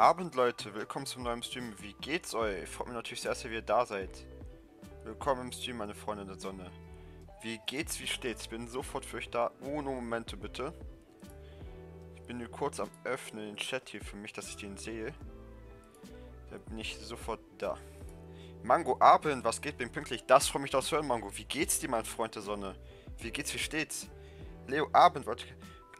Abend, Leute. Willkommen zum neuen Stream. Wie geht's euch? Freut mich natürlich sehr, dass ihr wieder da seid. Willkommen im Stream, meine Freunde der Sonne. Wie geht's, wie steht's? Ich bin sofort für euch da. Ohne Momente, bitte. Ich bin nur kurz am Öffnen, den Chat hier für mich, dass ich den sehe. Da bin ich sofort da. Mango Abend, was geht? Bin pünktlich. Das freut mich, das hören, Mango. Wie geht's dir, mein Freund der Sonne? Wie geht's, wie steht's? Leo Abend, wollte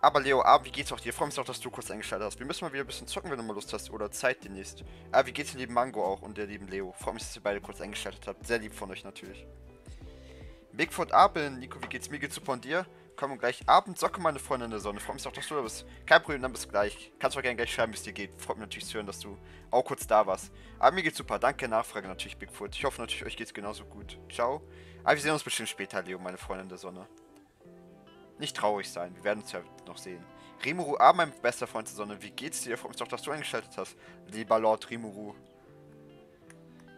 aber Leo, Abend, wie geht's auch dir? Freue mich auch, dass du kurz eingeschaltet hast. Wir müssen mal wieder ein bisschen zocken, wenn du mal Lust hast. Oder Zeit demnächst. Ah, wie geht's dem lieben Mango auch und der lieben Leo? Freue mich, dass ihr beide kurz eingeschaltet habt. Sehr lieb von euch natürlich. Bigfoot Abend, Nico, wie geht's? Mir geht's super und dir? Kommen gleich Abend, Socke, meine Freundin in der Sonne. Freue mich auch, dass du da bist. Kein Problem, dann bis gleich. Kannst auch gerne gleich schreiben, wie es dir geht. Freut mich natürlich zu hören, dass du auch kurz da warst. Aber mir geht's super. Danke, Nachfrage natürlich, Bigfoot. Ich hoffe natürlich, euch geht's genauso gut. Ciao. Aber wir sehen uns bestimmt später, Leo, meine Freundin der Sonne. Nicht traurig sein, wir werden uns ja noch sehen. Rimuru A, mein bester Freund der Sonne, wie geht's dir? Ich freue mich doch, dass du eingeschaltet hast. Lieber Lord Rimuru.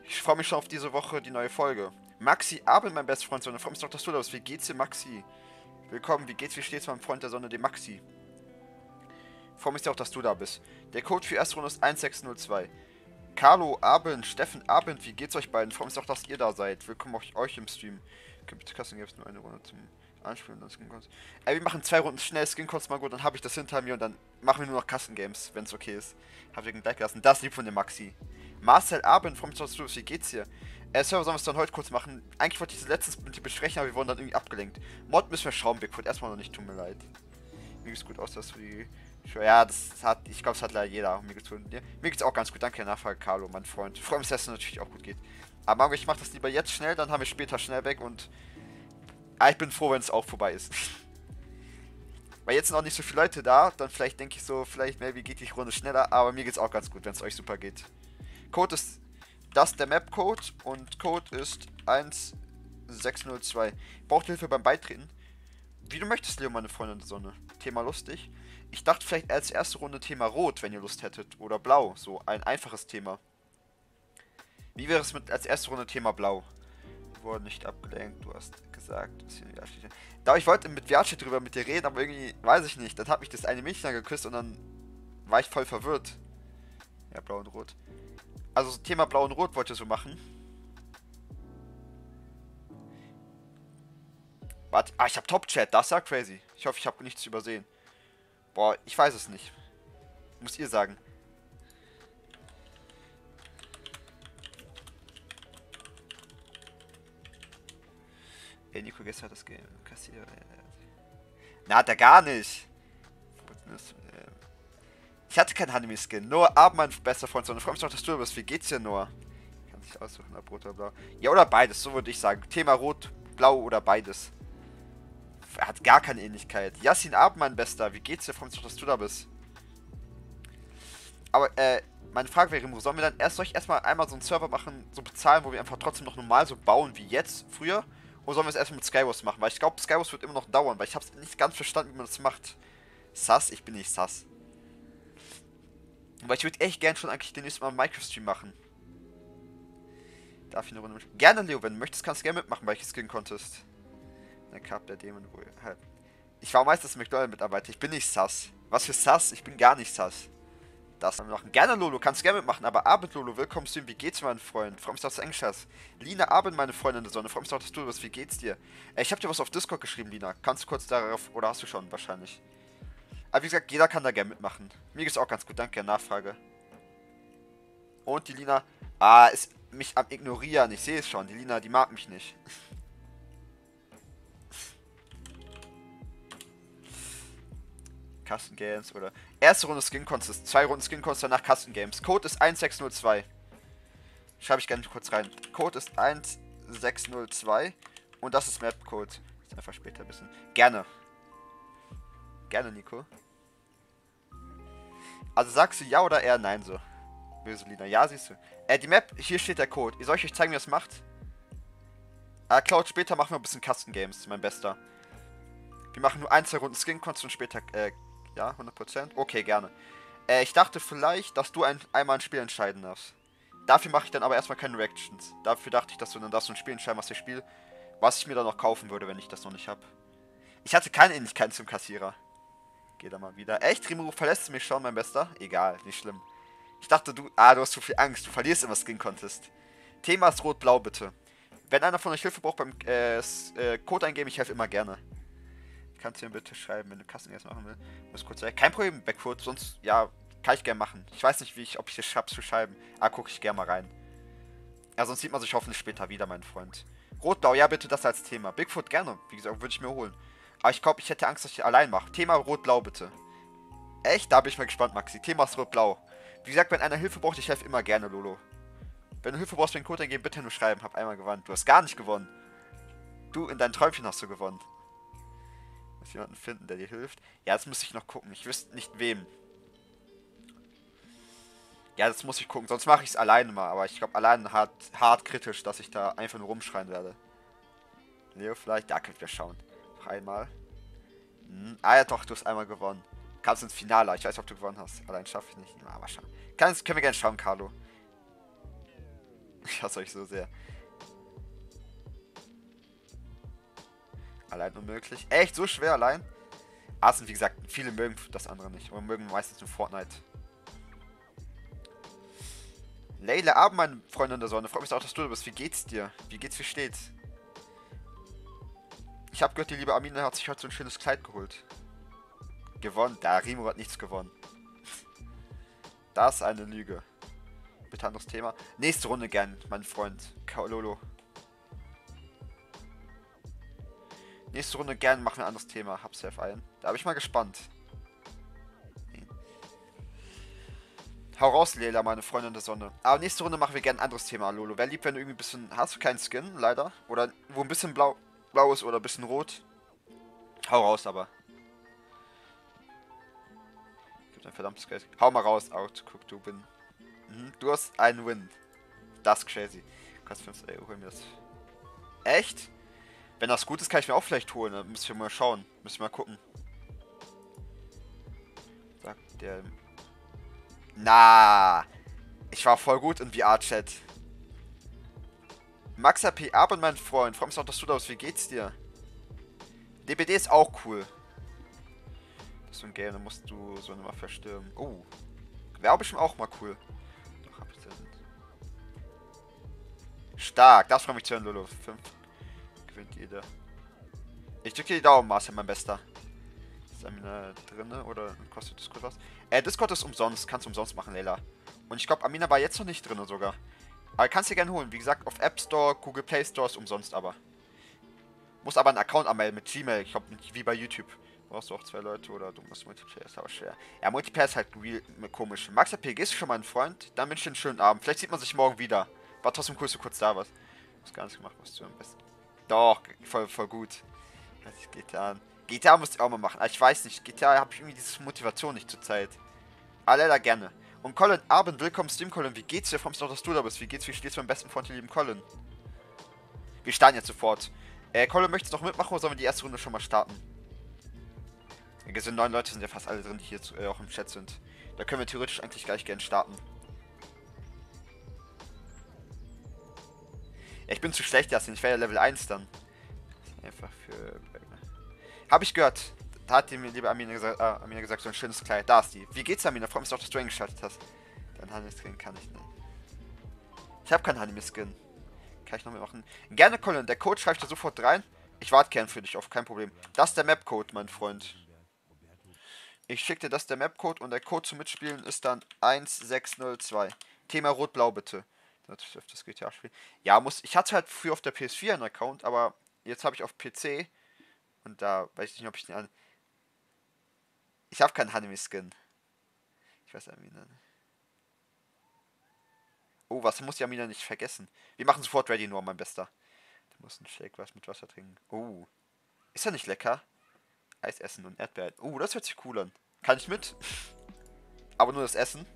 Ich freue mich schon auf diese Woche, die neue Folge. Maxi Abend, mein bester Freund der Sonne, freue mich doch, dass du da bist. Wie geht's dir, Maxi? Willkommen, wie geht's, wie steht's, mein Freund der Sonne, dem Maxi? Freue mich auch, dass du da bist. Der Code für Runde ist 1602. Carlo, Abend, Steffen, Abend, wie geht's euch beiden? Freue mich auch, dass ihr da seid. Willkommen auch euch im Stream. Computerkassen gibt es nur eine Runde zum Anspielen und Skin Codes. Ey, wir machen zwei Runden schnell Skin Codes mal gut, dann habe ich das hinter mir und dann machen wir nur noch Kassengames, wenn es okay ist. Hab ich gleich gelassen. Das lieb von dem Maxi. Marcel Abend vom Studios, wie geht's hier? Äh, Server sollen wir es dann heute kurz machen. Eigentlich wollte ich das letztens mit dir besprechen, aber wir wurden dann irgendwie abgelenkt. Mod müssen wir schauen, Bigfoot. Erstmal noch nicht, tut mir leid. Mir geht's gut aus, dass wir ja, das hat, ich glaube, es hat leider jeder. Mir geht's, gut. mir geht's auch ganz gut. Danke, Nachfrage, Carlo, mein Freund. Vor allem, dass es natürlich auch gut geht. Aber ich mache das lieber jetzt schnell, dann haben wir später schnell weg und Ah, ich bin froh, wenn es auch vorbei ist. Weil jetzt sind auch nicht so viele Leute da, dann vielleicht denke ich so, vielleicht maybe geht die Runde schneller, aber mir geht es auch ganz gut, wenn es euch super geht. Code ist das der Map-Code und Code ist 1602. Braucht Hilfe beim Beitreten? Wie du möchtest, Leo, meine Freundin der Sonne. Thema lustig. Ich dachte vielleicht als erste Runde Thema Rot, wenn ihr Lust hättet. Oder Blau, so ein einfaches Thema. Wie wäre es mit als erste Runde Thema Blau? Wurde nicht abgelenkt, du hast gesagt, dass hier steht. Da ich wollte mit Viace drüber mit dir reden, aber irgendwie, weiß ich nicht, dann hat mich das eine Mädchen dann geküsst und dann war ich voll verwirrt. Ja, blau und rot. Also Thema blau und rot wollte so machen. Warte, ah, ich hab Top-Chat, das ist ja crazy. Ich hoffe, ich habe nichts übersehen. Boah, ich weiß es nicht. Muss ihr sagen. Ey, Nico gestern hat das Game kassiert. Na, hat er gar nicht. Ich hatte keinen Anime-Skin. Nur Abend, mein bester Freund. So, ich freue mich doch, dass du bist. Wie geht's dir nur? Kann sich aussuchen, ob rot oder blau. Ja, oder beides, so würde ich sagen. Thema rot, blau oder beides. Er hat gar keine Ähnlichkeit. Yassin Abend, mein Bester. Wie geht's dir? Freue mich doch, dass du da bist. Aber, äh, meine Frage wäre, sollen wir dann erst euch erstmal einmal so einen Server machen, so bezahlen, wo wir einfach trotzdem noch normal so bauen wie jetzt, früher? Oder sollen wir es erstmal mit Skywars machen? Weil ich glaube, Skywars wird immer noch dauern, weil ich habe nicht ganz verstanden, wie man das macht. Sass? Ich bin nicht sass. Weil ich würde echt gern schon eigentlich den nächsten Mal einen Minecraft-Stream machen. Darf ich eine Runde mit? Gerne, Leo, wenn du möchtest, kannst du gerne mitmachen, weil ich Skin Contest. Der Cup der Dämon wohl. Ich war meistens McDonald-Mitarbeiter. Ich bin nicht sass. Was für sass? Ich bin gar nicht sass das machen. Gerne, Lolo, kannst gerne mitmachen, aber Abend, Lolo, willkommen zu ihm. Wie geht's, mein Freund? Freue mich, dass du Englisch hast. Lina, Abend, meine Freundin der Sonne. Freue mich, dass du bist. Wie geht's dir? Ich habe dir was auf Discord geschrieben, Lina. Kannst du kurz darauf, oder hast du schon wahrscheinlich? Aber wie gesagt, jeder kann da gerne mitmachen. Mir geht's auch ganz gut, danke, Nachfrage. Und die Lina, ah, ist mich am Ignorieren. Ich sehe es schon. Die Lina, die mag mich nicht. Custom Games oder. Erste Runde Skin Contest, zwei Runden Skin Contest, danach Custom Games. Code ist 1602. Schreibe ich gerne kurz rein. Code ist 1602 und das ist Map Code. Jetzt einfach später ein bisschen. Gerne. Gerne, Nico. Also sagst du ja oder eher nein so? Böse Lina. Ja, siehst du. Äh, die Map, hier steht der Code. Soll ich euch zeigen, wie das macht? Äh, Cloud, später machen wir ein bisschen Custom Games, mein Bester. Wir machen nur ein, zwei Runden Skin Contest und später äh, ja, 100%? Okay, gerne. Äh, ich dachte vielleicht, dass du ein, einmal ein Spiel entscheiden darfst. Dafür mache ich dann aber erstmal keine Reactions. Dafür dachte ich, dass du dann darfst ein Spiel entscheiden, was ich spiele. Was ich mir dann noch kaufen würde, wenn ich das noch nicht habe. Ich hatte keine Ähnlichkeiten zum Kassierer. Geh da mal wieder. Echt, Rimuru verlässt mich schon, mein Bester? Egal, nicht schlimm. Ich dachte, du. Ah, du hast zu viel Angst. Du verlierst immer Skin Contest. Thema ist rot-blau, bitte. Wenn einer von euch Hilfe braucht beim äh, äh, Code eingeben, ich helfe immer gerne. Kannst du mir bitte schreiben, wenn du Kassen jetzt machen willst. Muss kurz sagen. Kein Problem, Backfoot, sonst, ja, kann ich gerne machen. Ich weiß nicht, wie ich, ob ich es schaffe zu schreiben. Ah, gucke ich gerne mal rein. Ja, sonst sieht man sich hoffentlich später wieder, mein Freund. Rot-Blau, ja, bitte das als Thema. Bigfoot gerne. Wie gesagt, würde ich mir holen. Aber ich glaube, ich hätte Angst, dass ich allein mache. Thema Rot-Blau, bitte. Echt? Da bin ich mal gespannt, Maxi. Thema ist Rot-Blau. Wie gesagt, wenn einer Hilfe braucht, ich helfe immer gerne, Lolo. Wenn du Hilfe brauchst, den Code eingeben, bitte nur schreiben. Hab einmal gewonnen. Du hast gar nicht gewonnen. Du, in deinem Träumchen hast du gewonnen. Jemanden finden, der dir hilft. Ja, das muss ich noch gucken. Ich wüsste nicht wem. Ja, das muss ich gucken. Sonst mache ich es alleine mal. Aber ich glaube, allein hart, hart kritisch, dass ich da einfach nur rumschreien werde. Leo vielleicht? Da könnt ihr schauen. Noch einmal. Hm. Ah ja, doch, du hast einmal gewonnen. Kannst ins Finale. Ich weiß, ob du gewonnen hast. Allein schaffe ich nicht. Aber schauen. Kannst, können wir gerne schauen, Carlo. Ich hasse euch so sehr. Allein unmöglich. Echt, so schwer allein? Sind wie gesagt, viele mögen das andere nicht. Oder mögen meistens nur Fortnite. Leila Abend, meine Freundin der Sonne. Freut mich auch, dass du da bist. Wie geht's dir? Wie geht's, wie steht's? Ich habe gehört, die liebe Amina hat sich heute so ein schönes Kleid geholt. Gewonnen? Da, Rimo hat nichts gewonnen. Das ist eine Lüge. Bitte anderes Thema. Nächste Runde gern, mein Freund. Kaololo. Nächste Runde gern machen wir ein anderes Thema. Hab's F ein. Da bin ich mal gespannt. Hau raus, Lela, meine Freundin der Sonne. Aber nächste Runde machen wir gerne ein anderes Thema, Lolo. Wäre lieb, wenn du irgendwie ein bisschen... Hast du keinen Skin, leider? Oder wo ein bisschen blau, blau ist oder ein bisschen rot? Hau raus, aber. Gibt ein verdammtes Geld. Hau mal raus, out. Guck, du bin... Mhm. Du hast einen Win. Das ist crazy. Kannst 5 Euro holen mir das. Echt? Wenn das gut ist, kann ich mir auch vielleicht holen. Dann müssen wir mal schauen. Müssen wir mal gucken. Sagt der... Na, ich war voll gut in VR-Chat. Max AP Abend, mein Freund. Freue mich auch, dass du da bist. Wie geht's dir? DBD ist auch cool. Das ist so ein Game, da musst du so eine Waffe stürmen. Oh. Wäre bestimmt auch mal cool. Doch, hab ich denn. Stark, das freut mich zu hören, Lolo. 5 gewinnt jeder. Ich drücke dir die Daumen, Marcel, mein Bester. Amina drinne oder kostet Discord was? Äh, Discord ist umsonst, kannst du umsonst machen, Leila. Und ich glaube, Amina war jetzt noch nicht drinne sogar. Aber kannst du gerne holen. Wie gesagt, auf App Store, Google Play Store ist umsonst aber. Muss aber einen Account anmelden mit Gmail. Ich glaube, wie bei YouTube. Brauchst du auch zwei Leute oder du musst Multiplayer, ist aber schwer. Ja, Multiplayer ist halt real komisch. Max AP, gehst du schon mein Freund? Dann wünsche ich dir einen schönen Abend. Vielleicht sieht man sich morgen wieder. War trotzdem cool, dass du kurz da warst. Du hast gar nichts gemacht, was du am besten. Doch, voll, voll gut. Was geht da an? GTA muss ich auch mal machen. Aber ich weiß nicht, GTA habe ich irgendwie diese Motivation nicht zur Zeit. Alle da gerne. Und Colin, Abend, willkommen Stream, Colin. Wie geht's dir? Freust mich doch, dass du da bist. Wie geht's? Wie steht's meinem besten Freund, lieben Colin? Wir starten jetzt sofort. Äh, Colin, möchtest du noch mitmachen oder sollen wir die erste Runde schon mal starten? Ja, sind neun Leute, sind ja fast alle drin, die hier äh, auch im Chat sind. Da können wir theoretisch eigentlich gleich gerne starten. Ich bin zu schlecht, Jasin. Ich wäre Level 1 dann. Einfach für habe ich gehört. Da hat die mir liebe Amina gesagt, äh, Amina gesagt, so ein schönes Kleid. Da ist die. Wie geht's, Amina? Freut mich doch, dass du eingeschaltet hast. Dein Honey-Skin kann ich nicht. Ich habe keinen Honey-Skin. Kann ich noch mitmachen. Gerne, Colin. Der Code schreibt da sofort rein. Ich warte gern für dich auf, kein Problem. Das ist der Map-Code, mein Freund. Ich schicke dir das der Map-Code und der Code zum Mitspielen ist dann 1602. Thema Rot-Blau bitte. Das das GTA-Spiel. Ja, muss. Ich hatte halt früher auf der PS4 einen Account, aber jetzt habe ich auf PC und da weiß ich nicht, ob ich den an. Ich habe keinen Hanimi-Skin. Ich weiß Amina nicht. Oh, was muss die Amina nicht vergessen? Wir machen sofort ready, nur mein Bester. Du musst einen Shake was mit Wasser trinken. Oh. Ist er nicht lecker? Eis essen und Erdbeeren. Oh, das hört sich cool an. Kann ich mit? Aber nur das Essen?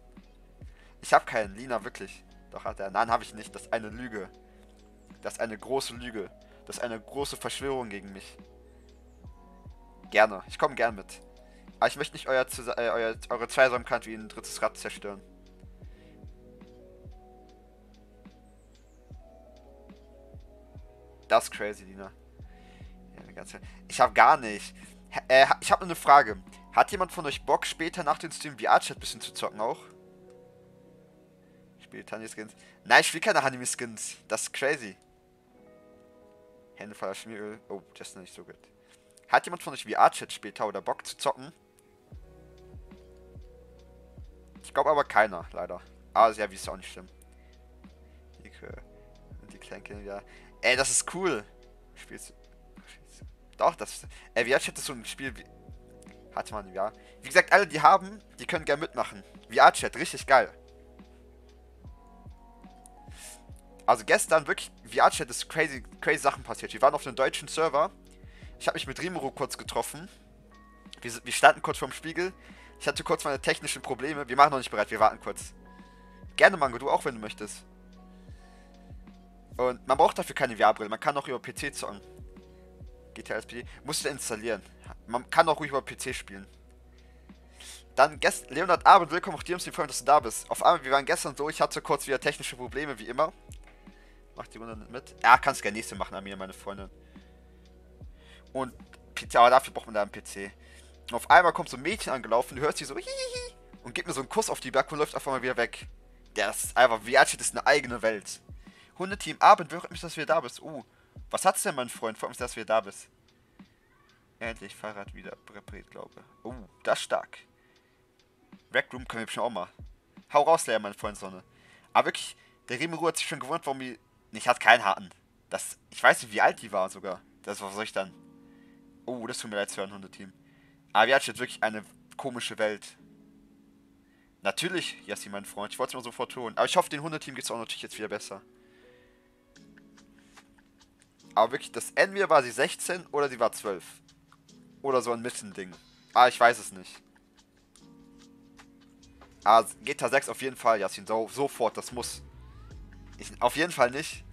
Ich habe keinen. Lina, wirklich. Doch hat er. Nein, habe ich nicht. Das ist eine Lüge. Das ist eine große Lüge. Das ist eine große Verschwörung gegen mich. Gerne. Ich komme gern mit. Aber ich möchte nicht euer, äh, euer, eure Zweisamkeit wie ein drittes Rad zerstören. Das ist crazy, Dina. Ich habe gar nicht. Äh, ich habe eine Frage. Hat jemand von euch Bock, später nach dem Stream VR-Chat ein bisschen zu zocken auch? Spielt Anime-Skins. Nein, ich spiele keine Anime-Skins. Das ist crazy. Hände voller Schmieröl. Oh, das ist nicht so gut. Hat jemand von euch VR-Chat später oder Bock zu zocken? Ich glaube aber keiner, leider. Aber ja, wie ist auch nicht schlimm. Die, die kleinen Kinder, ja. Ey, das ist cool. Spielst Doch, das ist. Ey, VR-Chat ist so ein Spiel wie. Hat man, ja. Wie gesagt, alle, die haben, die können gerne mitmachen. VR-Chat, richtig geil. Also gestern wirklich, VR-Chat ist crazy, crazy Sachen passiert. Wir waren auf einem deutschen Server. Ich habe mich mit Rimuru kurz getroffen. Wir, wir standen kurz vorm Spiegel. Ich hatte kurz meine technischen Probleme. Wir machen noch nicht bereit, wir warten kurz. Gerne, Mango, du auch, wenn du möchtest. Und man braucht dafür keine VR-Brille. Man kann auch über PC zocken. GTA SPD. Musst du installieren. Man kann auch ruhig über PC spielen. Dann Gest Leonard Abend, willkommen auf dir, freuen, dass du da bist. Auf einmal, wir waren gestern so, ich hatte kurz wieder technische Probleme, wie immer. Macht die Runde mit? Ja, kannst gerne nächste machen, Amir, meine Freundin. Und PC, aber dafür braucht man da einen PC. Und auf einmal kommt so ein Mädchen angelaufen, du hörst sie so hihihi, und gibt mir so einen Kuss auf die Back und läuft auf einmal wieder weg. Der ist einfach, VR-Chat ist eine eigene Welt. Hundeteam Abend, freut mich, dass wieder da bist. Uh, was hat's denn, mein Freund? Freut mich, dass wieder da bist. Endlich Fahrrad wieder repariert, glaube. Oh, das ist stark. Rec Room können wir bestimmt auch mal. Hau raus, Lea, mein Freund Sonne. Aber wirklich, der Rimuru hat sich schon gewundert, warum die... Ich hatte keinen Harten. Das, ich weiß nicht, wie alt die war sogar. Das, soll ich dann? Oh, das tut mir leid zu hören, Hundeteam. Aber wir jetzt wirklich eine komische Welt. Natürlich, Yassi, mein Freund. Ich wollte es mal sofort tun. Aber ich hoffe, den Hundeteam geht es auch natürlich jetzt wieder besser. Aber wirklich, das entweder war sie 16 oder sie war 12. Oder so ein Mittending. Ah, ich weiß es nicht. Ah, GTA 6 auf jeden Fall, Yassin. So, sofort, das muss. Ich, auf jeden Fall nicht.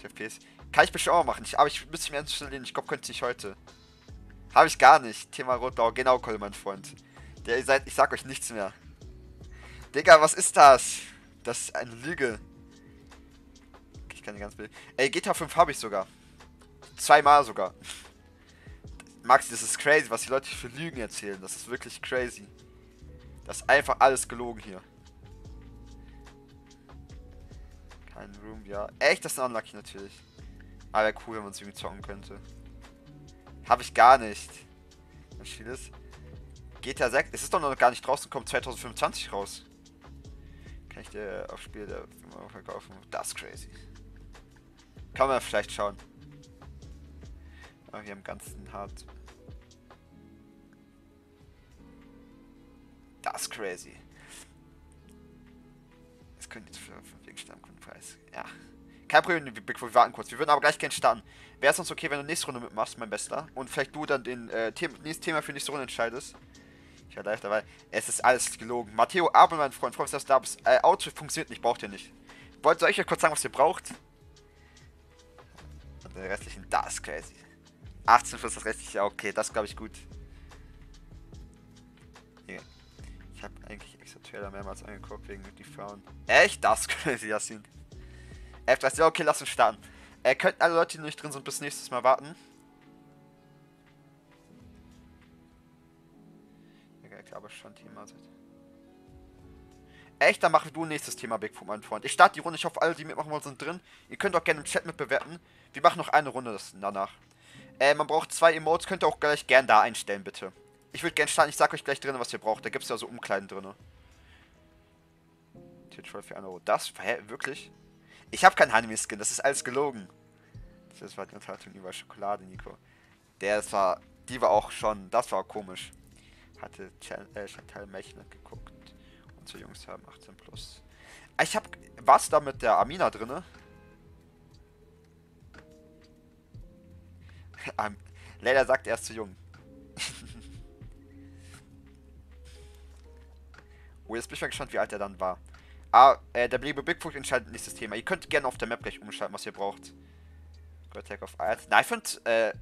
FPS. Kann ich bestimmt auch machen. Ich, aber ich müsste mir installieren. Ich glaube, könnte ich heute. Habe ich gar nicht. Thema Rotbau. Genau, Cole, mein Freund. Der, ihr seid, ich sag euch nichts mehr. Digga, was ist das? Das ist eine Lüge. Ich kann die ganz Bild. Ey, GTA 5 habe ich sogar. Zweimal sogar. Max, das ist crazy, was die Leute für Lügen erzählen. Das ist wirklich crazy. Das ist einfach alles gelogen hier. Kein Room, ja. Echt, das ist unlucky natürlich. Aber wäre cool, wenn man es irgendwie zocken könnte. Habe ich gar nicht. Was steht es? GTA 6. Es ist doch noch gar nicht draußen, kommt 2025 raus. Kann ich dir auf Spiel der Firma verkaufen? Das ist crazy. Kann man vielleicht schauen. Aber wir haben ganzen hart. Das ist crazy. Das könnte jetzt für, für wegen Stammkundenpreis. Ja. Kein Problem, wir warten kurz. Wir würden aber gleich gerne starten. Wäre es uns okay, wenn du nächste Runde mitmachst, mein Bester? Und vielleicht du dann den äh, The Thema für nächste Runde entscheidest? Ich war live dabei. Es ist alles gelogen. Matteo Abel, mein Freund, freut mich, dass du da bist. Äh, Auto funktioniert nicht, braucht ihr nicht. Wollt ihr euch kurz sagen, was ihr braucht? Und den restlichen, das ist crazy. 18 für das restliche, okay, das glaube ich gut. Hier. Ich habe eigentlich extra Trailer mehrmals angeguckt wegen die Frauen. Echt? Das ist crazy, Yassin. F30, okay, lass uns starten. Äh, könnten alle Leute, die nicht drin sind, bis nächstes Mal warten. Ja, ich glaube schon Thema. Echt, dann machen du nächstes Thema, Bigfoot, mein Freund. Ich starte die Runde. Ich hoffe, alle, die mitmachen wollen, sind drin. Ihr könnt auch gerne im Chat mitbewerten. Wir machen noch eine Runde danach. Äh, man braucht zwei Emotes. Könnt ihr auch gleich gern da einstellen, bitte. Ich würde gerne starten. Ich sag euch gleich drin, was ihr braucht. Da gibt es ja so Umkleiden drin. Tier für 1 Euro. Das? Hä? Wirklich? Ich habe keinen Anime-Skin, das ist alles gelogen. Das war die Unterhaltung über Schokolade, Nico. Der war, die war auch schon, das war komisch. Hatte äh, Chantal Mechner geguckt. Unsere Jungs haben 18 plus. Ich hab, was da mit der Amina drinne? um, Leider sagt er ist zu jung. oh, jetzt bin ich mal gespannt, wie alt er dann war. Ah, äh, der liebe Bigfoot entscheidet nächstes Thema. Ihr könnt gerne auf der Map gleich umschalten, was ihr braucht. Attack of Earth. Nein, ich finde äh,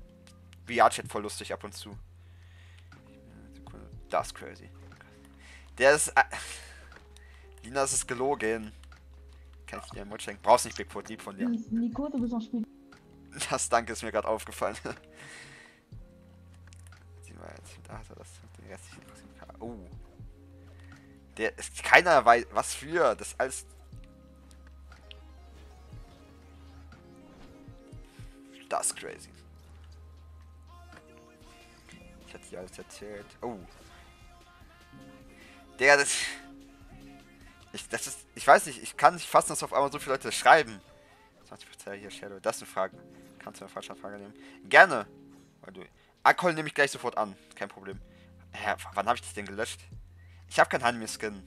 VR-Chat voll lustig ab und zu. Das ist crazy. Der ist. Äh, Lina, das ist gelogen. Kann ich dir einen Mut schenken? Brauchst nicht Bigfoot, lieb von dir. Nico, du bist noch spielen. Das Danke ist mir gerade aufgefallen. Sieh mal jetzt. Da hat er das. Den restlichen Oh. Der ist keiner weiß, was für. Das ist alles. Das ist crazy. Ich hatte dir alles erzählt. Oh. Der, das. Ich, das ist, ich weiß nicht, ich kann nicht fassen, dass auf einmal so viele Leute das schreiben. 20% hier, Shadow. Das ist eine Frage. Kannst du eine falsche Frage nehmen? Gerne. Alkohol nehme ich gleich sofort an. Kein Problem. Hä, wann habe ich das denn gelöscht? Ich habe keinen Anime-Skin.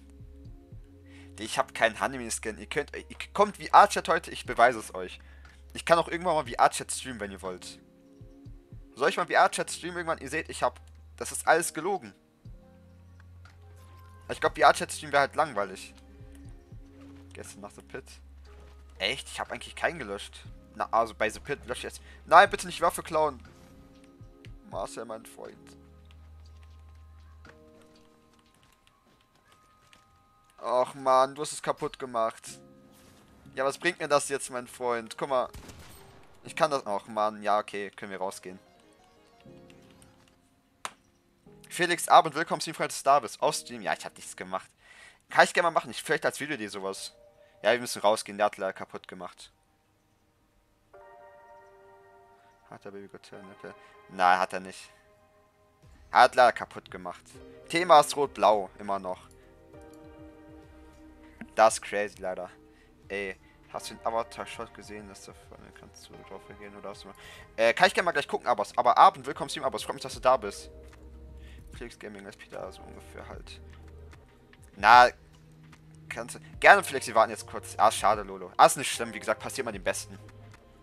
Ich habe keinen Anime-Skin. Ihr könnt. Ihr kommt wie Archat heute, ich beweise es euch. Ich kann auch irgendwann mal wie Archat streamen, wenn ihr wollt. Soll ich mal wie Archat streamen irgendwann? Ihr seht, ich habe. Das ist alles gelogen. Ich glaube, wie Archat streamen wäre halt langweilig. Gestern nach The Pit. Echt? Ich habe eigentlich keinen gelöscht. Na, also bei The Pit lösche ich jetzt. Nein, bitte nicht Waffe klauen. Marcel, mein Freund. Ach man, du hast es kaputt gemacht. Ja, was bringt mir das jetzt, mein Freund? Guck mal. Ich kann das... Ach man, ja, okay. Können wir rausgehen. Felix Abend, willkommen zum Freund des da bist. Aus Stream. Ja, ich habe nichts gemacht. Kann ich gerne mal machen. Ich vielleicht als Video dir sowas. Ja, wir müssen rausgehen. Der hat leider kaputt gemacht. Hat der Baby Gott Nein, hat er nicht. Er hat leider kaputt gemacht. Thema ist rot-blau. Immer noch. Das ist crazy, leider. Ey, hast du den Avatar-Shot gesehen? Das davon kannst du drauf gehen oder hast du... Äh, kann ich gerne mal gleich gucken, Abbas. Aber Abend, willkommen ihm, Abbas. Freut mich, dass du da bist. Flix Gaming als Peter, so ungefähr halt. Na, kannst du... Gerne, Felix, wir warten jetzt kurz. Ah, schade, Lolo. Ah, ist nicht schlimm. Wie gesagt, passiert mal den Besten.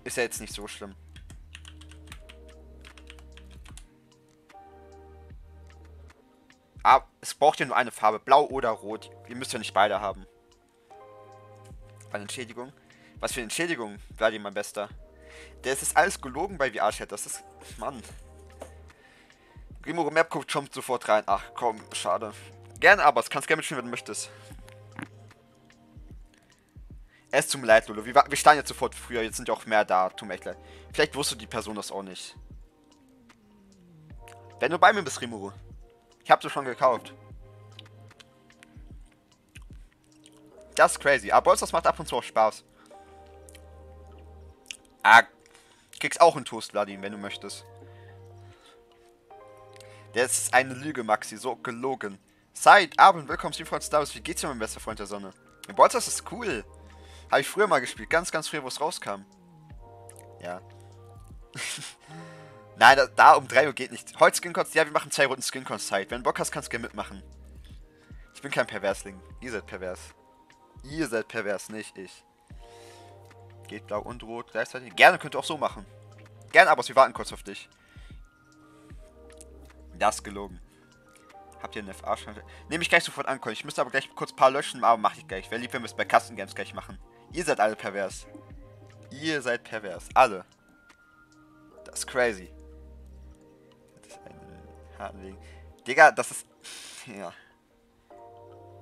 Ist ja jetzt nicht so schlimm. Aber es braucht ja nur eine Farbe. Blau oder Rot. Ihr müsst ja nicht beide haben. Eine Entschädigung. Was für eine Entschädigung, Vladi, mein Bester. Das ist alles gelogen bei VR-Chat. Das ist... Mann. Map guckt schon sofort rein. Ach komm, schade. Gerne aber, es kannst gerne mitspielen, wenn du möchtest. Es tut mir leid, Lolo. Wir, wir standen jetzt sofort früher. Jetzt sind ja auch mehr da. Tut mir echt leid. Vielleicht wusste die Person das auch nicht. Wenn du bei mir bist, Rimuru. Ich hab schon gekauft. Das ist crazy. Aber das macht ab und zu auch Spaß. Ah, kriegst auch einen Toast, Vladimir, wenn du möchtest. Das ist eine Lüge, Maxi. So gelogen. Seid, Abend, willkommen zu von Wars. Wie geht's dir, mein bester Freund der Sonne? Bolzers ist cool. Habe ich früher mal gespielt. Ganz, ganz früh, wo es rauskam. Ja. Nein, da, da, um 3 Uhr geht nicht. Heute Skincons, ja, wir machen zwei Runden Skincons Zeit. Wenn du Bock hast, kannst du gerne mitmachen. Ich bin kein Perversling. Ihr seid pervers. Ihr seid pervers, nicht ich. Geht blau und rot gleichzeitig. Gerne könnt ihr auch so machen. Gerne, aber wir warten kurz auf dich. Das gelogen. Habt ihr einen FA-Stand? Nehme ich gleich sofort an, Ich müsste aber gleich kurz ein paar löschen, aber mache ich gleich. Wäre lieb, wenn wir es bei Custom Games gleich machen. Ihr seid alle pervers. Ihr seid pervers. Alle. Das ist crazy. Das ist ein harten Weg. Digga, das ist... Ja.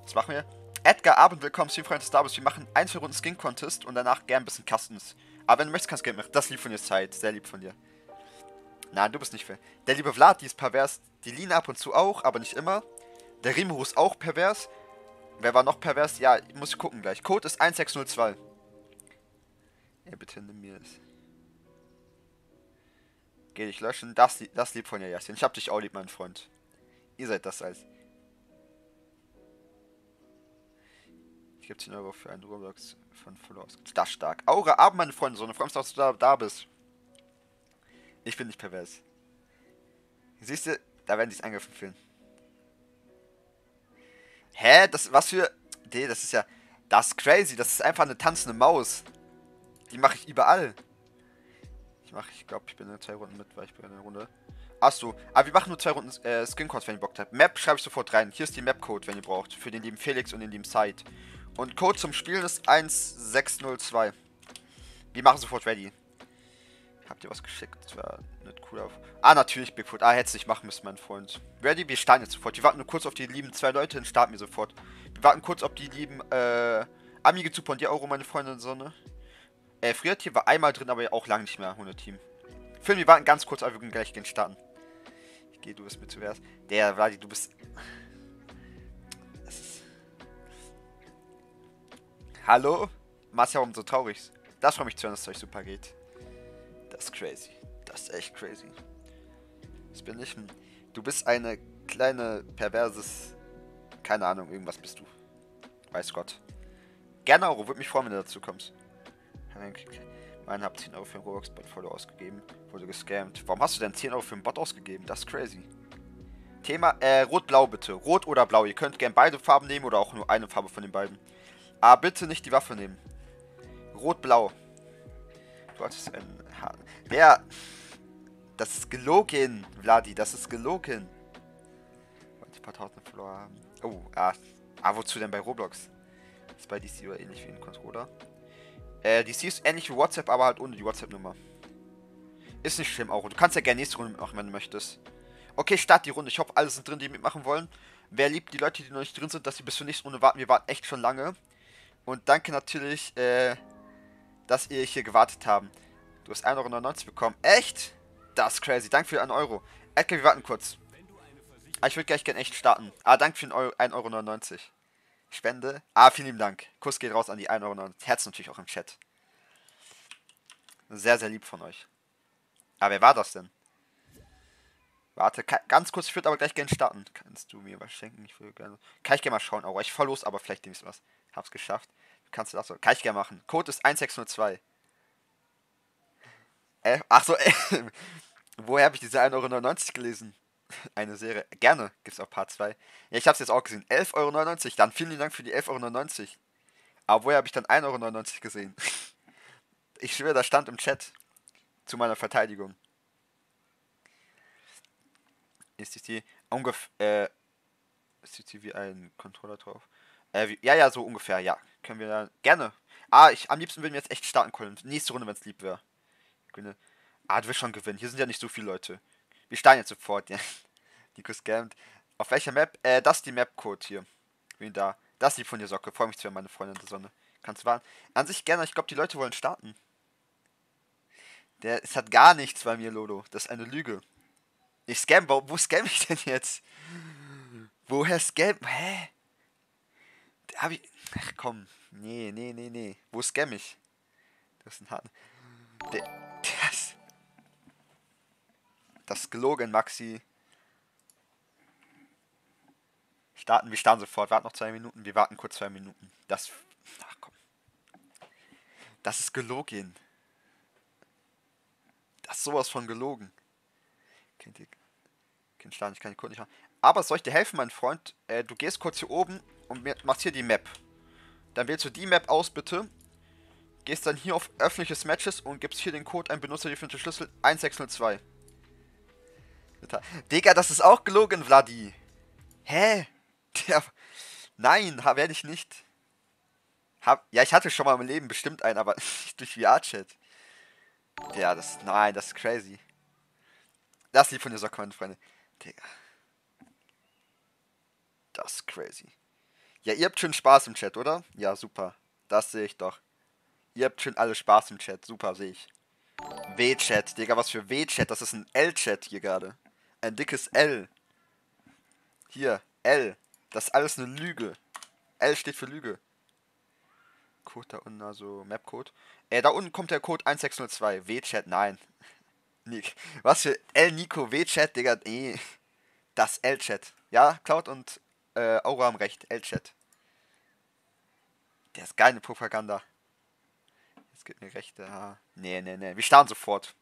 Was machen wir? Edgar, Abend, willkommen zu Freund des Starbus. Wir machen ein, zwei Runden Skin Contest und danach gern ein bisschen Customs. Aber wenn du möchtest, kannst du gerne machen. Das lieb von dir Zeit. Sehr lieb von dir. Nein, du bist nicht fair. Der liebe Vlad, die ist pervers. Die Lina ab und zu auch, aber nicht immer. Der Rimuru ist auch pervers. Wer war noch pervers? Ja, muss ich gucken gleich. Code ist 1602. Ja, bitte nimm mir das. Geh dich löschen. Das, das lieb von dir, Jasin. Ich hab dich auch lieb, mein Freund. Ihr seid das als. Ich gebe 10 Euro für einen Roblox von Followers. Das stark. Aura, Abend, meine Freunde. So eine Freunde, dass du da, da bist. Ich bin nicht pervers. Siehst du, da werden die es angegriffen fühlen. Hä? Das, was für... Nee, das ist ja... Das ist crazy. Das ist einfach eine tanzende Maus. Die mache ich überall. Ich mache, ich glaube, ich bin in zwei Runden mit, weil ich bin in einer Runde. Achso, aber wir machen nur zwei Runden äh, Skin-Codes, wenn ihr Bock habt. Map schreibe ich sofort rein. Hier ist die Map-Code, wenn ihr braucht. Für den lieben Felix und den lieben Side. Und Code zum Spielen ist 1602. Wir machen sofort ready. Habt ihr was geschickt? Das war nicht cool auf. Ah, natürlich, Bigfoot. Ah, hätte nicht machen müssen, mein Freund. Ready? Wir starten jetzt sofort. Wir warten nur kurz auf die lieben zwei Leute und starten wir sofort. Wir warten kurz auf die lieben, äh, Amige Super und Euro, meine Freundin Sonne. Äh, früher Team war einmal drin, aber auch lange nicht mehr, 100 Team. Film, wir warten ganz kurz, aber wir können gleich gehen starten. Ich gehe, du bist mir zuerst. Der, Vladi, du bist... Hallo? Marcia, warum so traurig? Das freut mich zu hören, dass es euch super geht. Das ist crazy. Das ist echt crazy. Das bin ich. Du bist eine kleine, perverses. Keine Ahnung, irgendwas bist du. Weiß Gott. Gerne Euro, würde mich freuen, wenn du dazu kommst. Meine hab 10 Euro für einen Roblox-Bot voll ausgegeben. Wurde gescammt. Warum hast du denn 10 Euro für einen Bot ausgegeben? Das ist crazy. Thema, äh, rot-blau bitte. Rot oder blau. Ihr könnt gerne beide Farben nehmen oder auch nur eine Farbe von den beiden. Aber bitte nicht die Waffe nehmen. Rot-blau. Du hattest einen Haar. Wer? Das ist gelogen, Vladi. Das ist gelogen. Wollte ein paar tausend Follower haben. Oh, ah. Ah, wozu denn bei Roblox? Ist bei DC oder ähnlich wie ein Controller. Äh, DC ist ähnlich wie WhatsApp, aber halt ohne die WhatsApp-Nummer. Ist nicht schlimm, auch. Du kannst ja gerne nächste Runde mitmachen, wenn du möchtest. Okay, start die Runde. Ich hoffe, alle sind drin, die mitmachen wollen. Wer liebt die Leute, die noch nicht drin sind, dass sie bis zur nächsten Runde warten. Wir warten echt schon lange. Und danke natürlich, äh, dass ihr hier gewartet habt. Du hast 1,99 Euro bekommen. Echt? Das ist crazy. Danke für 1 Euro. Edgar, wir warten kurz. Ah, ich würde gleich gerne echt starten. Ah, danke für 1,99 Euro. Spende. Ah, vielen lieben Dank. Kuss geht raus an die 1,99 Euro. Herz natürlich auch im Chat. Sehr, sehr lieb von euch. Ah, wer war das denn? Warte, ganz kurz, ich würde aber gleich gerne starten. Kannst du mir was schenken? Ich würde gerne. Kann ich gerne mal schauen. Oh, ich verlos, aber vielleicht ich was. Hab's geschafft. Kannst du das so? Kann ich gerne machen. Code ist 1602. Äh, achso, äh, woher habe ich diese 1,99 Euro gelesen? Eine Serie. Gerne, gibt's auch Part 2. Ja, ich hab's jetzt auch gesehen. 11,99 Euro. Dann vielen Dank für die 11,99 Euro. Aber woher habe ich dann 1,99 Euro gesehen? Ich schwöre, da stand im Chat. Zu meiner Verteidigung. Ist die ungefähr. Äh, ist die wie ein Controller drauf? Äh, wie, ja, ja, so ungefähr, ja. Können wir dann. Gerne. Ah, ich, am liebsten würden wir jetzt echt starten können. Nächste Runde, wenn es lieb wäre. Ah, du wirst schon gewinnen. Hier sind ja nicht so viele Leute. Wir starten jetzt sofort, ja. Nico scammt. Auf welcher Map? Äh, das ist die Map-Code hier. Bin da. Das ist die von der Socke. Freue mich zu meine Freundin der Sonne. Kannst du warten? An sich gerne. Ich glaube, die Leute wollen starten. Der, es hat gar nichts bei mir, Lolo. Das ist eine Lüge. Ich scam. Wo, wo scam ich denn jetzt? Woher scam? Hä? Hab ich. Ach komm. Nee, nee, nee, nee. Wo scam ich? Das ist ein harten. Der. Das, das gelogen, Maxi. Starten, wir starten sofort. Warten noch zwei Minuten. Wir warten kurz zwei Minuten. Das. Ach komm. Das ist gelogen. Das ist sowas von gelogen. Kennt ihr. Kennt starten, ich kann die Code nicht haben. Aber soll ich dir helfen, mein Freund? Äh, du gehst kurz hier oben und machst hier die Map. Dann wählst du die Map aus, bitte. Gehst dann hier auf öffentliches Matches und gibst hier den Code ein benutzerdefinierte Schlüssel 1602. Digga, das ist auch gelogen, Vladi. Hä? Der, nein, werde ich nicht. Hab, ja, ich hatte schon mal im Leben bestimmt einen, aber nicht durch VR-Chat. Ja, das, nein, das ist crazy. Das lieb von der Socke, meine Freunde. Digga. Das ist crazy. Ja, ihr habt schon Spaß im Chat, oder? Ja, super. Das sehe ich doch. Ihr habt schon alle Spaß im Chat. Super, sehe ich. W-Chat, Digga, was für W-Chat? Das ist ein L-Chat hier gerade. Ein dickes L. Hier, L. Das ist alles eine Lüge. L steht für Lüge. Code da unten, also Map-Code. Äh, da unten kommt der Code 1602. W-Chat, nein. Nick. Was für L Nico W-Chat, Digga. Nee. Das L-Chat. Ja, Cloud und äh, Aura haben recht. L-Chat. Der ist geile Propaganda. Es gibt mir Rechte. Ah. Nee, nee, nee. Wir starten sofort.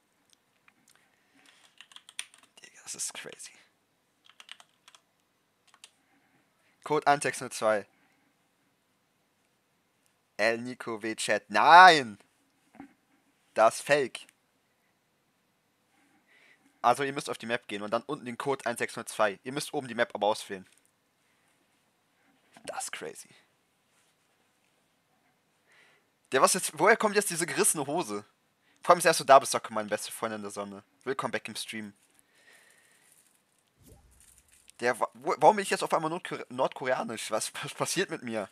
Das ist crazy. Code 1602. El Nico W Chat. Nein! Das ist fake. Also ihr müsst auf die Map gehen und dann unten den Code 1602. Ihr müsst oben die Map aber auswählen. Das ist crazy. Der was jetzt. Woher kommt jetzt diese gerissene Hose? Vor allem, dass du da bist, Socke, meine beste Freundin in der Sonne. Willkommen back im Stream. Der, wo, warum bin ich jetzt auf einmal Nordkore nordkoreanisch? Was, was passiert mit mir?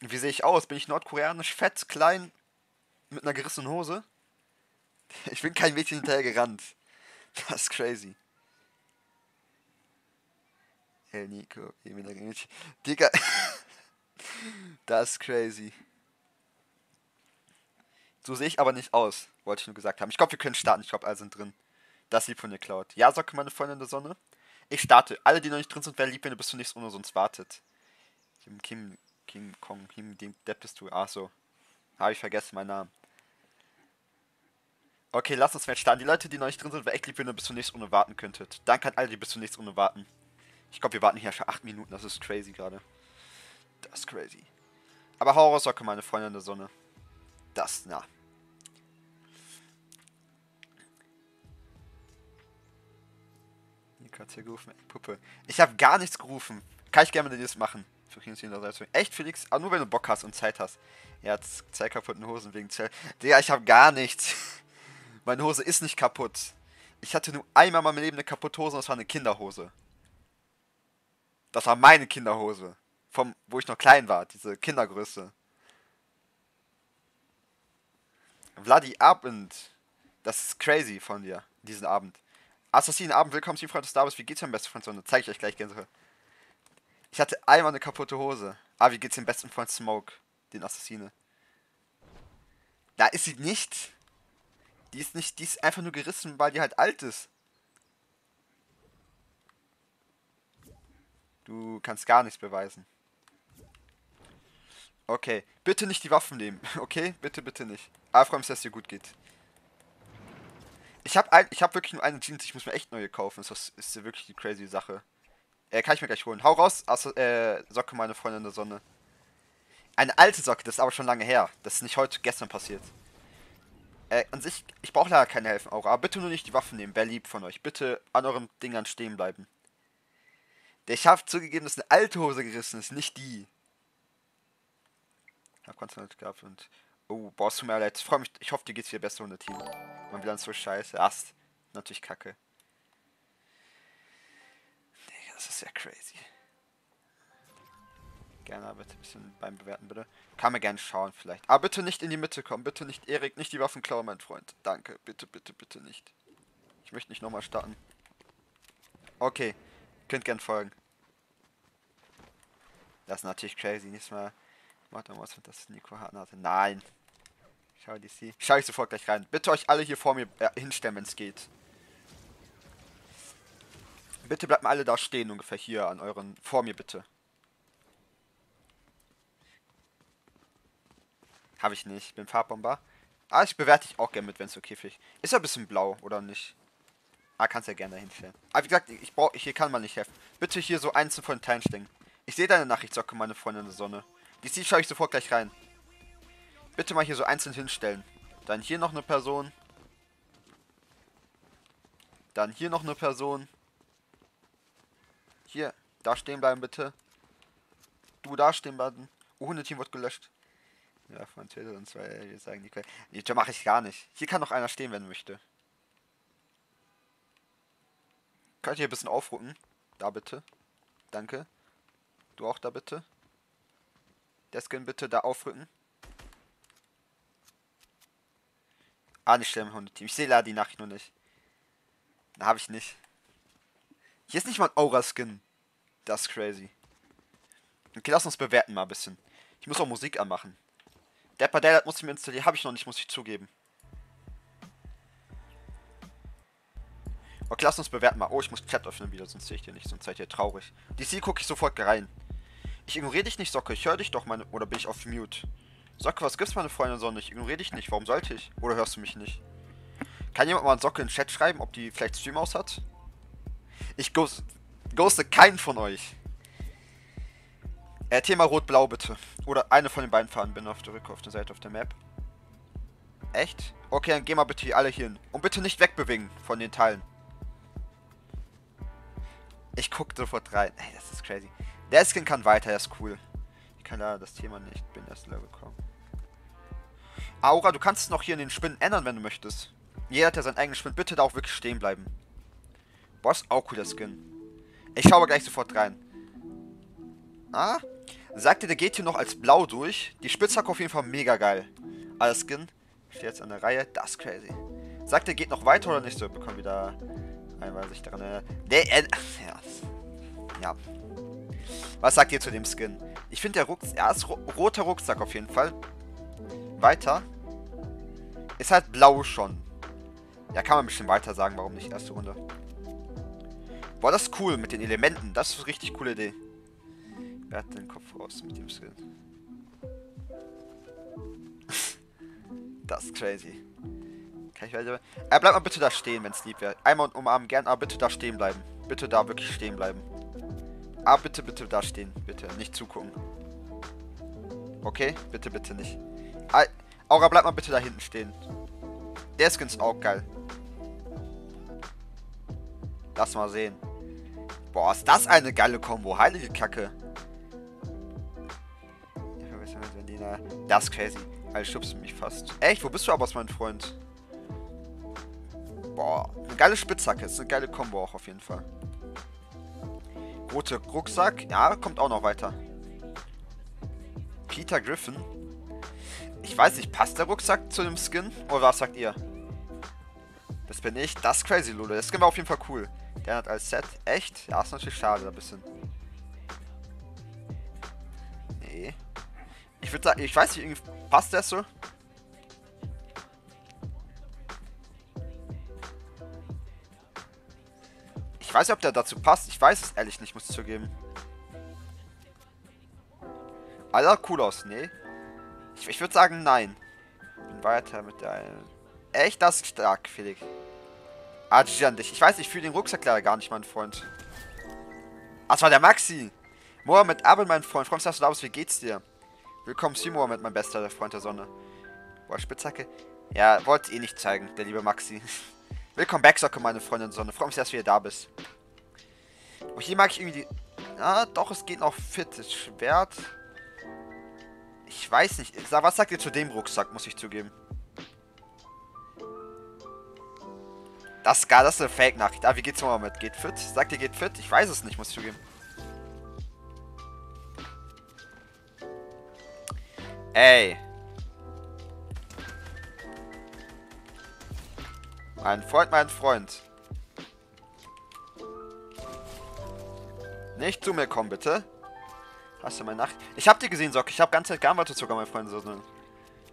Wie sehe ich aus? Bin ich nordkoreanisch, fett, klein, mit einer gerissenen Hose? Ich bin kein Mädchen hinterher gerannt. Das ist crazy. El Nico, Digga. Das ist crazy. So sehe ich aber nicht aus. Wollte ich nur gesagt haben. Ich glaube, wir können starten. Ich glaube, alle sind drin. Das lieb von der Cloud. Ja, Socke, meine Freundin der Sonne. Ich starte. Alle, die noch nicht drin sind, wäre lieb, wenn du bis zum nächsten Runde sonst wartet. Kim, Kim, King Kong, Kim, dem Depp bist du. Ach so. Habe ich vergessen, meinen Namen. Okay, lass uns mal starten. Die Leute, die noch nicht drin sind, wäre echt lieb, wenn ihr bis zur nächsten Runde warten könntet. Danke an alle, die bis zur nächsten Runde warten. Ich glaube, wir warten hier schon 8 Minuten. Das ist crazy gerade. Das ist crazy. Aber Horrorsocke, meine Freundin der Sonne. Das, na. Nico hat hier gerufen. Puppe. Ich habe gar nichts gerufen. Kann ich gerne mit dir das machen. Echt, Felix? Aber nur wenn du Bock hast und Zeit hast. Er hat zwei kaputten Hosen wegen Zell. Digga, ich habe gar nichts. Meine Hose ist nicht kaputt. Ich hatte nur einmal in meinem Leben eine kaputte Hose und das war eine Kinderhose. Das war meine Kinderhose. Vom, wo ich noch klein war, diese Kindergröße. Vladi Abend. Das ist crazy von dir, diesen Abend. Assassinenabend, willkommen zu Freund des Star Wie geht's dir am besten Freund Sonne? Zeige ich euch gleich gerne. Ich hatte einmal eine kaputte Hose. Ah, wie geht's dem besten Freund Smoke, den Assassine? Da ist sie nicht. Die ist nicht, die ist einfach nur gerissen, weil die halt alt ist. Du kannst gar nichts beweisen. Okay, bitte nicht die Waffen nehmen. Okay, bitte, bitte nicht. Aber freue mich, dass es dir gut geht. Ich habe hab wirklich nur eine Jeans, ich muss mir echt neue kaufen. Das ist wirklich die crazy Sache. Äh, kann ich mir gleich holen. Hau raus, also, äh, Socke, meine Freundin der Sonne. Eine alte Socke, das ist aber schon lange her. Das ist nicht heute, gestern passiert. Äh, an sich, ich brauche leider keine Helfen, Aura. Aber bitte nur nicht die Waffen nehmen, wer lieb von euch. Bitte an euren Dingern stehen bleiben. Der schafft zugegeben, dass eine alte Hose gerissen ist, nicht die. Ich hab Konstantin gehabt und. Oh, boah, es tut mir leid. Ich freue mich. Ich hoffe, dir geht's wieder besser ohne Team. Man dann so scheiße. Ast. Natürlich kacke. Digga, das ist ja crazy. Gerne bitte ein bisschen beim Bewerten, bitte. Kann mir gerne schauen, vielleicht. Aber bitte nicht in die Mitte kommen. Bitte nicht, Erik, nicht die Waffen klauen, mein Freund. Danke. Bitte, bitte, bitte nicht. Ich möchte nicht nochmal starten. Okay. Könnt gern folgen. Das ist natürlich crazy. Nächstes Mal macht er was, das Nico Hartner hatte. Nein. Schau DC. Schau ich sofort gleich rein. Bitte euch alle hier vor mir äh, hinstellen, wenn es geht. Bitte bleibt mal alle da stehen, ungefähr hier an euren. Vor mir bitte. Habe ich nicht. Bin Farbbomber. Ah, ich bewerte dich auch gerne mit, wenn es okay für dich. Ist ja ein bisschen blau, oder nicht? Ah, kannst ja gerne dahin stellen. Aber wie gesagt, ich brauche, hier kann man nicht helfen. Bitte hier so einzeln von Teilen stehen. Ich sehe deine Nachricht, Socke, meine Freundin der Sonne. Die schaue ich sofort gleich rein. Bitte mal hier so einzeln hinstellen. Dann hier noch eine Person. Dann hier noch eine Person. Hier, da stehen bleiben bitte. Du da stehen bleiben. Oh, Hundeteam wird gelöscht. Ja, von Twitter und zwei, wir sagen die Quelle. Nee, das mache ich gar nicht. Hier kann noch einer stehen, wenn möchte. Könnt ihr ein bisschen aufrücken? Da bitte. Danke. Du auch da bitte. Der Skin bitte da aufrücken. Ah, nicht schlimm, Hundeteam. Ich sehe leider die Nachricht nur nicht. Da habe ich nicht. Hier ist nicht mal ein Aura-Skin. Das ist crazy. Okay, lass uns bewerten mal ein bisschen. Ich muss auch Musik anmachen. Der Padell muss ich mir installieren. Habe ich noch nicht, muss ich zugeben. Okay, lass uns bewerten mal. Oh, ich muss Chat öffnen wieder, sonst sehe ich dir nicht, sonst seid ihr traurig. DC gucke ich sofort rein. Ich ignoriere dich nicht, Socke. Ich höre dich doch, meine... Oder bin ich auf Mute? Socke, was gibt's, meine Freunde Sonne? Ich ignoriere dich nicht. Warum sollte ich? Oder hörst du mich nicht? Kann jemand mal einen Socke in den Chat schreiben, ob die vielleicht Stream aus hat? Ich ghost, ghoste keinen von euch. Äh, Thema Rot-Blau bitte. Oder eine von den beiden Farben. Bin auf der Rückkehr auf der Seite auf der Map. Echt? Okay, dann gehen wir bitte alle hier hin. Und bitte nicht wegbewegen von den Teilen. Ich guck sofort rein. Ey, das ist crazy. Der Skin kann weiter, der ist cool. Ich kann leider das Thema nicht. Bin erst Level gekommen. Aura, du kannst es noch hier in den Spinnen ändern, wenn du möchtest. Jeder hat ja seinen eigenen Spinnen. Bitte da auch wirklich stehen bleiben. Boss, auch cool, der Skin. Ich schaue gleich sofort rein. Ah, Sagt ihr, der geht hier noch als blau durch. Die Spitzhacke auf jeden Fall mega geil. Alles Skin. Steht jetzt an der Reihe. Das ist crazy. Sagt ihr, geht noch weiter oder nicht? So, wir bekommen wieder einmal sich daran. Äh, der, äh, ja. ja. Was sagt ihr zu dem Skin? Ich finde der Rucksack. Ja, ist ro roter Rucksack auf jeden Fall. Weiter. Ist halt blau schon. Ja, kann man ein bisschen weiter sagen, warum nicht erste Runde. Boah, das ist cool mit den Elementen. Das ist eine richtig coole Idee. Wer hat den Kopf raus mit dem Skin? das ist crazy. Kann ich weiter... Äh, bleib mal bitte da stehen, wenn es lieb wäre. Einmal umarmen gern, aber bitte da stehen bleiben. Bitte da wirklich stehen bleiben. Ah, bitte, bitte da stehen. Bitte, nicht zugucken. Okay? Bitte, bitte nicht. Ah, Aura, bleib mal bitte da hinten stehen. Der Skin ist auch geil. Lass mal sehen. Boah, ist das eine geile Kombo. Heilige Kacke. Das ist crazy. Alle schubsen mich fast. Echt? Wo bist du aber, mein Freund? Boah, eine geile Spitzhacke. Ist eine geile Kombo auch auf jeden Fall. Rote Rucksack. Ja, kommt auch noch weiter. Peter Griffin. Ich weiß nicht, passt der Rucksack zu dem Skin? Oder was sagt ihr? Das bin ich. Das ist crazy, Lule. Das Skin war auf jeden Fall cool. Der hat als Set. Echt? Ja, ist natürlich schade, ein bisschen. Nee. Ich würde sagen, ich weiß nicht, irgendwie passt der so? Ich weiß nicht, ob der dazu passt. Ich weiß es ehrlich nicht, muss ich zugeben. Alter, cool aus. Nee. Ich, ich würde sagen, nein. Bin weiter mit der... Echt, das ist stark, Felix. Ah, GG an dich. Ich weiß, ich fühle den Rucksack leider gar nicht, mein Freund. Ach, das war der Maxi. Mohammed Abel, mein Freund. Freund, dass du da bist. Wie geht's dir? Willkommen zu Mohammed, mein bester Freund der Sonne. Boah, Spitzhacke. Ja, wollte eh nicht zeigen, der liebe Maxi. Willkommen back, Socke, meine Freundin Sonne. Freue mich, dass du wieder da bist. Und hier mag ich irgendwie die... Ah, doch, es geht noch fit. Das Schwert... Ich weiß nicht. Was sagt ihr zu dem Rucksack, muss ich zugeben. Das ist gar, das ist eine Fake-Nachricht. Ah, wie geht's mal mit? Geht fit? Sagt ihr, geht fit? Ich weiß es nicht, muss ich zugeben. Ey. Mein Freund, mein Freund. Nicht zu mir kommen, bitte. Hast du meine Nacht? Ich hab dir gesehen, Sock. Ich hab ganze Zeit geantwortet sogar, mein Freund.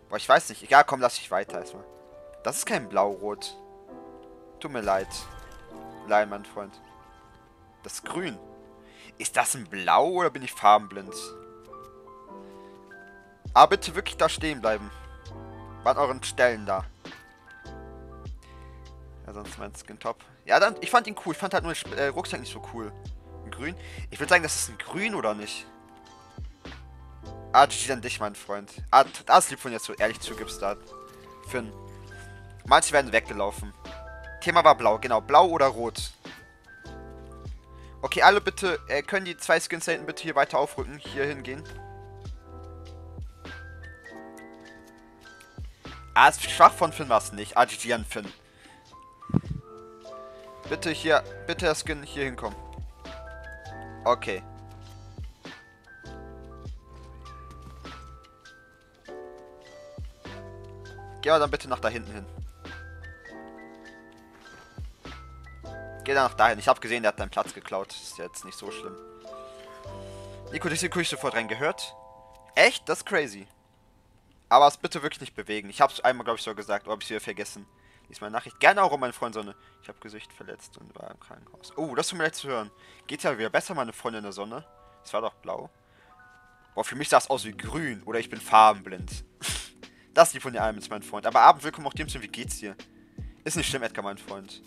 Boah, ich weiß nicht. Egal, komm, lass ich weiter erstmal. Das ist kein Blau-Rot. Tut mir leid. Nein, mein Freund. Das ist grün. Ist das ein Blau oder bin ich farbenblind? Aber bitte wirklich da stehen bleiben. Bei euren Stellen da. Ja, sonst mein Skin top. Ja, dann, ich fand ihn cool. Ich fand halt nur den äh, Rucksack nicht so cool. Ein grün. Ich würde sagen, das ist ein grün oder nicht? Ah, GG an dich, mein Freund. Ah, das lieb von dir, so ehrlich zugibst da. Finn. Manche werden weggelaufen. Thema war blau, genau. Blau oder rot. Okay, alle bitte, äh, können die zwei Skins da hinten bitte hier weiter aufrücken. Hier hingehen. Ah, ist schwach von Finn war es nicht. Ah, GG an Finn. Bitte hier, bitte der Skin hier hinkommen. Okay. Geh mal dann bitte nach da hinten hin. Geh dann nach dahin. Ich habe gesehen, der hat deinen Platz geklaut. Ist jetzt nicht so schlimm. Nico, dich ich sofort reingehört. Echt? Das ist crazy. Aber es bitte wirklich nicht bewegen. Ich habe es einmal, glaube ich, so gesagt. Oder habe ich es wieder vergessen? Diesmal Nachricht. Gerne auch um meine Freundin Sonne. Ich habe Gesicht verletzt und war im Krankenhaus. Oh, das tut mir leid zu hören. Geht ja wieder besser, meine Freundin in der Sonne. Es war doch blau. Boah, für mich sah es aus wie grün. Oder ich bin farbenblind. Das ist die von dir Almens, mein Freund. Aber Abend willkommen auch dem zu, wie geht's dir? Ist nicht schlimm, Edgar, mein Freund.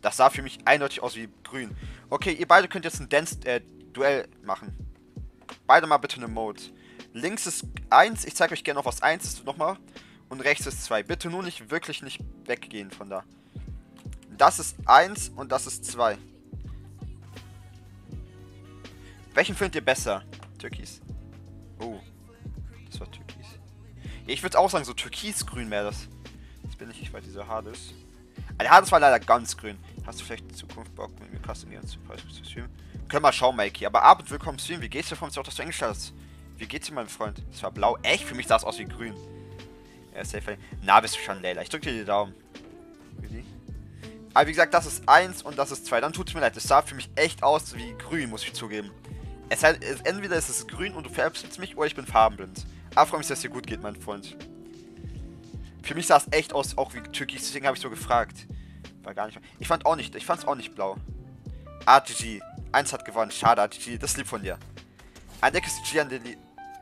Das sah für mich eindeutig aus wie grün. Okay, ihr beide könnt jetzt ein Dance-Duell äh, machen. Beide mal bitte eine Mode. Links ist 1, ich zeige euch gerne noch, was 1 ist nochmal. Und rechts ist 2. Bitte nur nicht, wirklich nicht weggehen von da. Das ist 1 und das ist 2. Welchen findet ihr besser? Türkis. Oh. Das war Türkis. Ich würde auch sagen, so türkisgrün wäre das. Jetzt bin ich nicht, weil dieser Hades. Ah, der Hades war leider ganz grün. Hast du vielleicht in Zukunft Bock mit mir Custom zu streamen? Können wir schauen, Mikey. Aber Abend willkommen streamen. Wie geht's dir? Freut mich auch, dass du Englisch hast. Wie geht's dir, mein Freund? Das war blau. Echt? Für mich sah es aus wie grün. Ja, safe. Na, bist du schon, Leila. Ich drück dir die Daumen. Aber wie gesagt, das ist 1 und das ist 2. Dann tut's mir leid. Das sah für mich echt aus wie grün, muss ich zugeben. Es heißt, entweder ist es grün und du färbst mich, oder ich bin farbenblind. Aber freue mich, dass es dir gut geht, mein Freund. Für mich sah es echt aus, auch wie türkisch, deswegen habe ich so gefragt. War gar nicht. Ich fand auch nicht, ich fand es auch nicht blau. RGG. Eins hat gewonnen. Schade, RGG. Das lieb von dir. Ein Deck ist G an den.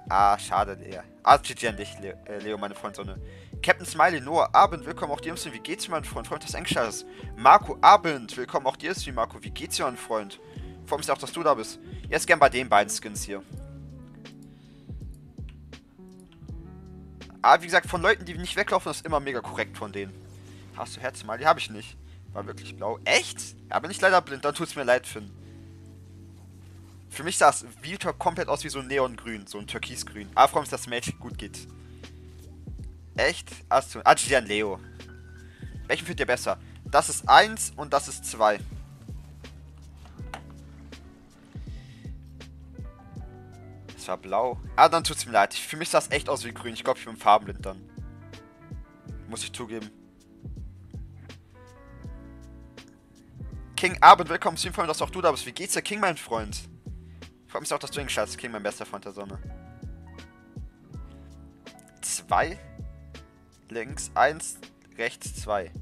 Ah, schade, Lea. RGG an dich, Leo, äh, Leo meine Freundsonne. Captain Smiley, Noah, Abend, willkommen auch dir. Wie geht's dir, mein Freund? Freund des Engsters. Marco, Abend, willkommen auch dir, wie Marco. Wie geht's dir, mein Freund? Freut mich auch, dass du da bist. Jetzt gern bei den beiden Skins hier. Aber wie gesagt, von Leuten, die nicht weglaufen, ist immer mega korrekt von denen. Hast du Herz? Die habe ich nicht. War wirklich blau. Echt? Ja, bin ich leider blind, dann tut's mir leid, Finn. Für mich sah es Viltor komplett aus wie so ein Neongrün, so ein Türkisgrün. Aber freue mich, dass das Magic gut geht. Echt? Achso, Adrian Leo. Welchen findet ihr besser? Das ist 1 und das ist 2. Das war blau. Ah, dann tut's mir leid. Für mich sah es echt aus wie grün. Ich glaube, ich bin farbenblind dann. Muss ich zugeben. King Abend, willkommen zu Stream, dass auch du da bist. Wie geht's dir, King, mein Freund? Freut mich auch, dass du hingeschaut King, mein bester Freund der Sonne. Zwei. Links, eins, rechts, zwei.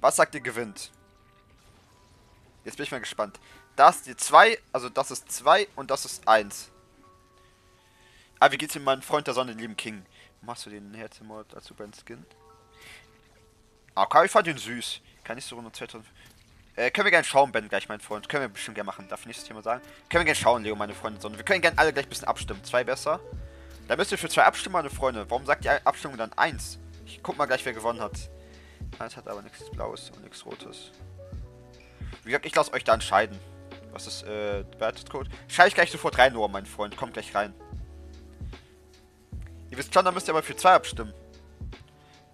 Was sagt ihr gewinnt? Jetzt bin ich mal gespannt. Das die 2, also das ist 2 und das ist 1. Ah, wie geht's dir, mein Freund der Sonne, lieben King? Machst du den Herzemord als super Skin? Ah, okay, ich fand ihn süß. Kann ich so Runde 2000. Äh, können wir gerne schauen, Ben, gleich, mein Freund. Können wir bestimmt gerne machen. Darf ich nicht das Thema sagen? Können wir gerne schauen, Leo, meine Freunde. Sonne. Wir können gerne alle gleich ein bisschen abstimmen. Zwei besser. Da müsst ihr für zwei abstimmen, meine Freunde. Warum sagt die Abstimmung dann eins? Ich guck mal gleich, wer gewonnen hat. Eins hat aber nichts Blaues und nichts Rotes. Wie gesagt, ich lasse euch da entscheiden. Was ist, äh, Battle Code? Schreibe ich gleich sofort rein, Noah, mein Freund. Kommt gleich rein. Ihr wisst schon, da müsst ihr aber für zwei abstimmen.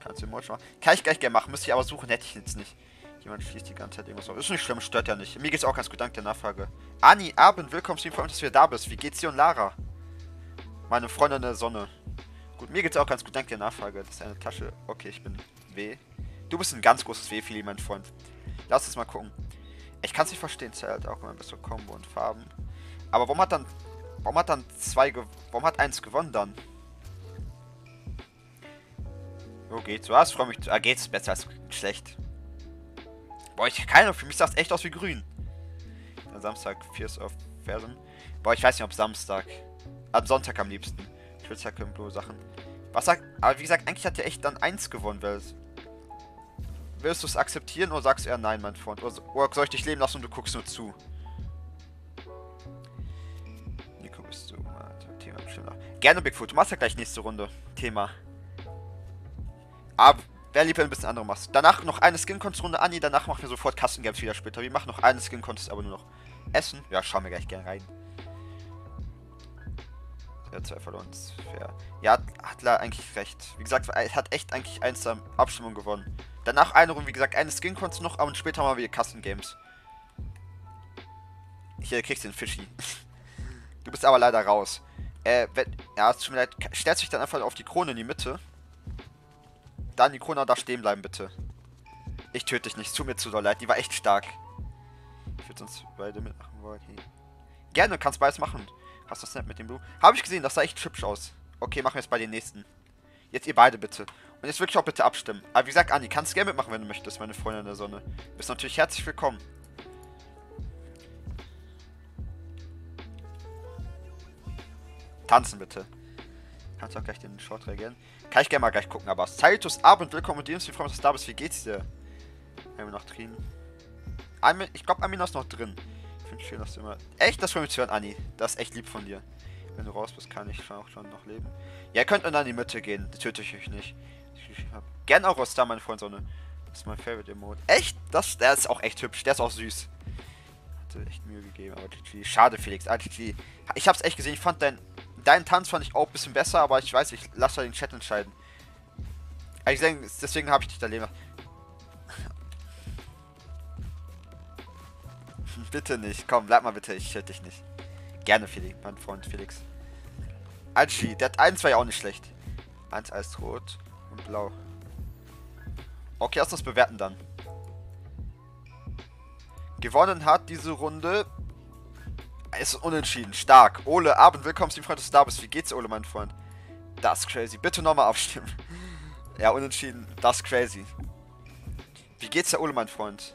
Kannst du Emoji machen? Kann ich gleich gerne machen, müsste ich aber suchen, hätte ich jetzt nicht. Jemand schließt die ganze Zeit irgendwas auf. Ist nicht schlimm, stört ja nicht. Mir geht's auch ganz gut, danke der Nachfrage. Ani, Abend, willkommen zu ihm, freut mich, dass du wieder da bist. Wie geht's dir und Lara? Meine Freundin der Sonne. Gut, mir geht's auch ganz gut, danke der Nachfrage. Das ist eine Tasche. Okay, ich bin W. Du bist ein ganz großes W, Fili, mein Freund. Lass uns mal gucken. Ich kann es nicht verstehen, zählt auch immer ein bisschen Combo und Farben. Aber warum hat dann. Warum hat dann zwei. Warum hat eins gewonnen dann? Wo geht's? Du hast, freue mich. Ah, geht's besser als schlecht. Boah, ich keine für mich sah es echt aus wie grün. Samstag, Fears of Fersen. Boah, ich weiß nicht, ob Samstag. Am Sonntag am liebsten. Spitzhacke und Blue Sachen. Was sagt. Aber wie gesagt, eigentlich hat er echt dann eins gewonnen, weil. Willst du es akzeptieren oder sagst du eher nein, mein Freund? Oder, oder soll ich dich leben lassen und du guckst nur zu? Nico, bist du mal Thema bestimmt nach. Gerne, Bigfoot. Du machst ja gleich nächste Runde. Thema. Aber wer lieber ein bisschen andere machst. Danach noch eine Skin-Contest-Runde. Anni, danach machen wir sofort Kassen-Games wieder später. Wir machen noch eine Skin-Contest, aber nur noch Essen. Ja, schauen wir gleich gerne rein. Ja, zwei verloren. Fair. Ja, hat er eigentlich recht. Wie gesagt, hat echt eigentlich eins der Abstimmung gewonnen. Danach eine Runde, wie gesagt, eine Skin-Contest noch, aber später mal wieder Kassen-Games. Hier kriegst du den Fischi. du bist aber leider raus. Äh, wenn, ja, es tut mir leid. Stellt sich dann einfach auf die Krone in die Mitte. Dann die Krone da stehen bleiben, bitte. Ich töte dich nicht. Tut mir zu doll leid. Die war echt stark. Ich würde sonst beide mitmachen wollen. Okay. Gerne, kannst beides machen. Hast du das nicht mit dem Blue? Habe ich gesehen, das sah echt hübsch aus. Okay, machen wir es bei den nächsten. Jetzt ihr beide bitte. Und jetzt wirklich auch bitte abstimmen. Aber wie gesagt, Anni, kannst gerne mitmachen, wenn du möchtest, meine Freundin der Sonne. Du bist natürlich herzlich willkommen. Tanzen bitte. Kannst auch gleich den Short reagieren. Kann ich gerne mal gleich gucken, aber Salutus Abend, willkommen und Dienst, wie freuen uns, dass du da bist. Wie geht's dir? Wir noch drin? Ich glaube, Amina ist noch drin. Ich finde schön, dass du immer... Echt? Das freut mich zu hören, Anni. Das ist echt lieb von dir. Wenn du raus bist, kann ich auch schon noch leben. Ja, ihr könnt dann in die Mitte gehen. Das töte ich euch nicht. Ich hab gern auch aus da, meine Freunde, Sonne. Das ist mein Favorite Emote. Echt? Das, der ist auch echt hübsch. Der ist auch süß. Hatte echt Mühe gegeben, aber GG. Schade, Felix. Ah. Ich hab's echt gesehen. Ich fand dein deinen Tanz fand ich auch ein bisschen besser, aber ich weiß, ich lasse den Chat entscheiden. deswegen habe ich dich da leben. bitte nicht, komm, bleib mal bitte, ich hätte dich nicht. Gerne, Felix, mein Freund Felix. Algi, der hat 1 war ja auch nicht schlecht. 1 als rot und blau. Okay, erst das bewerten dann. Gewonnen hat diese Runde es ist unentschieden. Stark. Ole, Abend, willkommen, Team Freund, dass du da bist. Wie geht's, Ole, mein Freund? Das ist crazy. Bitte nochmal abstimmen. Ja, unentschieden. Das ist crazy. Wie geht's der Ole, mein Freund?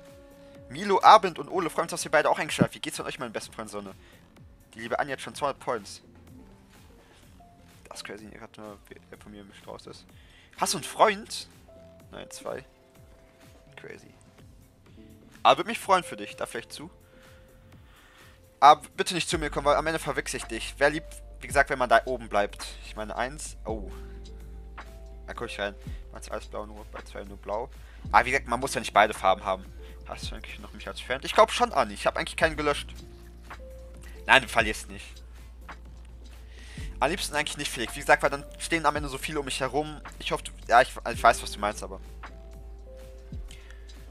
Milo, Abend und Ole freuen uns, dass ihr beide auch eingeschaltet Wie geht's denn euch, mein besten Freund Sonne? Die liebe Anja hat schon 200 Points. Das ist crazy. Ich hatte nur, wer von mir im Strauß ist. Hast du einen Freund? Nein, zwei. Crazy. Aber würde mich freuen für dich. Da vielleicht zu. Aber bitte nicht zu mir kommen, weil am Ende verwechsel ich dich. Wer liebt, wie gesagt, wenn man da oben bleibt. Ich meine, eins. Oh. Da guck ich rein. Meins alles blau, nur bei zwei nur blau. Aber wie gesagt, man muss ja nicht beide Farben haben. Hast du eigentlich noch mich als Fan? Ich glaube schon, Anni. Ich habe eigentlich keinen gelöscht. Nein, du verlierst nicht. Am liebsten eigentlich nicht, Felix. Wie gesagt, weil dann stehen am Ende so viele um mich herum. Ich hoffe, du, ja, ich, ich weiß, was du meinst, aber.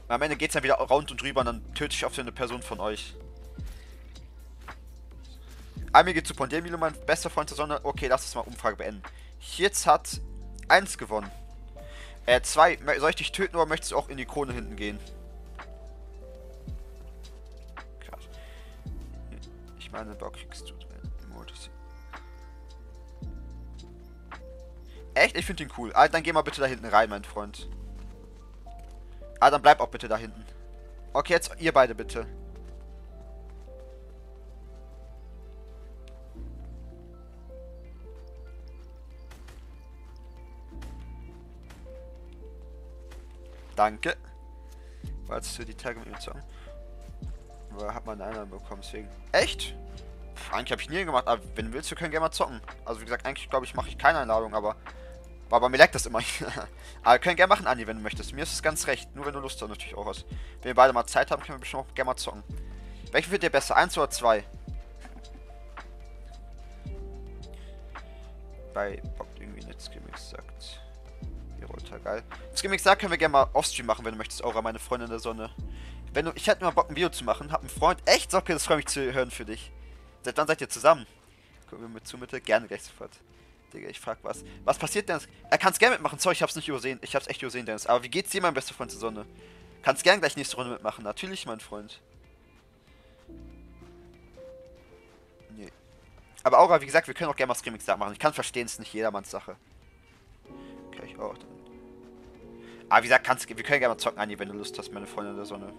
Am Ende geht es dann wieder rund und drüber und dann töte ich auf eine Person von euch. Mir geht super. Und mein bester Freund der Sonne. Okay, lass uns mal Umfrage beenden. Jetzt hat 1 gewonnen. Äh, 2. Soll ich dich töten oder möchtest du auch in die Krone hinten gehen? Krass. Ich meine, Bock kriegst du. Echt? Ich finde ihn cool. Ah, dann geh mal bitte da hinten rein, mein Freund. Ah, dann bleib auch bitte da hinten. Okay, jetzt ihr beide bitte. Danke. Wolltest du die Tage mit mir zocken? Aber hat man einen bekommen, deswegen. Echt? Pff, eigentlich habe ich nie gemacht, aber wenn du willst, wir können gerne mal zocken. Also wie gesagt, eigentlich glaube ich, mache ich keine Einladung, aber aber mir leckt das immer. Aber wir können gerne machen, Andi, wenn du möchtest. Mir ist es ganz recht. Nur wenn du Lust hast, natürlich auch was. Wenn wir beide mal Zeit haben, können wir bestimmt auch gerne mal zocken. Welchen wird dir besser? Eins oder zwei? Bei Bock irgendwie Skimmix sagt. Runter, geil. Skimmix sagt, können wir gerne mal Offstream machen, wenn du möchtest. Aura, meine Freundin der Sonne. Wenn du, ich hätte mal Bock, ein Video zu machen. Hab einen Freund. Echt? Mir, das freut mich zu hören für dich. Seit wann seid ihr zusammen? Gucken wir mit zu, bitte. Gerne gleich sofort. Digga, ich frag was. Was passiert denn? Er kann's gerne mitmachen. Sorry, ich hab's nicht übersehen. Ich hab's echt übersehen, Dennis. Aber wie geht's dir, mein bester Freund zur Sonne? Kannst gern gleich nächste Runde mitmachen. Natürlich, mein Freund. Nee. Aber Aura, wie gesagt, wir können auch gerne mal Screaming da machen. Ich kann verstehen, es ist nicht jedermanns Sache. Okay, ich auch. Dann. Aber wie gesagt, kannst, wir können gerne mal zocken, Anni, wenn du Lust hast, meine Freundin der Sonne.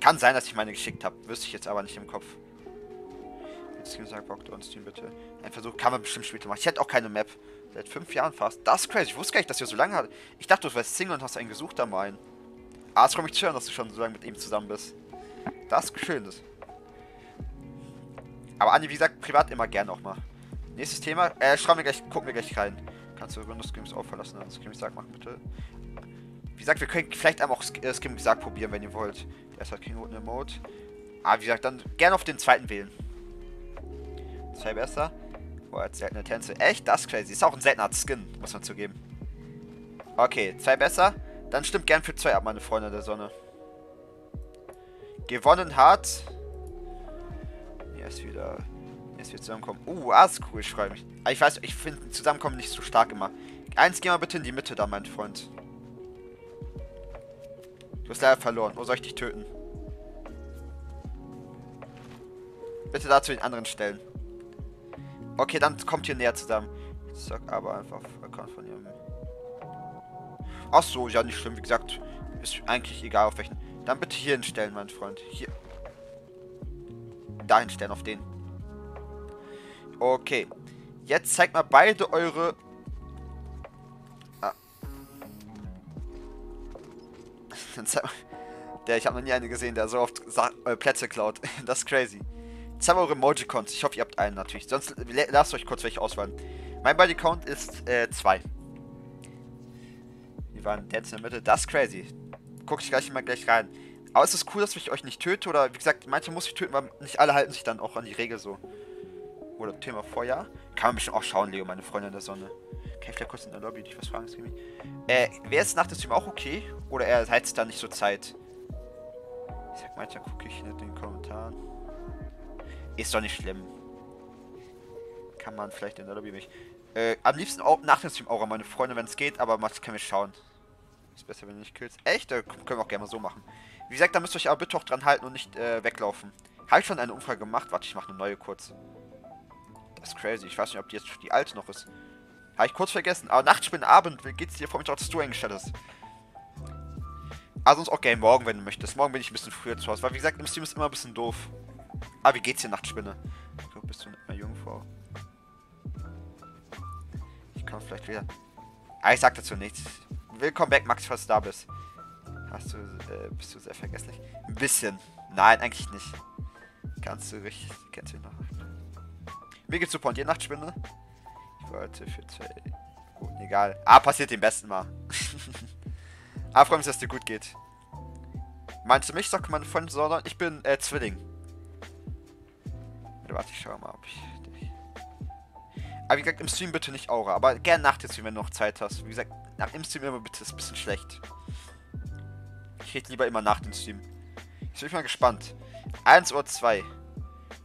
Kann sein, dass ich meine geschickt habe. Wüsste ich jetzt aber nicht im Kopf. Jetzt gesagt, Bock uns Stream bitte. Ein Versuch kann man bestimmt später machen. Ich hätte auch keine Map. Seit fünf Jahren fast. Das ist crazy. Ich wusste gar nicht, dass ihr so lange hat. Ich dachte, du wärst Single und hast einen gesucht mal einen. Ah, es freut mich zu hören, dass du schon so lange mit ihm zusammen bist. Das ist schön. Das. Aber Andi, wie gesagt, privat immer gerne auch mal. Nächstes Thema. Äh, schreiben wir gleich, gucken wir gleich rein. Kannst du Windows Games auch verlassen? Dann Scream Sag machen bitte. Wie gesagt, wir können vielleicht einmal auch Scream Sag probieren, wenn ihr wollt. Der ist halt kein guter Mode. Aber wie gesagt, dann gerne auf den zweiten wählen. Zwei besser. Boah, jetzt seltene Tänze. Echt? Das ist crazy. Ist auch ein seltener Skin, muss man zugeben. Okay, zwei besser. Dann stimmt gern für zwei ab, meine Freunde der Sonne. Gewonnen hat. Hier ist wieder. Jetzt wird zusammenkommen. Uh, ah, ist cool, ich freue mich. Aber ich weiß, ich finde Zusammenkommen nicht so stark immer. Eins, geh mal bitte in die Mitte da, mein Freund. Du hast leider verloren. Wo soll ich dich töten? Bitte da zu den anderen stellen. Okay, dann kommt hier näher zusammen. Sag aber einfach Account von ihrem. Ach so, ja, nicht schlimm. Wie gesagt, ist eigentlich egal auf welchen. Dann bitte hier hinstellen, mein Freund. Hier. Dahin stellen, auf den. Okay. Jetzt zeigt mal beide eure... Ah. Der, ich habe noch nie eine gesehen, der so oft Sa äh, Plätze klaut. das ist crazy. Jetzt haben wir eure Emojicons. Ich hoffe, ihr habt einen natürlich. Sonst lasst euch kurz welche auswählen. Mein Bodycount ist 2. Äh, Wir waren jetzt in der Mitte. Das ist crazy. Guck ich gleich immer gleich rein. Aber es ist cool, dass ich euch nicht töte. Oder wie gesagt, manche muss ich töten, weil nicht alle halten sich dann auch an die Regel so. Oder Thema Feuer. Kann man bestimmt auch schauen, Leo, meine Freundin der Sonne. Kann ich vielleicht kurz in der Lobby dich was fragen? Äh, wäre es nach dem Stream auch okay? Oder er heizt da nicht so Zeit? Ich sag manchmal gucke ich in den Kommentaren. Ist doch nicht schlimm. Kann man vielleicht in der Lobby mich. Äh, am liebsten auch nach dem Stream Aura, meine Freunde, wenn es geht, aber was können wir schauen. Ist besser, wenn du nicht killst. Echt? Können wir auch gerne mal so machen. Wie gesagt, da müsst ihr euch aber bitte auch dran halten und nicht äh, weglaufen. Habe ich schon eine Umfrage gemacht? Warte, ich mache eine neue kurz. Das ist crazy. Ich weiß nicht, ob die jetzt die alte noch ist. Habe ich kurz vergessen. Aber Nachtspinnabend geht's dir vor mich dass du eingestellt hast. Also uns auch gerne morgen, wenn du möchtest. Morgen bin ich ein bisschen früher zu Hause. Weil wie gesagt, im Stream ist immer ein bisschen doof. Aber wie geht's dir, Nachtspinne? Ich glaube, bist du nicht mehr Jungfrau. Ich komme vielleicht wieder. Ah, ich sag dazu nichts. Willkommen back, Max, falls du da bist. Hast du, äh, bist du sehr vergesslich? Ein bisschen. Nein, eigentlich nicht. Kannst du richtig. Kennst du noch? Mir super und dir Nachtspinne? Ich wollte für zwei. Gut, egal. Ah, passiert dem besten mal. ah, freue mich, dass es dir gut geht. Meinst du mich, sagt meine Freundin, sondern ich bin äh, Zwilling. Warte, ich schau mal, ob ich dich. Aber wie gesagt, im Stream bitte nicht Aura. Aber gerne nach dem Stream, wenn du noch Zeit hast. Wie gesagt, nach dem Stream immer bitte, ist ein bisschen schlecht. Ich rede lieber immer nach dem Stream. Jetzt bin ich mal gespannt. 1 Uhr 2.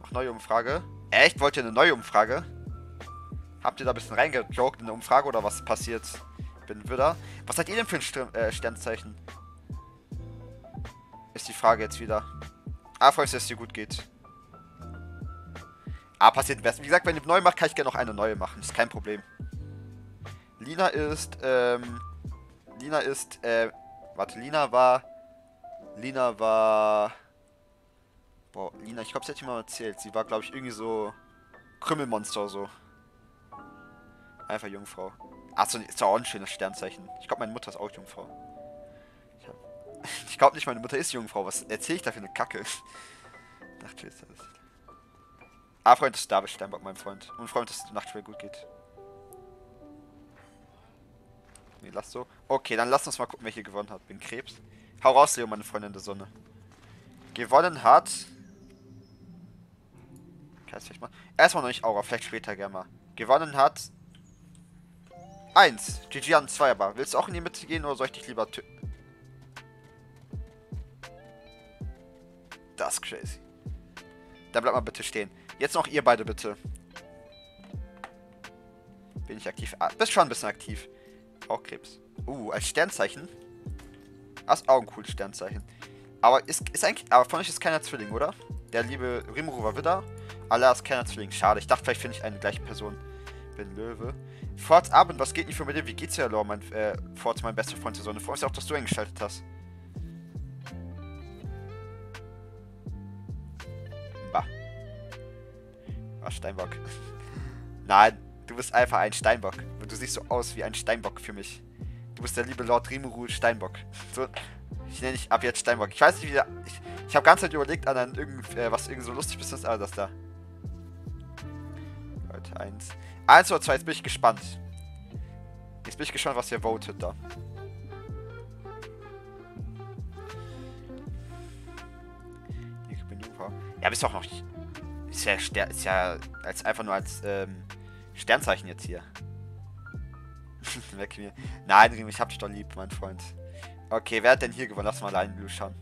Noch neue Umfrage. Echt? Wollt ihr eine neue Umfrage? Habt ihr da ein bisschen reingejoked in eine Umfrage oder was passiert? Bin wieder. Was seid ihr denn für ein Stir äh, Sternzeichen? Ist die Frage jetzt wieder. Ah, freut dass es dir gut geht. Ah, passiert besser. Wie gesagt, wenn ihr neu macht, kann ich gerne noch eine neue machen. Ist kein Problem. Lina ist, ähm... Lina ist, äh... Warte, Lina war... Lina war... Boah, Lina, ich glaube, sie hat dir mal erzählt. Sie war, glaube ich, irgendwie so... Krümmelmonster so. Einfach Jungfrau. Achso, ist ja auch ein schönes Sternzeichen. Ich glaube, meine Mutter ist auch Jungfrau. Ich glaube nicht, meine Mutter ist Jungfrau. Was erzähle ich da für eine Kacke? Nachtspiel ist das. Ah, Freund ist David Steinbock, mein Freund. Und Freund, dass es Nachtspiel gut geht. Nee, lass so. Okay, dann lass uns mal gucken, wer hier gewonnen hat. Bin Krebs. Hau raus, Leo, meine Freundin der Sonne. Gewonnen hat. Kann ich mal. Erstmal noch nicht Aura, vielleicht später gerne mal. Gewonnen hat. Eins. GG an zwei, aber willst du auch in die Mitte gehen oder soll ich dich lieber töten? Das ist crazy. Dann bleibt mal bitte stehen. Jetzt noch ihr beide bitte. Bin ich aktiv? Ah, bist schon ein bisschen aktiv. Auch Krebs. Uh, als Sternzeichen. Das auch ein cooles Sternzeichen. Aber ist, ist eigentlich. Aber von euch ist keiner Zwilling, oder? Der liebe Rimuru war Widder. Allah ist keiner Zwilling. Schade. Ich dachte, vielleicht finde ich eine gleiche Person. Bin Löwe. Forts Abend, was geht nicht für mit dir? Wie geht's dir, Lore, mein äh, Forts, mein bester Freund der Sonne? Freue mich auch, dass du eingeschaltet hast. Ach, Steinbock. Nein, du bist einfach ein Steinbock. Du siehst so aus wie ein Steinbock für mich. Du bist der liebe Lord Rimuru Steinbock. So, ich nenne dich ab jetzt Steinbock. Ich weiß nicht, wie der, Ich, ich habe ganz Zeit überlegt an irgend, äh, was irgendwie so lustig ist, aber das da. Leute, eins. Eins oder zwei, jetzt bin ich gespannt. Jetzt bin ich gespannt, was ihr votet da. Ja, bist auch noch ist ja, ist ja als einfach nur als ähm, Sternzeichen jetzt hier. Weg mir. Nein, Riem, ich hab dich doch lieb, mein Freund. Okay, wer hat denn hier gewonnen? Lass mal allein Blue schauen.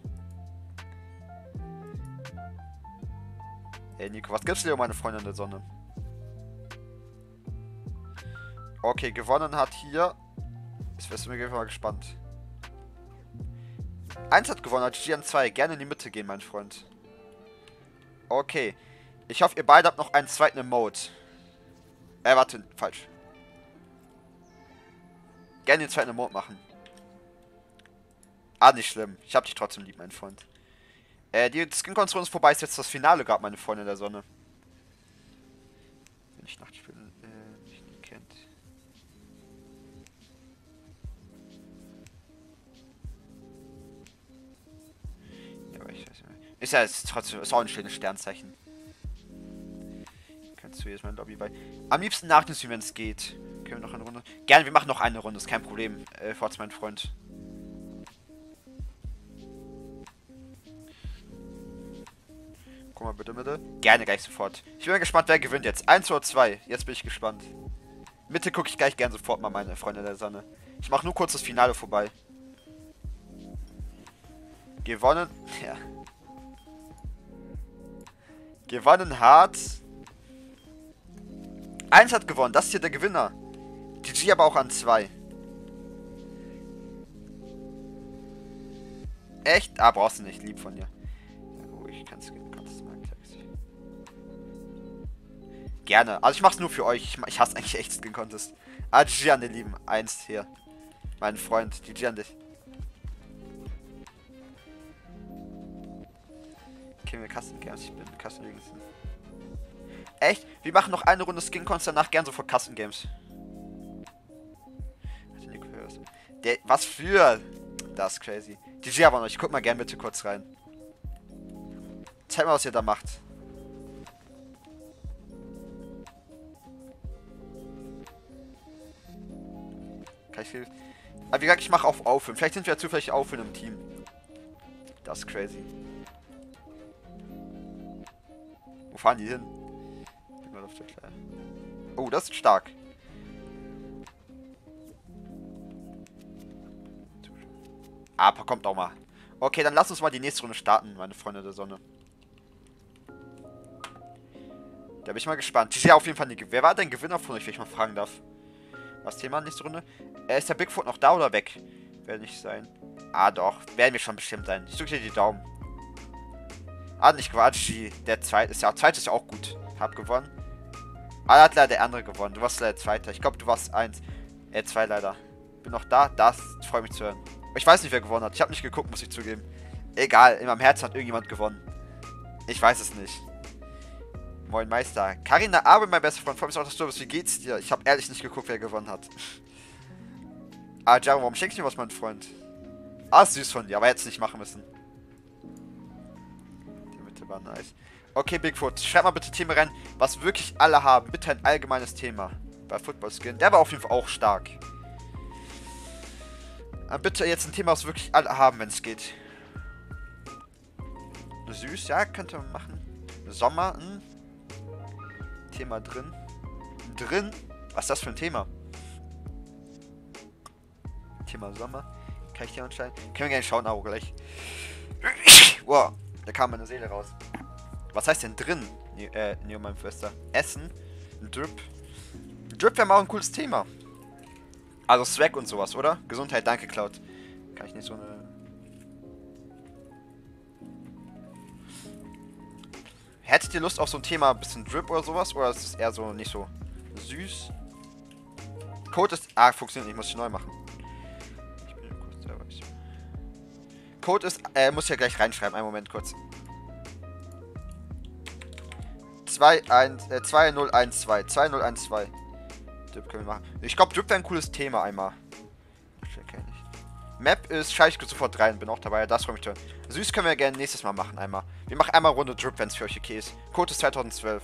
Ey, Nico, was gibt's dir um meine Freundin der Sonne? Okay, gewonnen hat hier. Jetzt wirst du mir mal gespannt. Eins hat gewonnen, hat Gian 2. Gerne in die Mitte gehen, mein Freund. Okay. Ich hoffe, ihr beide habt noch einen zweiten Emote. Äh, warte, falsch. Gerne den zweiten Emote machen. Ah, nicht schlimm. Ich hab dich trotzdem lieb, mein Freund. Äh, die Skin-Konstruktion ist vorbei. Ist jetzt das Finale gab, meine Freunde der Sonne. Wenn ich Nachtspiel Ist ja ist trotzdem ist auch ein schönes Sternzeichen kannst du jetzt mein Lobby bei. Am liebsten nach dem Stream, wenn es geht. Können wir noch eine Runde? Gerne, wir machen noch eine Runde, ist kein Problem. Äh, Forz, mein Freund. Guck mal bitte, bitte. Gerne gleich sofort. Ich bin gespannt, wer gewinnt jetzt. 1 oder 2. Jetzt bin ich gespannt. Mitte gucke ich gleich gern sofort mal meine Freunde der Sonne. Ich mache nur kurz das Finale vorbei. Gewonnen. Ja. Gewonnen hart. Eins hat gewonnen. Das ist hier der Gewinner. GG aber auch an zwei. Echt? Ah, brauchst du nicht. Lieb von dir. Du kannst mal Gerne. Also ich mach's nur für euch. Ich, ich hasse eigentlich echt Skin Contest. Ah, GG an den Lieben. Eins hier. Mein Freund. GG an dich. Okay, wir Custom Games. Ich bin Custom Games. Echt? Wir machen noch eine Runde Skin Contest, danach gern sofort Custom Games. Der, was für? Das ist crazy. GG aber noch. Ich guck mal gern bitte kurz rein. Zeig mal, was ihr da macht. Kann ich viel... Aber wie gesagt, ich mache auf Auffüllen. Vielleicht sind wir ja zufällig Auffüllen im Team. Das ist crazy. Wo fahren die hin? Oh, das ist stark. Aber kommt auch mal. Okay, dann lass uns mal die nächste Runde starten, meine Freunde der Sonne. Da bin ich mal gespannt. Ich sehe auf jeden Fall nicht. Wer war denn Gewinner von euch, wenn ich mal fragen darf? Was Thema nächste Runde? Äh, ist der Bigfoot noch da oder weg? Werde nicht sein. Ah, doch. Werden wir schon bestimmt sein. Ich drücke dir die Daumen. Ah, nicht Quatsch. Der zweite ist ja, zweite ist auch gut. Hab gewonnen. Ah, hat leider der andere gewonnen. Du warst leider Zweiter. Ich glaube, du warst eins. Äh, zwei leider. Bin noch da. Das freue mich zu hören. Ich weiß nicht, wer gewonnen hat. Ich habe nicht geguckt, muss ich zugeben. Egal, in meinem Herzen hat irgendjemand gewonnen. Ich weiß es nicht. Moin Meister. Karina Abel, mein bester Freund. Freue mich auch, dass du bist. Wie geht's dir? Ich habe ehrlich nicht geguckt, wer gewonnen hat. ah, Jaro, warum schenkst du mir was, mein Freund? Ah, süß von dir, aber jetzt nicht machen müssen. Die Mitte war nice. Okay, Bigfoot, schreib mal bitte Themen rein, was wirklich alle haben. Bitte ein allgemeines Thema. Bei Football Skin. Der war auf jeden Fall auch stark. Aber bitte jetzt ein Thema, was wirklich alle haben, wenn es geht. Süß, ja, könnte man machen. Sommer, hm. Thema drin. Drin? Was ist das für ein Thema? Thema Sommer. Kann ich dir anscheinend? Können wir gerne schauen, auch gleich. wow, da kam meine Seele raus. Was heißt denn drin? Ne äh, Neo, mein Förster. Essen. Drip. Drip wäre mal ein cooles Thema. Also Swag und sowas, oder? Gesundheit, danke, Cloud. Kann ich nicht so eine... Hättet ihr Lust auf so ein Thema, bisschen Drip oder sowas? Oder ist es eher so nicht so süß? Code ist... Ah, funktioniert nicht, muss ich neu machen. Code ist... Äh, muss ja gleich reinschreiben. Einen Moment kurz. 2, 1, äh, 2012. 2012. Drip können wir machen. Ich glaube, Drip wäre ein cooles Thema einmal. Map ist, scheiße ich sofort rein, bin auch dabei, das freut mich zu Süß können wir gerne nächstes Mal machen, einmal. Wir machen einmal Runde Drip, wenn es für euch okay ist. Code ist 2012.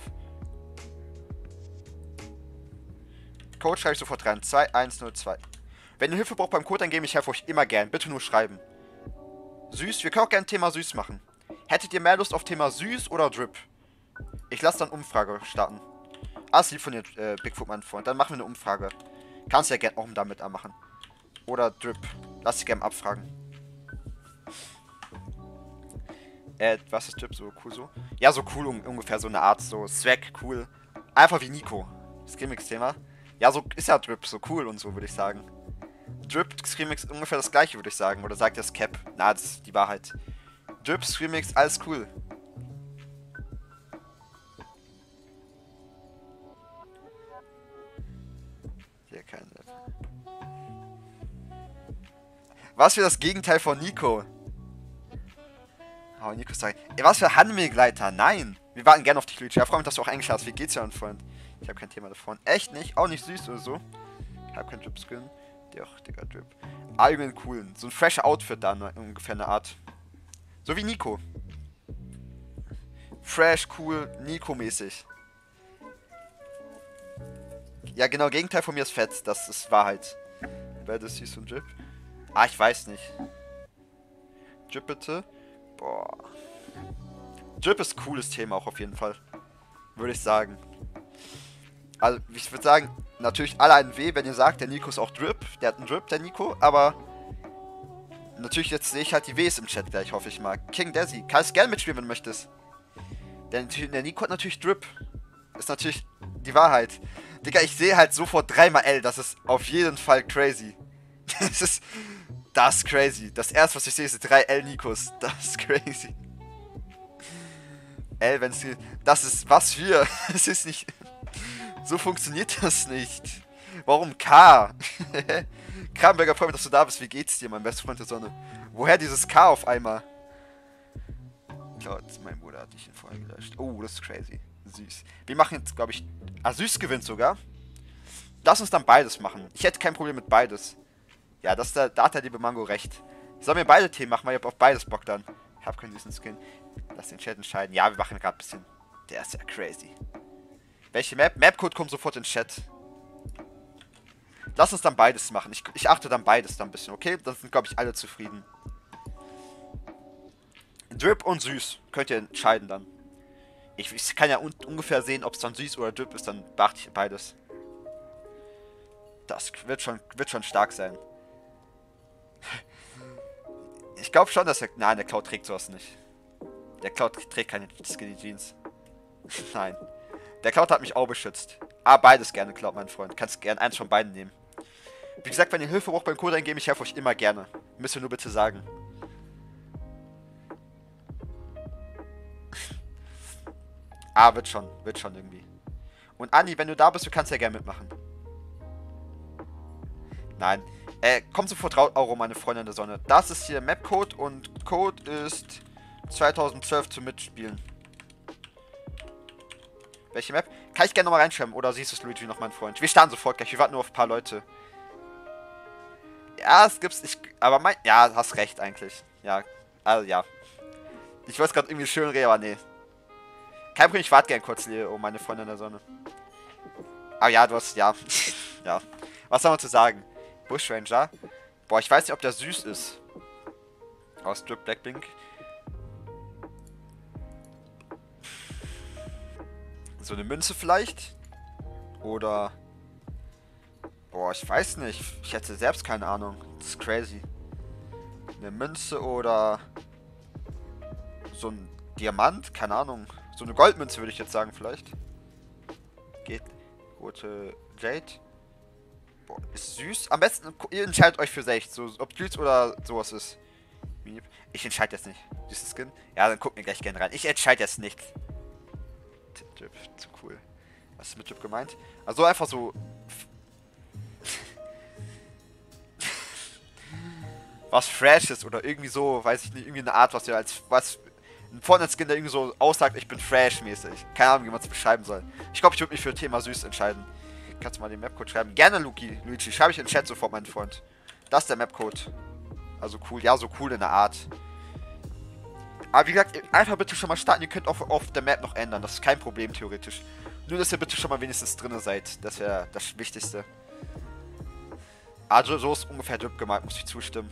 Code schreibe ich sofort rein, 2102. Wenn ihr Hilfe braucht beim Code eingeben, ich helfe euch immer gern. Bitte nur schreiben. Süß, wir können auch gerne Thema Süß machen. Hättet ihr mehr Lust auf Thema Süß oder Drip? Ich lasse dann Umfrage starten. Ah, lieb von dir, äh, Bigfoot, mein Freund. Dann machen wir eine Umfrage. Kannst ja gerne auch damit anmachen. Oder Drip. Lass dich gerne abfragen. Äh, was ist Drip so cool so? Ja, so cool um, ungefähr so eine Art, so Swag, cool. Einfach wie Nico. Das Gimmicks-Thema. Ja, so ist ja Drip so cool und so, würde ich sagen. Drip, Screamix ungefähr das gleiche, würde ich sagen. Oder sagt das Cap? Na, das ist die Wahrheit. Drip, Screamix, alles cool. Hier kein Was für das Gegenteil von Nico? Oh, Nico sagt, ey, was für Handmilgleiter? Nein! Wir warten gerne auf dich, Luigi. Ja, freue mich, dass du auch Englisch hast. Wie geht's dir, mein Freund? Ich habe kein Thema davon. Echt nicht? Auch nicht süß oder so? Ich habe keinen Drip-Skin. Doch, Digga, Drip. Allgemein cool. So ein fresh Outfit da, ne, ungefähr eine Art. So wie Nico. Fresh, cool, Nico-mäßig. Ja, genau, Gegenteil von mir ist fett. Das ist Wahrheit. Wer das siehst und Drip? Ah, ich weiß nicht. Drip bitte. Boah. Drip ist ein cooles Thema auch auf jeden Fall. Würde ich sagen. Also, ich würde sagen, natürlich alle ein W, wenn ihr sagt, der Nico ist auch Drip. Der hat einen Drip, der Nico, aber... Natürlich, jetzt sehe ich halt die Ws im Chat gleich, hoffe ich mal. King Desi, kannst gerne mitspielen, wenn du möchtest. Denn der Nico hat natürlich Drip. Ist natürlich die Wahrheit. Digga, ich sehe halt sofort dreimal L. Das ist auf jeden Fall crazy. Das ist... Das ist crazy. Das erste, was ich sehe, ist drei L Nikos. Das ist crazy. L, wenn es... Das ist... Was für... Es ist nicht... So funktioniert das nicht. Warum K? Kramberger, freut mich, dass du da bist. Wie geht's dir, mein bester Freund der Sonne? Woher dieses K auf einmal? Gott, mein Bruder hat dich vorher gelöscht. Oh, das ist crazy. Süß. Wir machen jetzt, glaube ich... Ah, Süß gewinnt sogar. Lass uns dann beides machen. Ich hätte kein Problem mit beides. Ja, das, da, da hat der liebe Mango recht. Ich soll mir beide Themen machen, weil ich hab auf beides Bock dann. Ich hab keinen süßen Skin. Lass den Chat entscheiden. Ja, wir machen gerade ein bisschen... Der ist ja crazy. Welche Map? Mapcode kommt sofort in den Chat. Lass uns dann beides machen. Ich, ich achte dann beides dann ein bisschen, okay? Dann sind, glaube ich, alle zufrieden. Drip und süß. Könnt ihr entscheiden dann. Ich, ich kann ja un ungefähr sehen, ob es dann süß oder Drip ist. Dann beachte ich beides. Das wird schon, wird schon stark sein. Ich glaube schon, dass er... Nein, der Cloud trägt sowas nicht. Der Cloud trägt keine Skinny Jeans. Nein. Der Cloud hat mich auch beschützt. Ah, beides gerne, Cloud, mein Freund. Kannst gerne eins von beiden nehmen. Wie gesagt, wenn ihr Hilfe braucht beim Code eingeben, ich helfe euch immer gerne. Müsst ihr nur bitte sagen. ah, wird schon. Wird schon irgendwie. Und Anni, wenn du da bist, du kannst ja gerne mitmachen. Nein. Äh, komm sofort raus, Auro, meine Freundin der Sonne. Das ist hier Mapcode und Code ist 2012 zum Mitspielen. Welche Map? Kann ich gerne nochmal reinschreiben. Oder siehst du es, Luigi, noch, mein Freund? Wir starten sofort gleich. Wir warten nur auf ein paar Leute. Ja, es gibt's. Ich, aber mein. Ja, hast recht eigentlich. Ja. Also, ja. Ich wollte gerade irgendwie schön reden, aber nee. Kein Problem, ich warte gerne kurz, Leo, meine Freundin der Sonne. Aber ja, du hast. Ja. ja. Was soll man zu sagen? Bushranger. Boah, ich weiß nicht, ob der süß ist. Aus Drip Blackpink. So eine Münze vielleicht? Oder... Boah, ich weiß nicht. Ich hätte selbst keine Ahnung. Das ist crazy. Eine Münze oder... So ein Diamant? Keine Ahnung. So eine Goldmünze würde ich jetzt sagen vielleicht. Geht. Rote Jade. Boah, ist süß. Am besten, ihr entscheidet euch für sich. So, ob süß oder sowas ist. Ich entscheide jetzt nicht. Süßes Skin? Ja, dann gucken wir gleich gerne rein. Ich entscheide jetzt nicht. Drip, zu cool. Was ist mit Drip gemeint? Also einfach so... was fresh ist oder irgendwie so, weiß ich nicht, irgendwie eine Art, was ihr als... was ein Fortnite-Skin, der irgendwie so aussagt, ich bin fresh-mäßig. Keine Ahnung, wie man es beschreiben soll. Ich glaube, ich würde mich für Thema süß entscheiden. Kannst du mal den Mapcode schreiben? Gerne, Luki, Luigi. Schreibe ich in den Chat sofort, mein Freund. Das ist der Mapcode. Also cool. Ja, so cool in der Art. Aber wie gesagt, einfach bitte schon mal starten. Ihr könnt auch auf der Map noch ändern. Das ist kein Problem, theoretisch. Nur, dass ihr bitte schon mal wenigstens drin seid. Das wäre das Wichtigste. Also, so ist ungefähr Drip gemeint, muss ich zustimmen.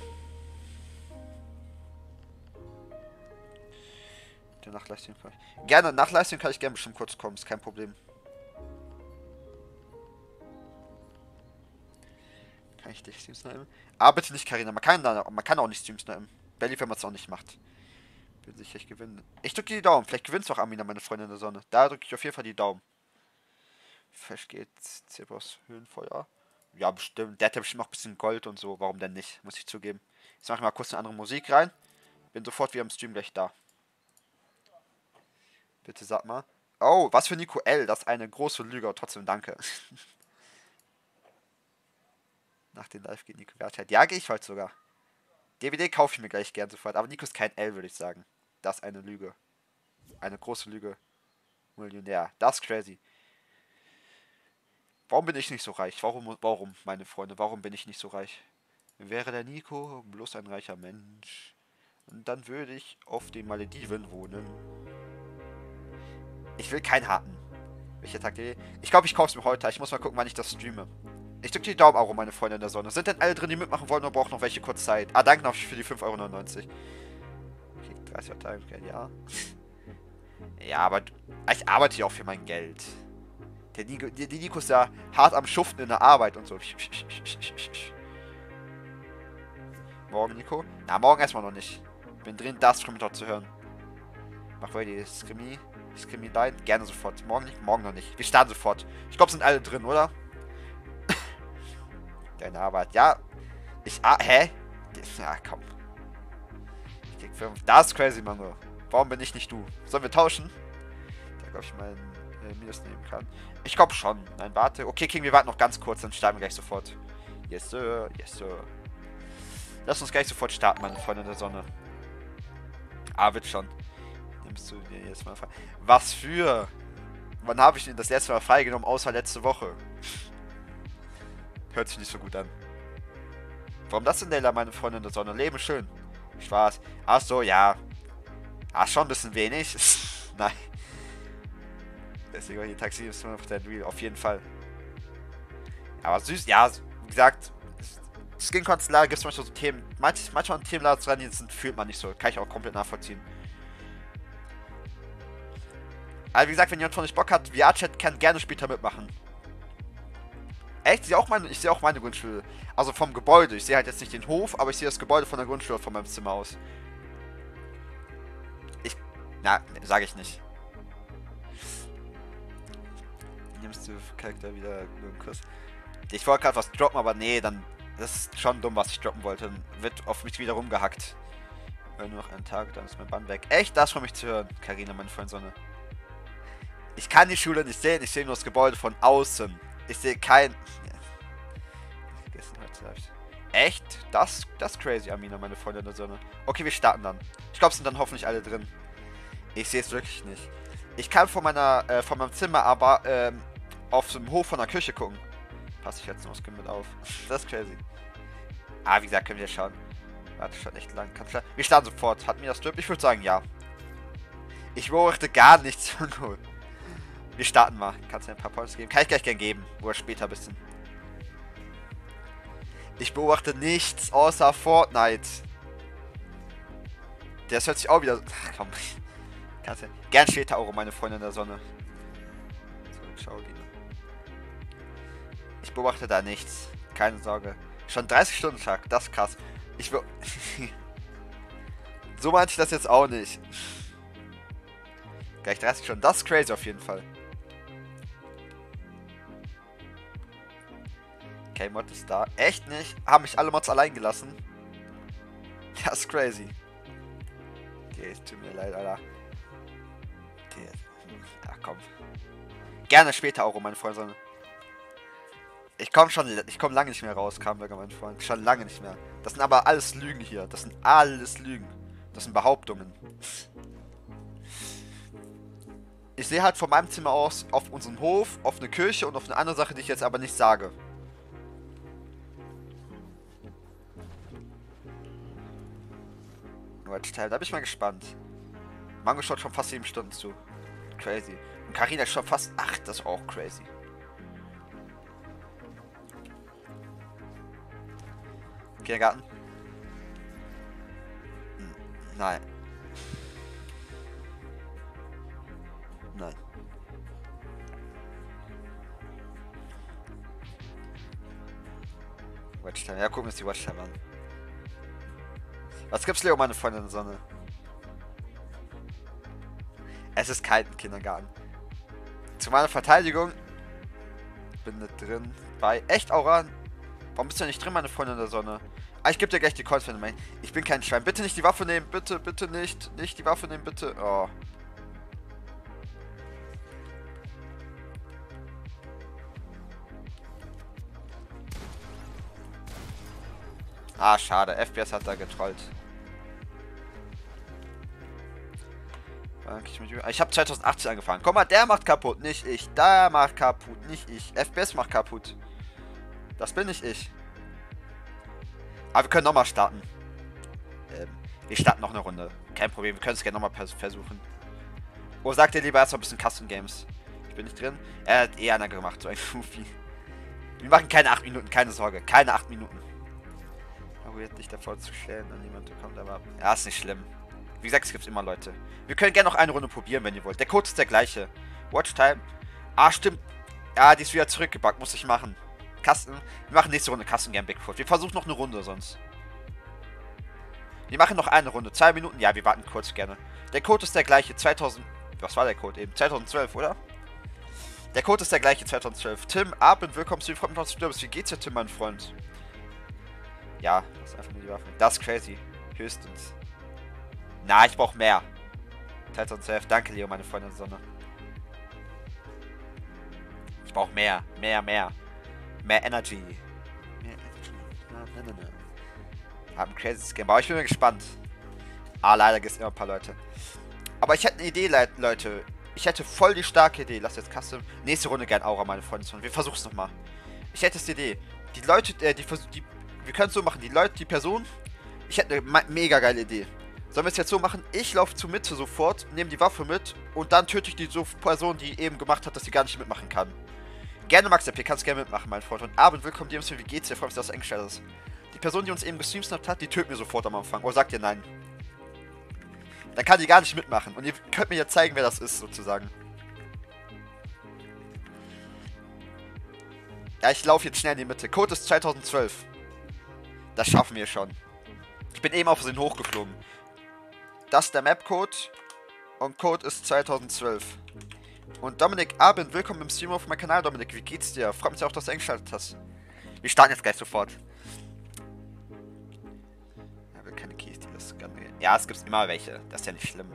Der Nachleistung kann ich. Gerne, Nachleistung kann ich gerne bestimmt kurz kommen, ist kein Problem. Kann ich dich Stream snipen? Aber bitte nicht Karina, man kann, man kann auch nicht Stream snipen. Belly, wenn man es auch nicht macht. Bin sicher, ich gewinne. Ich drücke die Daumen. Vielleicht gewinnst du auch Amina, meine Freundin der Sonne. Da drücke ich auf jeden Fall die Daumen. Vielleicht geht's. Zebras Höhenfeuer. Ja, bestimmt. Der hat ja bestimmt noch ein bisschen Gold und so. Warum denn nicht? Muss ich zugeben. Jetzt mache ich mal kurz eine andere Musik rein. Bin sofort wieder im Stream gleich da. Bitte sag mal. Oh, was für Nico L. Das ist eine große Lüge. Trotzdem danke. Nach dem Live geht Nico Wertheit. Ja, gehe ich heute sogar. DVD kaufe ich mir gleich gern sofort. Aber Nico ist kein L, würde ich sagen. Das ist eine Lüge. Eine große Lüge. Millionär. Das ist crazy. Warum bin ich nicht so reich? Warum, warum, meine Freunde, warum bin ich nicht so reich? Wäre der Nico bloß ein reicher Mensch, dann würde ich auf den Malediven wohnen. Ich will keinen harten. Welcher Tag Ich glaube, ich kaufe es mir heute. Ich muss mal gucken, wann ich das streame. Ich drücke die Daumen auch, meine Freunde in der Sonne. Sind denn alle drin, die mitmachen wollen oder brauchen noch welche kurz Zeit? Ah, danke noch für die 5,99 Euro. Okay, 30 Tage, ja. Ja, aber ich arbeite ja auch für mein Geld. Der Nico, der, der Nico ist ja hart am Schuften in der Arbeit und so. Morgen, Nico? Na, morgen erstmal noch nicht. Bin drin, das Kommentar zu hören. Mach weiter die Skrimi. Skrimi Line. Gerne sofort. Morgen nicht? Morgen noch nicht. Wir starten sofort. Ich glaube, sind alle drin, oder? Deine Arbeit. Ja. Ich. Ah, hä? Ja, komm. Ich krieg 5. Das ist crazy, Mango. Warum bin ich nicht du? Sollen wir tauschen? Da glaube ich mein äh, mir das nehmen kann. Ich glaube schon. Nein, warte. Okay, King, wir warten noch ganz kurz, dann starten wir gleich sofort. Yes, sir. Yes, sir. Lass uns gleich sofort starten, meine Freunde der Sonne. Ah, wird schon. Nimmst du dir jetzt mal frei? Was für? Wann habe ich denn das letzte Mal freigenommen, außer letzte Woche? Hört sich nicht so gut an. Warum das denn, Leila, meine Freundin der Sonne? Leben schön. Spaß. Ach so, ja. Ach, schon ein bisschen wenig. Nein. Deswegen hier Taxi ist 100% real. Auf jeden Fall. Aber süß, ja, wie gesagt, Skin-Konstellar gibt es manchmal so Themen. Manch, manchmal Themen dran, die sind, fühlt man nicht so. Kann ich auch komplett nachvollziehen. Aber wie gesagt, wenn jemand von euch Bock hat, VR-Chat kann gerne später mitmachen. Echt? Ich sehe auch, meine, Grundschule. Also vom Gebäude. Ich sehe halt jetzt nicht den Hof, aber ich sehe das Gebäude von der Grundschule von meinem Zimmer aus. Ich. Na, sage ich nicht. Nimmst du Charakter wieder einen Kuss? Ich wollte gerade was droppen, aber nee, dann. Das ist schon dumm, was ich droppen wollte. Dann wird auf mich wieder rumgehackt. Nur noch einen Tag, dann ist mein Bann weg. Echt das von mich zu hören, Karina, meine Freundin Sonne. Ich kann die Schule nicht sehen, ich sehe nur das Gebäude von außen. Ich sehe kein... Echt? Das, das ist crazy, Amina, meine Freundin der Sonne. Okay, wir starten dann. Ich glaube, es sind dann hoffentlich alle drin. Ich sehe es wirklich nicht. Ich kann von meiner, äh, von meinem Zimmer aber ähm, auf dem Hof von der Küche gucken. Passe ich jetzt noch mit auf. Das ist crazy. Ah, wie gesagt, können wir schauen. Warte schon echt lang. Wir starten sofort. Hat mir das stimmt? Ich würde sagen, ja. Ich beobachte gar nichts von gut. Wir starten mal. Kannst du mir ein paar Points geben? Kann ich gleich gern geben. Oder später ein bisschen. Ich beobachte nichts außer Fortnite. Das hört sich auch wieder... Ach, komm. Kannst ja... Gern später Euro, meine Freundin der Sonne. So, schau die. Ich beobachte da nichts. Keine Sorge. Schon 30 Stunden Tag. Das ist krass. Ich will... so meinte ich das jetzt auch nicht. Gleich 30 Stunden. Das ist crazy auf jeden Fall. Okay, Mod ist da. Echt nicht? Haben mich alle Mods allein gelassen? Das ist crazy. Okay, tut mir leid, Alter. Okay. Ach komm. Gerne später auch, meine Freunde. Ich komme schon, ich komme lange nicht mehr raus, Kramberger, mein Freund. Schon lange nicht mehr. Das sind aber alles Lügen hier. Das sind alles Lügen. Das sind Behauptungen. Ich sehe halt von meinem Zimmer aus auf unseren Hof, auf eine Kirche und auf eine andere Sache, die ich jetzt aber nicht sage. Watch-Teil. Da bin ich mal gespannt. Mango schaut schon fast 7 Stunden zu. Crazy. Und Karina schon fast 8. Das ist auch crazy. Kindergarten? Nein. Nein. Watchtime. Ja, gucken wir uns die Watchtime an. Was gibt's, Leo, meine Freundin der Sonne? Es ist kalt im Kindergarten. Zu meiner Verteidigung. Bin nicht drin. Bei echt Aura. Warum bist du nicht drin, meine Freundin der Sonne? Ah, ich gebe dir gleich die Calls, wenn du meinst. Ich bin kein Schwein. Bitte nicht die Waffe nehmen. Bitte, bitte nicht. Nicht die Waffe nehmen, bitte. Oh. Ah, schade. FPS hat da getrollt. Ich habe 2018 angefangen. Komm mal, der macht kaputt, nicht ich. Der macht kaputt, nicht ich. FPS macht kaputt. Das bin nicht ich. Aber wir können nochmal starten. Ähm, wir starten noch eine Runde. Kein Problem, wir können es gerne nochmal versuchen. Oh, sagt ihr lieber erstmal ein bisschen Custom Games. Ich bin nicht drin. Er hat eh einer gemacht, so ein Goofy. Wir machen keine 8 Minuten, keine Sorge. Keine 8 Minuten. Probiert dich davor zu stellen und niemand kommt aber. Ja, ist nicht schlimm. Wie gesagt, es gibt immer Leute. Wir können gerne noch eine Runde probieren, wenn ihr wollt. Der Code ist der gleiche. Watchtime. Ah, stimmt. Ja, die ist wieder zurückgebackt. Muss ich machen. Kasten. Wir machen nächste Runde Kasten gern Bigfoot. Wir versuchen noch eine Runde sonst. Wir machen noch eine Runde. Zwei Minuten. Ja, wir warten kurz gerne. Der Code ist der gleiche. 2000. Was war der Code eben? 2012, oder? Der Code ist der gleiche. 2012. Tim, Abend, willkommen zu Freund du Wie geht's dir, Tim, mein Freund? Ja, das ist einfach nur die Waffe. Das ist crazy. Höchstens. Na, ich brauche mehr. 2012. Danke, Leo, meine Freundin Sonne. Ich brauche mehr, mehr, mehr. Mehr Energy. Mehr Energy. Haben crazy Game. Aber ich bin mal gespannt. Ah, leider gibt es immer ein paar Leute. Aber ich hätte eine Idee, Leute. Ich hätte voll die starke Idee. Lass jetzt Custom. Nächste Runde gern Aura, meine Freunde. Wir versuchen es nochmal. Ich hätte die Idee. Die Leute, äh, die, die, wir können es so machen. Die Leute, die Person. Ich hätte eine mega geile Idee. Sollen wir es jetzt so machen? Ich laufe zur Mitte sofort, nehme die Waffe mit und dann töte ich die so Person, die eben gemacht hat, dass sie gar nicht mitmachen kann. Gerne Max RP, kannst gerne mitmachen, mein Freund. Und Abend, willkommen dir im Stream. Wie geht's dir? Freut mich, dass du eingestellt hast. Die Person, die uns eben gestreamt hat, die tötet mir sofort am Anfang. Oder sagt ihr nein. Dann kann die gar nicht mitmachen. Und ihr könnt mir ja zeigen, wer das ist, sozusagen. Ja, ich laufe jetzt schnell in die Mitte. Code ist 2012. Das schaffen wir schon. Ich bin eben auf den hochgeflogen. Das ist der Map-Code. Und Code ist 2012. Und Dominik Abend, willkommen im Stream auf meinem Kanal, Dominik. Wie geht's dir? Freut mich auch, dass du eingeschaltet hast. Wir starten jetzt gleich sofort. Ja, will keine Keys, die das Ja, es gibt immer welche. Das ist ja nicht schlimm.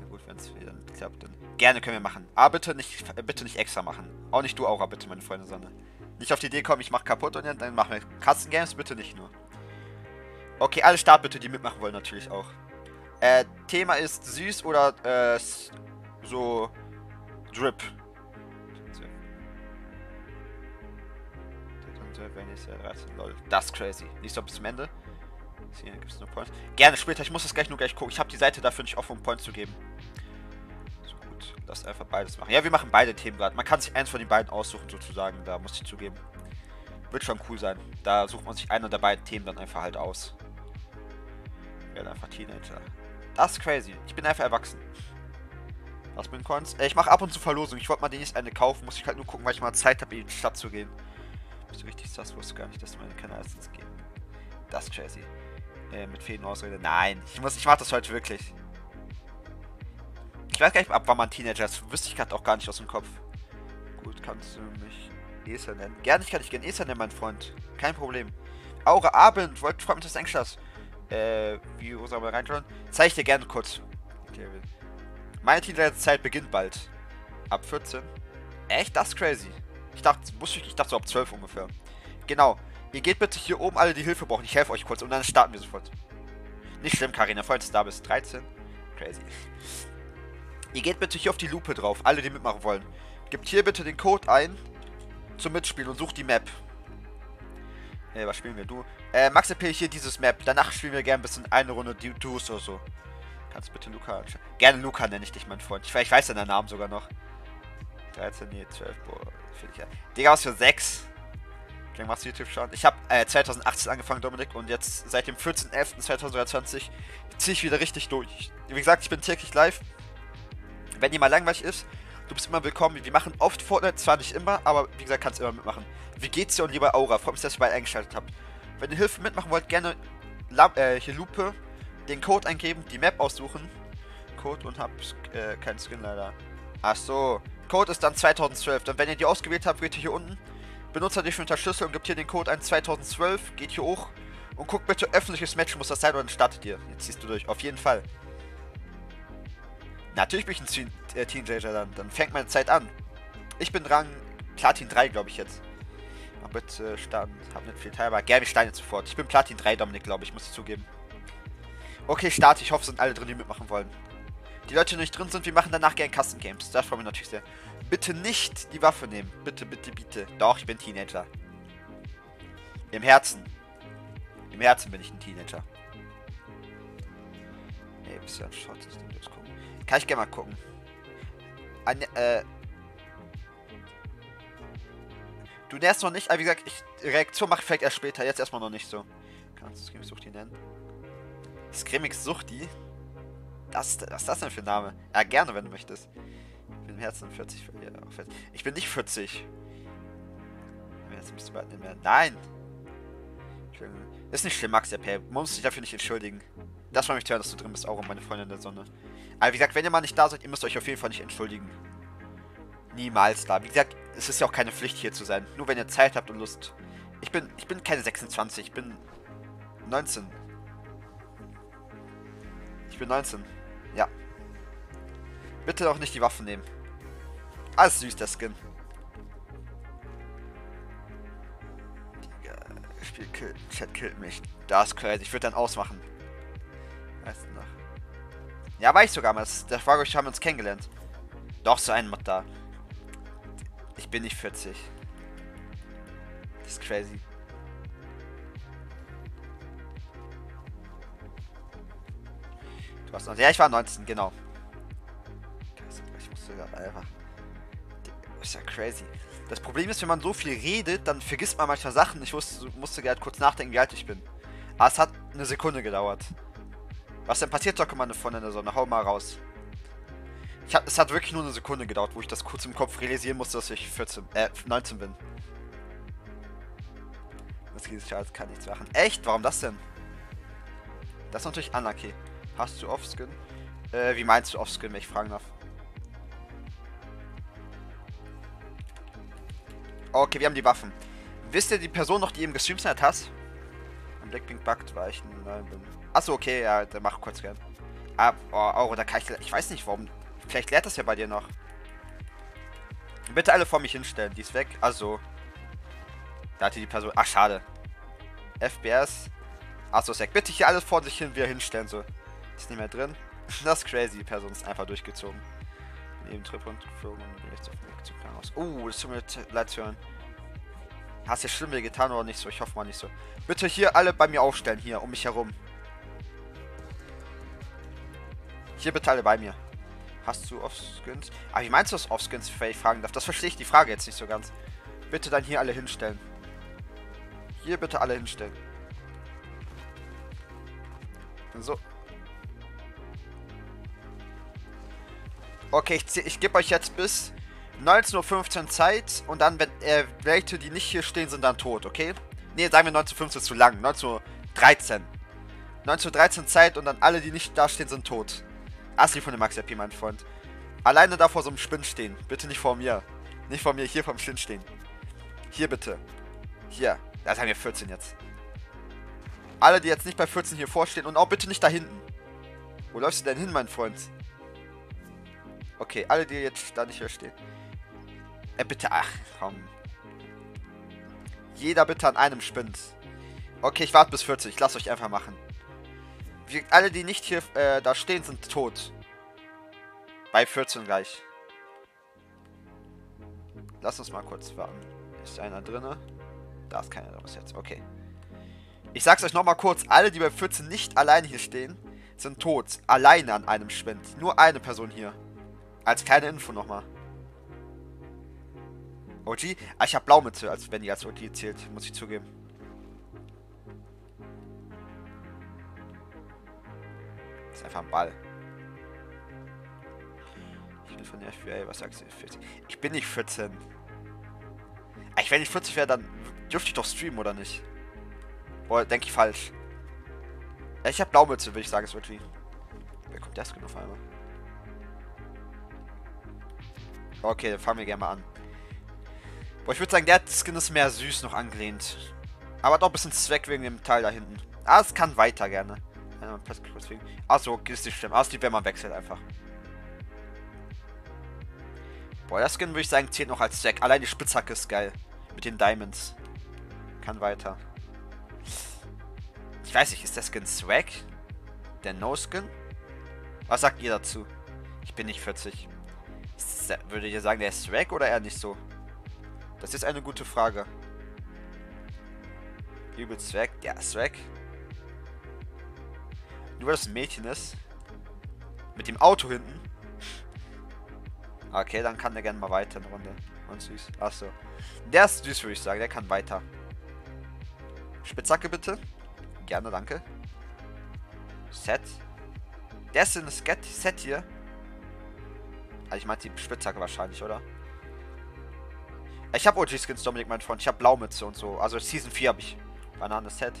Na gut, wenn es wieder klappt, dann. Gerne können wir machen. Aber bitte nicht, bitte nicht extra machen. Auch nicht du, Aura, bitte, meine Freunde Sonne. Nicht auf die Idee kommen, ich mach kaputt und dann machen wir Custom Games, bitte nicht nur. Okay, alle Start bitte, die mitmachen wollen natürlich auch. Äh, Thema ist süß oder äh, so Drip. Das ist crazy. Nicht so bis zum Ende. Hier gibt es nur Points. Gerne später, ich muss das gleich nur gleich gucken. Ich habe die Seite dafür nicht offen, um Points zu geben. So gut, lass einfach beides machen. Ja, wir machen beide Themen gerade. Man kann sich eins von den beiden aussuchen, sozusagen. Da muss ich zugeben. Wird schon cool sein. Da sucht man sich einer der beiden Themen dann einfach halt aus. Werden einfach Teenager. Das ist crazy. Ich bin einfach erwachsen. Was bin Coins? Ich mache ab und zu Verlosung. Ich wollte mal demnächst eine kaufen. Muss ich halt nur gucken, weil ich mal Zeit habe, in die Stadt zu gehen. Bist du richtig das wusste gar nicht, dass du meine Kanalstens geben. Das ist crazy. Äh, mit vielen Ausrede. Nein, ich muss, ich mach das heute wirklich. Ich weiß gar nicht, ab wann man Teenager ist. Wüsste ich gerade auch gar nicht aus dem Kopf. Gut, kannst du mich Esa nennen? Gerne, ich kann dich gerne Esa nennen, mein Freund. Kein Problem. Aura Abend, freut mich, dass du eingeschlafen äh, wie soll man reinschauen? Zeige ich dir gerne kurz. Meine Teenagerzeit beginnt bald. Ab 14. Echt? Das ist crazy. Ich dachte, muss ich, ich dachte so ab 12 ungefähr. Genau. Ihr geht bitte hier oben alle, die Hilfe brauchen. Ich helfe euch kurz und dann starten wir sofort. Nicht schlimm, Karina, falls du da bist. 13. Crazy. Ihr geht bitte hier auf die Lupe drauf, alle, die mitmachen wollen. Gebt hier bitte den Code ein zum Mitspielen und sucht die Map. Hey, was spielen wir? Du? Äh, Max erzähl hier dieses Map. Danach spielen wir gerne ein bisschen eine Runde die Duos oder so. Kannst du bitte Luca? Gerne Luca nenne ich dich, mein Freund. Ich, ich weiß deinen Namen sogar noch. 13, nee, 12, boah, finde ich ja. Digga, was für 6? Wie machst du YouTube schon? Ich habe äh, 2018 angefangen, Dominik, und jetzt seit dem 14.11.2023 ziehe ich wieder richtig durch. Wie gesagt, ich bin täglich live. Wenn dir mal langweilig ist, du bist immer willkommen. Wir machen oft Fortnite, zwar nicht immer, aber wie gesagt, kannst du immer mitmachen. Wie geht's dir und lieber Aura? Freut mich, dass ihr beide eingeschaltet habt. Wenn ihr Hilfe mitmachen wollt, gerne Lamp äh, hier Lupe, den Code eingeben, die Map aussuchen. Code und habt äh, keinen Skin leider. Ach so. Code ist dann 2012. Dann, wenn ihr die ausgewählt habt, geht ihr hier unten. Benutzer definitiv Schlüssel und gibt hier den Code ein 2012. Geht hier hoch. Und guckt bitte, öffentliches Match muss das sein oder dann startet ihr. Jetzt ziehst du durch. Auf jeden Fall. Natürlich bin ich ein Teen äh, Teenager dann. Dann fängt meine Zeit an. Ich bin Rang Platin 3, glaube ich jetzt. Aber bitte stand, hab nicht viel teilbar. Gerne Steine sofort. Ich bin Platin 3, Dominik, glaube ich, muss ich zugeben. Okay, starte. Ich hoffe, sind alle drin, die mitmachen wollen. Die Leute, die nicht drin sind, wir machen danach gerne Custom Games. Das freut mich natürlich sehr. Bitte nicht die Waffe nehmen. Bitte, bitte, bitte. Doch, ich bin Teenager. Im Herzen. Im Herzen bin ich ein Teenager. Nee, bist ja ein Short-System gucken. Kann ich gerne mal gucken. Eine, äh. Du nährst noch nicht, aber wie gesagt, ich, Reaktion mache ich vielleicht erst später. Jetzt erstmal noch nicht so. Kannst du Sucht die nennen? Scrimix Suchti? Das, was ist das denn für ein Name? Ja, gerne, wenn du möchtest. Ich bin im Herzen 40. Ich bin nicht 40. Jetzt bist du bald nicht mehr. Nein! Ist nicht schlimm, Max, der Pay. Muss dich dafür nicht entschuldigen. Das war mich hören, dass du drin bist, auch um meine Freundin der Sonne. Aber wie gesagt, wenn ihr mal nicht da seid, ihr müsst euch auf jeden Fall nicht entschuldigen. Niemals da. Wie gesagt, es ist ja auch keine Pflicht hier zu sein. Nur wenn ihr Zeit habt und Lust. Ich bin, ich bin keine 26, ich bin 19. Ich bin 19. Ja. Bitte auch nicht die Waffen nehmen. Ah, süß, der Skin. Spiel killt, Chat killt mich. Das ist crazy. Ich würde dann ausmachen. Ja, war ich sogar mal. Das war, ich haben uns kennengelernt. Doch, so ein Mod da. Ich bin nicht 40. Das ist crazy. Du warst noch. Ja, ich war 19, genau. Ich musste gerade einfach. Das ist ja crazy. Das Problem ist, wenn man so viel redet, dann vergisst man manchmal Sachen. Ich wusste, musste gerade kurz nachdenken, wie alt ich bin. Aber es hat eine Sekunde gedauert. Was denn passiert, Dokumande von der Sonne? Hau mal raus. Hab, es hat wirklich nur eine Sekunde gedauert, wo ich das kurz im Kopf realisieren musste, dass ich 14, äh, 19 bin. Das geht Charles kann nichts machen. Echt? Warum das denn? Das ist natürlich unlucky. Hast du Offskin? Äh, wie meinst du Offskin, wenn ich fragen darf? Okay, wir haben die Waffen. Wisst ihr die Person noch, die eben gestreamt hat? Am Blackpink buggt, weil ich nein bin. Achso, okay, ja, dann mach kurz gern. Ah, oh, oh, da kann ich. Ich weiß nicht warum. Vielleicht lehrt das ja bei dir noch. Bitte alle vor mich hinstellen. Die ist weg. Also. Da hatte die Person. Ach, schade. FPS. Achso, weg. Bitte hier alles vor sich hin wieder hinstellen. So. Ist nicht mehr drin. Das ist crazy. Die Person ist einfach durchgezogen. Neben Trip und geflogen und bin auf dem Weg zum Krankenhaus. Oh, das tut mir leid zu hören. Hast du schlimm getan oder nicht so? Ich hoffe mal nicht so. Bitte hier alle bei mir aufstellen. Hier, um mich herum. Hier alle bei mir. Hast du Offskins? Ah, wie meinst du das Offskins, wenn ich fragen darf? Das verstehe ich die Frage jetzt nicht so ganz. Bitte dann hier alle hinstellen. Hier bitte alle hinstellen. So. Okay, ich, ich gebe euch jetzt bis 19.15 Uhr Zeit und dann, wenn äh, welche, die nicht hier stehen, sind dann tot, okay? Ne, sagen wir 19.15 Uhr zu lang. 19.13 19.13 Zeit und dann alle, die nicht da stehen, sind tot. Assi von dem Max RP, mein Freund. Alleine da vor so einem Spind stehen. Bitte nicht vor mir. Nicht vor mir, hier vom Spind stehen. Hier bitte. Hier. Da haben wir 14 jetzt. Alle, die jetzt nicht bei 14 hier vorstehen und auch bitte nicht da hinten. Wo läufst du denn hin, mein Freund? Okay, alle, die jetzt da nicht hier stehen. Äh, bitte, ach, komm. Jeder bitte an einem Spind. Okay, ich warte bis 40. Ich lasse euch einfach machen. Wir, alle, die nicht hier äh, da stehen, sind tot. Bei 14 gleich. Lass uns mal kurz warten. Ist einer drinne? Da ist keiner drin jetzt. Okay. Ich sag's euch nochmal kurz. Alle, die bei 14 nicht alleine hier stehen, sind tot. Alleine an einem Spind. Nur eine Person hier. Als kleine Info nochmal. OG? Ah, ich habe Blaumütze, als wenn die als OG zählt, muss ich zugeben. Ist einfach ein Ball. Ich bin von der FBI, was sagst du? 40? Ich bin nicht 14. Ich, wenn ich 40 wäre, dann dürfte ich doch streamen, oder nicht? Boah, denke ich falsch. Ich habe Blaumütze, würde ich sagen, es wird wie. Wer kommt der Skin auf einmal? Okay, dann fangen wir gerne mal an. Boah, ich würde sagen, der Skin ist mehr süß noch angelehnt. Aber doch ein bisschen Zweck wegen dem Teil da hinten. Ah, es kann weiter gerne. Achso, ist nicht schlimm. Ausliebt, wenn man wechselt einfach. Boah, das Skin würde ich sagen, zählt noch als Zweck. Allein die Spitzhacke ist geil. Mit den Diamonds. Kann weiter. Ich weiß nicht, ist der Skin Swag? Der No-Skin? Was sagt ihr dazu? Ich bin nicht 40. Der, würde ihr sagen, der ist Swag oder eher nicht so? Das ist eine gute Frage. Übel Swag? Ja, Swag. Nur das Mädchen ist. Mit dem Auto hinten. Okay, dann kann der gerne mal weiter eine Runde. Und süß. Achso. Der ist süß, würde ich sagen. Der kann weiter. Spitzhacke bitte. Gerne, danke. Set. Der ist ein Sket Set hier. Also ich meine die Spitzhacke wahrscheinlich, oder? Ich habe OG-Skins, Dominik, mein Freund. Ich habe Blaumütze und so. Also Season 4 habe ich. Banane Set.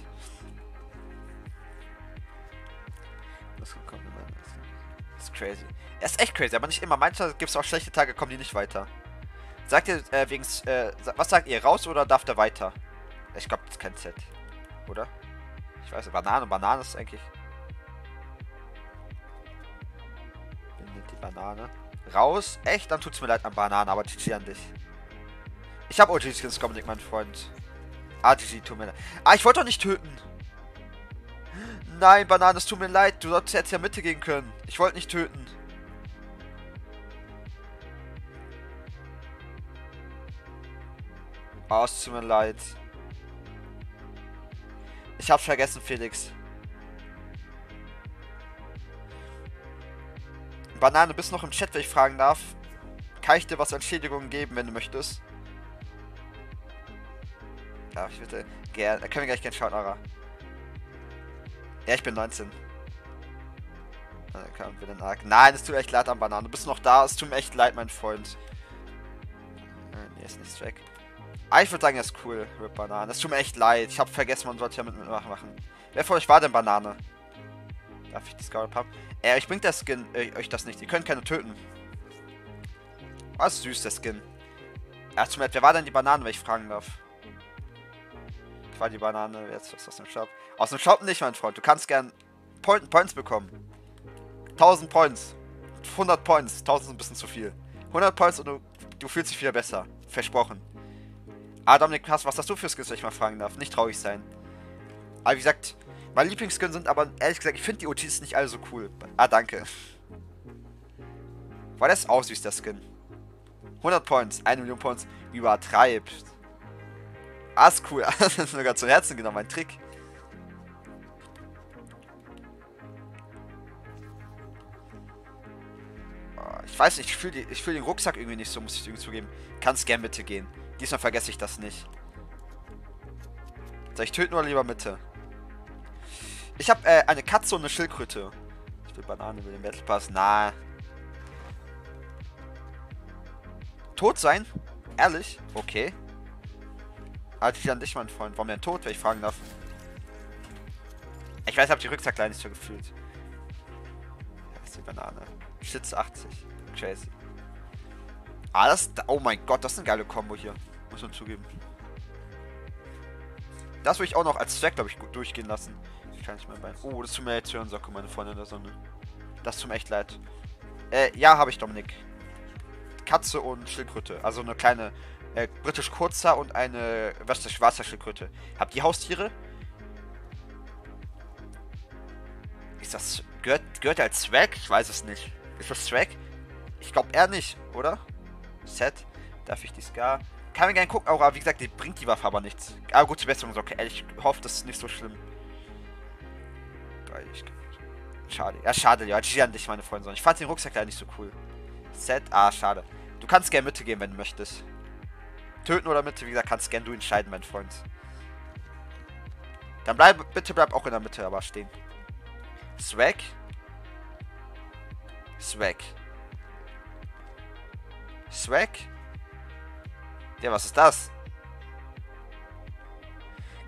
Das ist crazy. Er ist echt crazy, aber nicht immer. Manchmal gibt es auch schlechte Tage, kommen die nicht weiter. Sagt ihr äh, wegen. Äh, was sagt ihr? Raus oder darf der weiter? Ich glaube, das ist kein Set. Oder? Ich weiß nicht. Banane. Banane ist eigentlich. Bindet die Banane. Raus? Echt? Dann tut's mir leid an Banane, aber GG an dich. Ich habe OG-Skins, Dominik, mein Freund. Ah, GG, tut mir leid. Ah, ich wollte doch nicht töten. Nein, Banane, es tut mir leid. Du solltest jetzt ja Mitte gehen können. Ich wollte nicht töten. Oh, es tut mir leid. Ich hab's vergessen, Felix. Banane, bist noch im Chat, wenn ich fragen darf? Kann ich dir was Entschädigung geben, wenn du möchtest? Darf ich bitte? Gerne. Da können wir gleich gerne schauen, Ara. Ja, ich bin 19. Dann kann wir den Arc. Nein, es tut echt leid an Banane. Du bist noch da. Es tut mir echt leid, mein Freund. Nee, ist nichts weg. Ah, ich würde sagen, das ist cool, Rip Banane. Es tut mir echt leid. Ich habe vergessen, man sollte ja mitmachen. Wer von euch war denn Banane? Darf ich die Scout haben? Äh, ich bringt der Skin äh, euch das nicht. Ihr könnt keine töten. Was süß, der Skin. Ja, zum Wer war denn die Banane, wenn ich fragen darf? War die Banane jetzt aus dem Shop. Aus dem Shop nicht, mein Freund. Du kannst gern Point Points bekommen. 1000 Points. 100 Points. 1000 ist ein bisschen zu viel. 100 Points und du, du fühlst dich wieder besser. Versprochen. Ah, Dominik, was hast du für Skins, wenn ich mal fragen darf? Nicht traurig sein. Aber wie gesagt, meine Lieblingsskins sind aber, ehrlich gesagt, ich finde die OTs nicht alle so cool. Ah, danke. War das auch süß, der Skin. 100 Points, 1 Million Points. Übertreibt. Ah, ist cool. das ist mir gerade zu Herzen genommen, mein Trick. Ah, ich weiß nicht, ich fühle fühl den Rucksack irgendwie nicht so, muss ich irgendwie zugeben. Kann's gern Mitte gehen. Diesmal vergesse ich das nicht. Soll ich töten oder lieber Mitte? Ich habe äh, eine Katze und eine Schildkröte. Ich will Banane mit dem Battle Pass. Na. Tot sein? Ehrlich? Okay. Ich an dich, mein Freund. Warum denn tot, wenn ich fragen darf? Ich weiß, ich habe die Rucksacklein nicht so gefühlt. Ja, ist die Banane. Schlitz 80. Crazy. Ah, das... Oh mein Gott, das ist eine geile Combo hier. Muss man zugeben. Das würde ich auch noch als Zweck, glaube ich, gut durchgehen lassen kann ich mein Bein. Oh, das tut mir jetzt hören, Socke, meine Freunde in der Sonne. Das tut mir echt leid. Äh, ja, habe ich, Dominik. Katze und Schildkröte. Also eine kleine äh, britisch Kurzer und eine ist schwarze Schildkröte. Habt ihr Haustiere? Ist das. Gehört, gehört als Swag? Ich weiß es nicht. Ist das Swag? Ich glaube eher nicht, oder? Set. Darf ich die Scar? Kann mir gerne gucken, aber wie gesagt, die bringt die Waffe aber nichts. Aber ah, gute Besserung, Socke. Ich hoffe, das ist nicht so schlimm. Schade. Ja, schade, ja. GG an dich, meine Freunde. Ich fand den Rucksack leider nicht so cool. Set. Ah, schade. Du kannst gerne Mitte gehen, wenn du möchtest. Töten oder Mitte, wie gesagt, kannst gerne du entscheiden, mein Freund. Dann bleib, bitte bleib auch in der Mitte aber stehen. Swag. Swag. Swag. Ja, was ist das?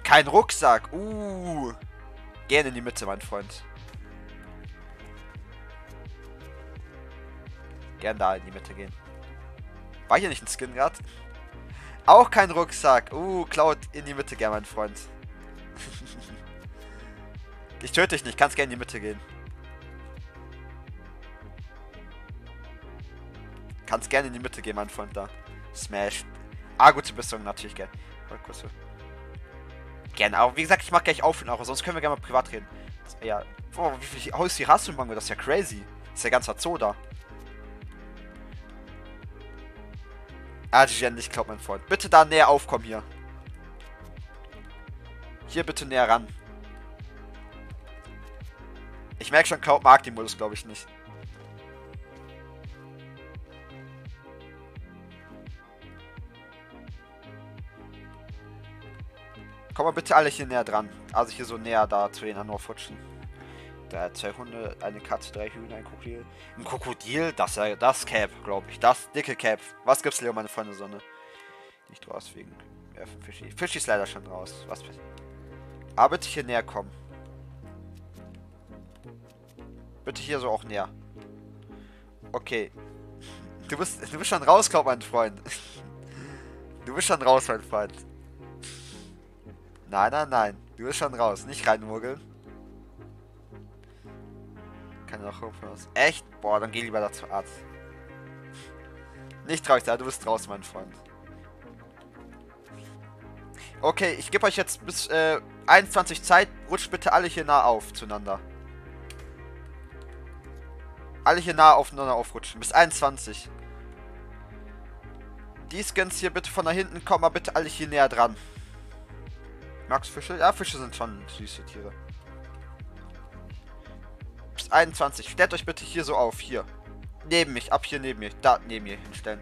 Kein Rucksack. Uh. Gerne in die Mitte, mein Freund. Gern da in die Mitte gehen. War hier nicht ein Skin gerade? Auch kein Rucksack. Uh, Cloud in die Mitte gern, mein Freund. ich töte dich nicht, kannst gerne in die Mitte gehen. Kannst gerne in die Mitte gehen, mein Freund da. Smash. Ah, gute Besserung natürlich gern. Gerne, aber wie gesagt, ich mach gleich auf und auch, sonst können wir gerne mal privat reden. Ja. Oh, wie viele Haustiere hast du, Mango? Das ist ja crazy. Das ist ja ganzer Zoo da. Jen, ich glaube, mein Freund. Bitte da näher aufkommen hier. Hier bitte näher ran. Ich merke schon, Cloud mag den Modus, glaube ich, nicht. Komm mal bitte alle hier näher dran. Also hier so näher da zu den anderen Da zwei Hunde, eine Katze, drei Hühner, ein Krokodil. Ein Krokodil? Das ja das Cap, glaube ich. Das dicke Cap. Was gibt's, Leo, meine Freunde Sonne? Nicht raus wegen ja, Fischi. Fischi ist leider schon raus. Was Aber bitte hier näher kommen. Bitte hier so auch näher. Okay. Du bist, du bist schon raus, glaub mein Freund. Du bist schon raus, mein Freund. Nein, nein, nein. Du bist schon raus. Nicht reinmurgeln. Kann ja auch raus. Echt? Boah, dann geh lieber da zum Arzt. Nicht traurig sein, du bist draußen, mein Freund. Okay, ich gebe euch jetzt bis äh, 21 Zeit. Rutscht bitte alle hier nah auf zueinander. Alle hier nah aufeinander aufrutschen. Bis 21. Die Skins hier bitte von da hinten. Kommt mal bitte alle hier näher dran. Magst Fische? Ja, Fische sind schon süße Tiere. Bis 21. Stellt euch bitte hier so auf. Hier. Neben mich. Ab hier neben mir. Da neben mir hinstellen.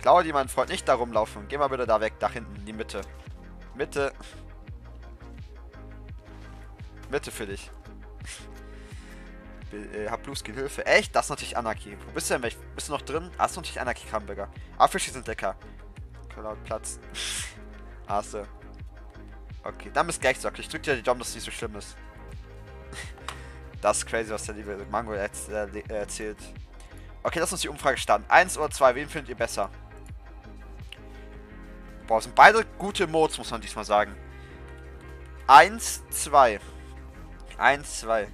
Claudi, mein Freund, nicht da rumlaufen. Geh mal bitte da weg, da hinten, in die Mitte. Mitte. Mitte für dich. Äh, hab Blueskin Hilfe. Echt? Das ist natürlich Anarchy. Wo bist du denn? Bist du noch drin? Ah, ist natürlich Anarchy Kramberger. Ah, Fische sind lecker. Laut Platz. Hast du. Okay, dann bist gleich. Ich drück dir die Daumen, dass es nicht so schlimm ist. das ist crazy, was der liebe Mango äh, erzählt. Okay, lass uns die Umfrage starten. Eins oder zwei, wen findet ihr besser? Boah, sind beide gute Modes, muss man diesmal sagen. Eins, zwei. Eins, zwei.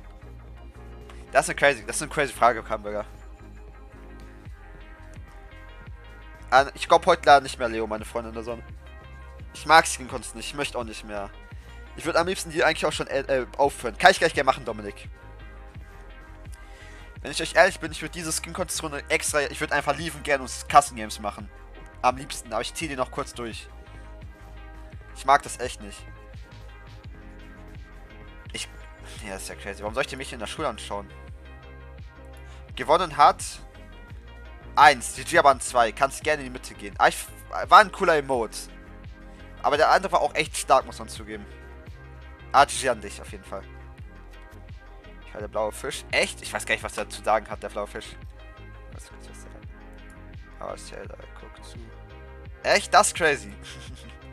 Das ist eine crazy, das ist eine crazy Frage, Hamburger. Ah, ich glaube heute leider nicht mehr, Leo, meine Freundin der Sonne. Ich mag Skin-Kunst nicht, ich möchte auch nicht mehr. Ich würde am liebsten die eigentlich auch schon äh, äh, aufhören. Kann ich gleich gerne machen, Dominik. Wenn ich euch ehrlich bin, ich würde diese Skin-Kunst-Runde extra, ich würde einfach lieben gerne uns Kassengames machen. Am liebsten, aber ich ziehe die noch kurz durch. Ich mag das echt nicht. Ich... Ja, ist ja crazy. Warum soll ich dir mich in der Schule anschauen? Gewonnen hat... 1. Die Giaban 2. Kannst gerne in die Mitte gehen. Ah, ich, war ein cooler Emote. Aber der andere war auch echt stark, muss man zugeben. Ah, GG an dich, auf jeden Fall. Ich der blaue Fisch. Echt? Ich weiß gar nicht, was er zu sagen hat, der blaue Fisch. Was ist das denn? Ja, da guckt zu. Echt? Das ist crazy.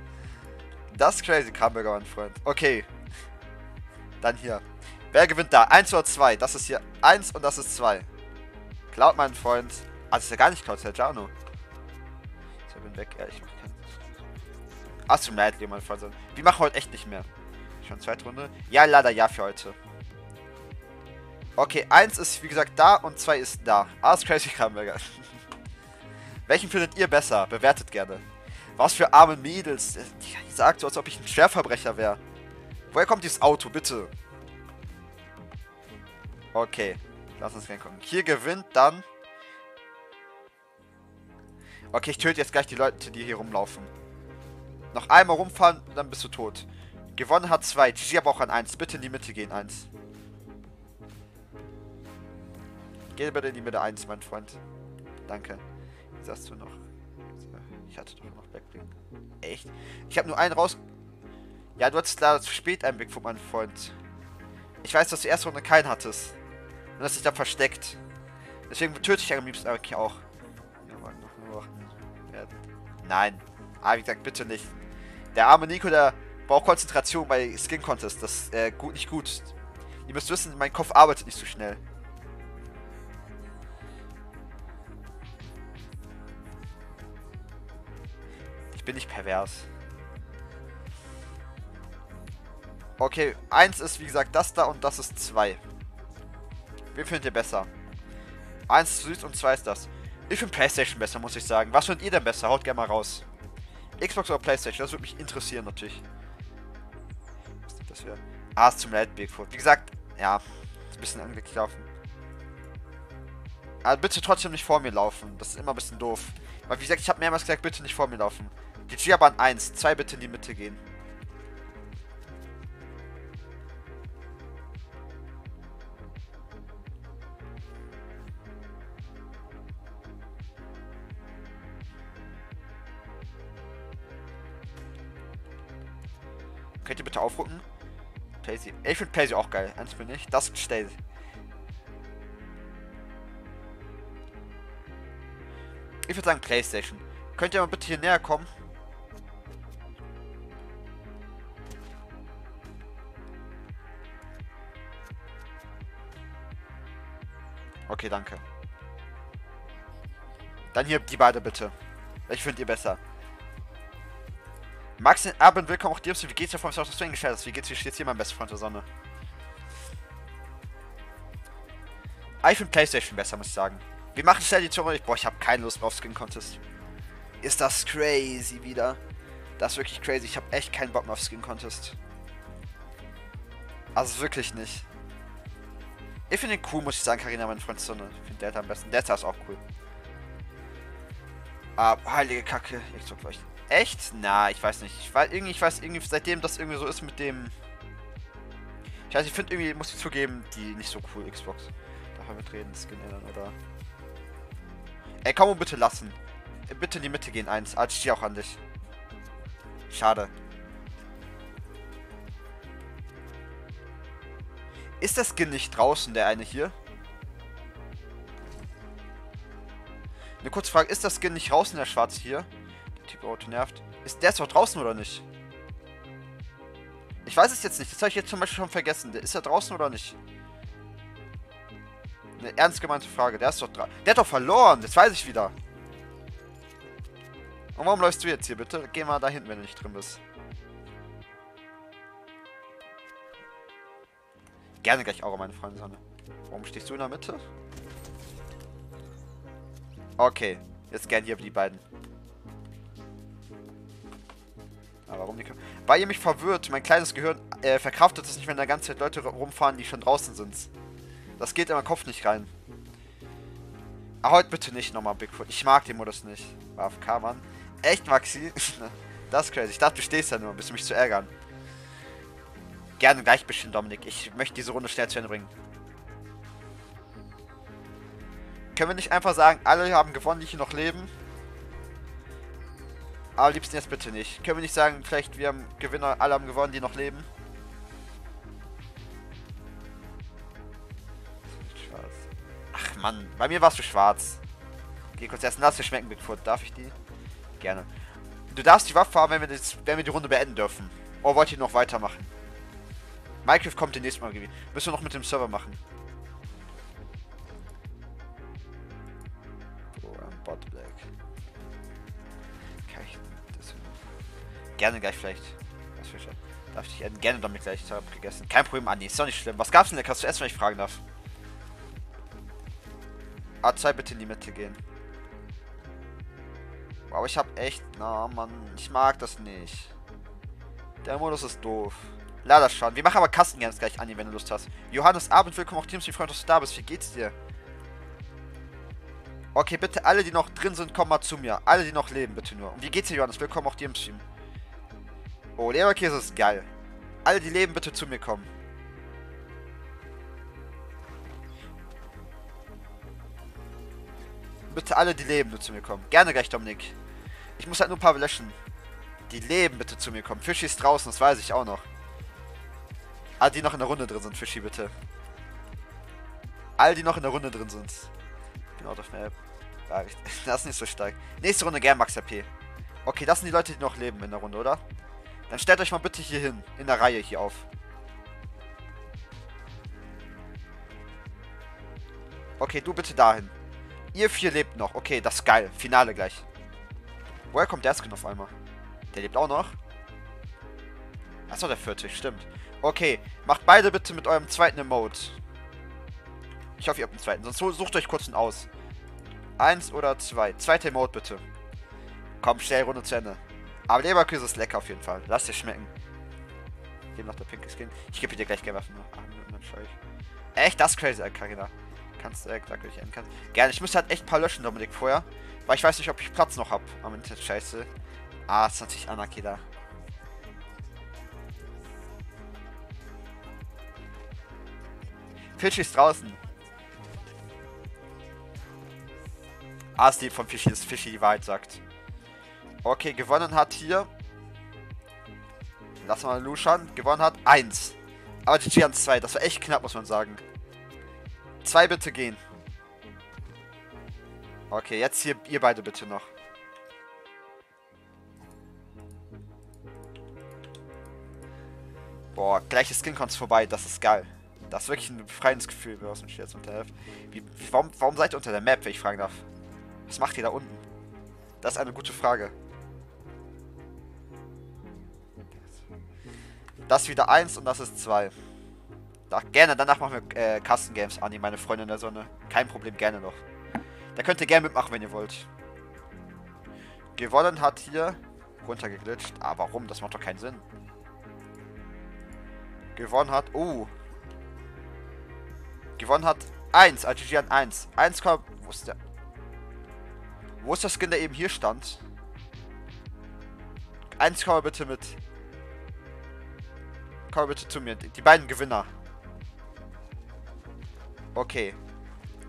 das ist crazy, Kramberger, mein Freund. Okay. Dann hier. Wer gewinnt da? 1 oder 2? Das ist hier 1 und das ist 2. Cloud, mein Freund. Ah, das ist ja gar nicht Cloud, Sergiano. Ich bin weg. Ja, ich mach keinen. Ach, zum Leid, mein Freund. Wir machen heute echt nicht mehr. Schon zweite Runde? Ja, leider ja für heute. Okay, 1 ist wie gesagt da und 2 ist da. Ah, ist crazy Kramberger. Welchen findet ihr besser? Bewertet gerne. Was für arme Mädels. Die sagt so, als ob ich ein Schwerverbrecher wäre. Woher kommt dieses Auto, bitte? Okay. Lass uns gerne gucken. Hier gewinnt dann... Okay, ich töte jetzt gleich die Leute, die hier rumlaufen. Noch einmal rumfahren, dann bist du tot. Gewonnen hat zwei. GG aber auch an eins. Bitte in die Mitte gehen, eins. Geh bitte in die Mitte eins, mein Freund. Danke sagst du noch? Ich hatte doch noch Backblink. Echt? Ich habe nur einen raus... Ja, du hattest leider zu spät einen Bigfoot, mein Freund. Ich weiß, dass du erste Runde keinen hattest. Und dass sich da versteckt. Deswegen töte ich am liebsten eigentlich auch. Ja, nein. Ah, wie gesagt, bitte nicht. Der arme Nico, der braucht Konzentration bei Skin Contest. Das ist äh, gut, nicht gut. Ihr müsst wissen, mein Kopf arbeitet nicht so schnell. bin ich pervers. Okay, eins ist wie gesagt das da und das ist zwei. Wen findet ihr besser? Eins ist süß und zwei ist das. Ich finde Playstation besser, muss ich sagen. Was findet ihr denn besser? Haut gerne mal raus. Xbox oder Playstation? Das würde mich interessieren natürlich. Das wäre. Ah, ist zum Red Bigfoot. Wie gesagt, ja, ist ein bisschen angelaufen. Also bitte trotzdem nicht vor mir laufen. Das ist immer ein bisschen doof. Weil wie gesagt, ich habe mehrmals gesagt, bitte nicht vor mir laufen. Die Giabahn 1. Zwei bitte in die Mitte gehen. Könnt ihr bitte aufrücken? Playsy. Ich finde Playsy auch geil. Eins bin ich. Das stellt. Ich würde sagen Playstation. Könnt ihr mal bitte hier näher kommen? Okay, danke. Dann hier die beide bitte. Ich finde ihr besser. Max den Abend, willkommen auch dir. Wie geht's dir vom South Swing gestellt? Wie geht's, wie steht's hier, mein bester Freund der Sonne? Ah, ich finde Playstation besser, muss ich sagen. Wir machen schnell die Tour. Boah, ich habe keine Lust auf Skin Contest. Ist das crazy wieder? Das ist wirklich crazy. Ich habe echt keinen Bock mehr auf Skin Contest. Also wirklich nicht. Ich finde ihn cool, muss ich sagen, Karina, mein Freund Sonne. Ich finde Delta am besten. Delta ist auch cool. Ah, heilige Kacke. Ich zog vielleicht. Echt? Na, ich weiß nicht. Ich weiß irgendwie, ich weiß irgendwie, seitdem das irgendwie so ist mit dem. Ich weiß, ich finde irgendwie, muss ich zugeben, die nicht so cool Xbox. Darf man mitreden, Skin ändern, oder? Ey, komm bitte lassen. Bitte in die Mitte gehen, eins. Ah, ich stehe auch an dich. Schade. Ist der Skin nicht draußen, der eine hier? Eine kurze Frage, ist das Skin nicht draußen, der schwarze hier? Der Typ Auto nervt. Ist der ist doch draußen oder nicht? Ich weiß es jetzt nicht. Das habe ich jetzt zum Beispiel schon vergessen. Ist er draußen oder nicht? Eine ernst gemeinte Frage. Der ist doch dran. Der hat doch verloren. Das weiß ich wieder. Und warum läufst du jetzt hier bitte? Geh mal da hinten, wenn du nicht drin bist. Gerne gleich auch, meine Freunde Sonne. Warum stehst du in der Mitte? Okay, jetzt gern hier die beiden. Aber warum die Weil ihr mich verwirrt, mein kleines Gehirn äh, verkraftet es nicht, wenn da ganze Zeit Leute rumfahren, die schon draußen sind. Das geht in meinen Kopf nicht rein. Aber heute bitte nicht nochmal Bigfoot. Ich mag den Modus nicht. War auf K, Mann. Echt, Maxi? das ist crazy. Ich dachte, du stehst da nur, bis du mich zu ärgern. Gerne gleich bestimmt, Dominik. Ich möchte diese Runde schnell zu Ende bringen. Können wir nicht einfach sagen, alle haben gewonnen, die hier noch leben? Aber liebsten jetzt bitte nicht. Können wir nicht sagen, vielleicht wir haben Gewinner, alle haben gewonnen, die noch leben? Ach Mann, bei mir warst du schwarz. Geh kurz essen, lass dir schmecken, Bigfoot. Darf ich die? Gerne. Du darfst die Waffe haben, wenn wir, das, wenn wir die Runde beenden dürfen. Oder wollt ihr noch weitermachen? Minecraft kommt demnächst mal. Müssen wir noch mit dem Server machen. Gerne gleich vielleicht. Darf ich dich gerne damit gleich. Ich habe gegessen. Kein Problem, Andi. Ist doch nicht schlimm. Was gab's denn leckeres zu essen, wenn ich fragen darf? A2 bitte in die Mitte gehen. Aber ich habe echt... Na, Mann. Ich mag das nicht. Der Modus ist doof. Leider schon. Wir machen aber Kasten ganz gleich, Anni, wenn du Lust hast. Johannes Abend, willkommen auch Teams, wie freut dass du da bist. Wie geht's dir? Okay, bitte alle, die noch drin sind, kommen mal zu mir. Alle, die noch leben, bitte nur. Und wie geht's dir, Johannes? Willkommen auch dir im Stream. Oh, Leberkäse ist geil. Alle, die leben, bitte zu mir kommen. Bitte alle, die leben, bitte zu mir kommen. Gerne gleich, Dominik. Ich muss halt nur ein paar löschen. Die leben, bitte zu mir kommen. Fischi ist draußen, das weiß ich auch noch. Alle, die noch in der Runde drin sind, Fischi, bitte. Alle, die noch in der Runde drin sind. Genau, auf Map. Das ist nicht so stark. Nächste Runde gern Max AP. Okay, das sind die Leute, die noch leben in der Runde, oder? Dann stellt euch mal bitte hier hin. In der Reihe hier auf. Okay, du bitte dahin. Ihr vier lebt noch. Okay, das ist geil. Finale gleich. Woher kommt der Skin auf einmal? Der lebt auch noch? Achso, der vierte, stimmt. Okay, macht beide bitte mit eurem zweiten Emote. Ich hoffe, ihr habt einen zweiten. Sonst sucht euch kurz einen aus. Eins oder zwei. Zweite Emote bitte. Komm, schnell, Runde zu Ende. Aber Leberkäse ist lecker auf jeden Fall. Lass dir schmecken. Hier noch der pinke Skin. Ich gebe dir gleich gerne Waffen. Echt, das ist crazy, Karina. Kannst du, äh, danke, ich enden kannst. Gerne, ich müsste halt echt ein paar löschen, Dominik, vorher. Weil ich weiß nicht, ob ich Platz noch habe am Internet. Scheiße. Ah, ist natürlich Anarchie da. Fischi ist draußen. Ah, ist die von Fischi, dass Fischi die Wahrheit sagt. Okay, gewonnen hat hier. Lass mal luschern. Gewonnen hat 1. Aber die Giants 2. Das war echt knapp, muss man sagen. Zwei bitte gehen. Okay, jetzt hier ihr beide bitte noch. Boah, gleiches Skin kommt vorbei. Das ist geil. Das ist wirklich ein befreiendes Gefühl, aus dem jetzt unter Wie, warum, warum seid ihr unter der Map, wenn ich fragen darf? Was macht ihr da unten? Das ist eine gute Frage. Das wieder 1 und das ist 2. Da, gerne, danach machen wir äh, Custom Games, Anni, meine Freundin der Sonne. Kein Problem, gerne noch. Da könnt ihr gerne mitmachen, wenn ihr wollt. Gewonnen hat hier runtergeglitscht. Ah, warum? Das macht doch keinen Sinn. Gewonnen hat... Oh. Gewonnen hat 1. Algerian 1. 1, wo ist der? Wo ist der Skin, der eben hier stand? 1, bitte mit. Komm bitte zu mir. Die beiden Gewinner. Okay.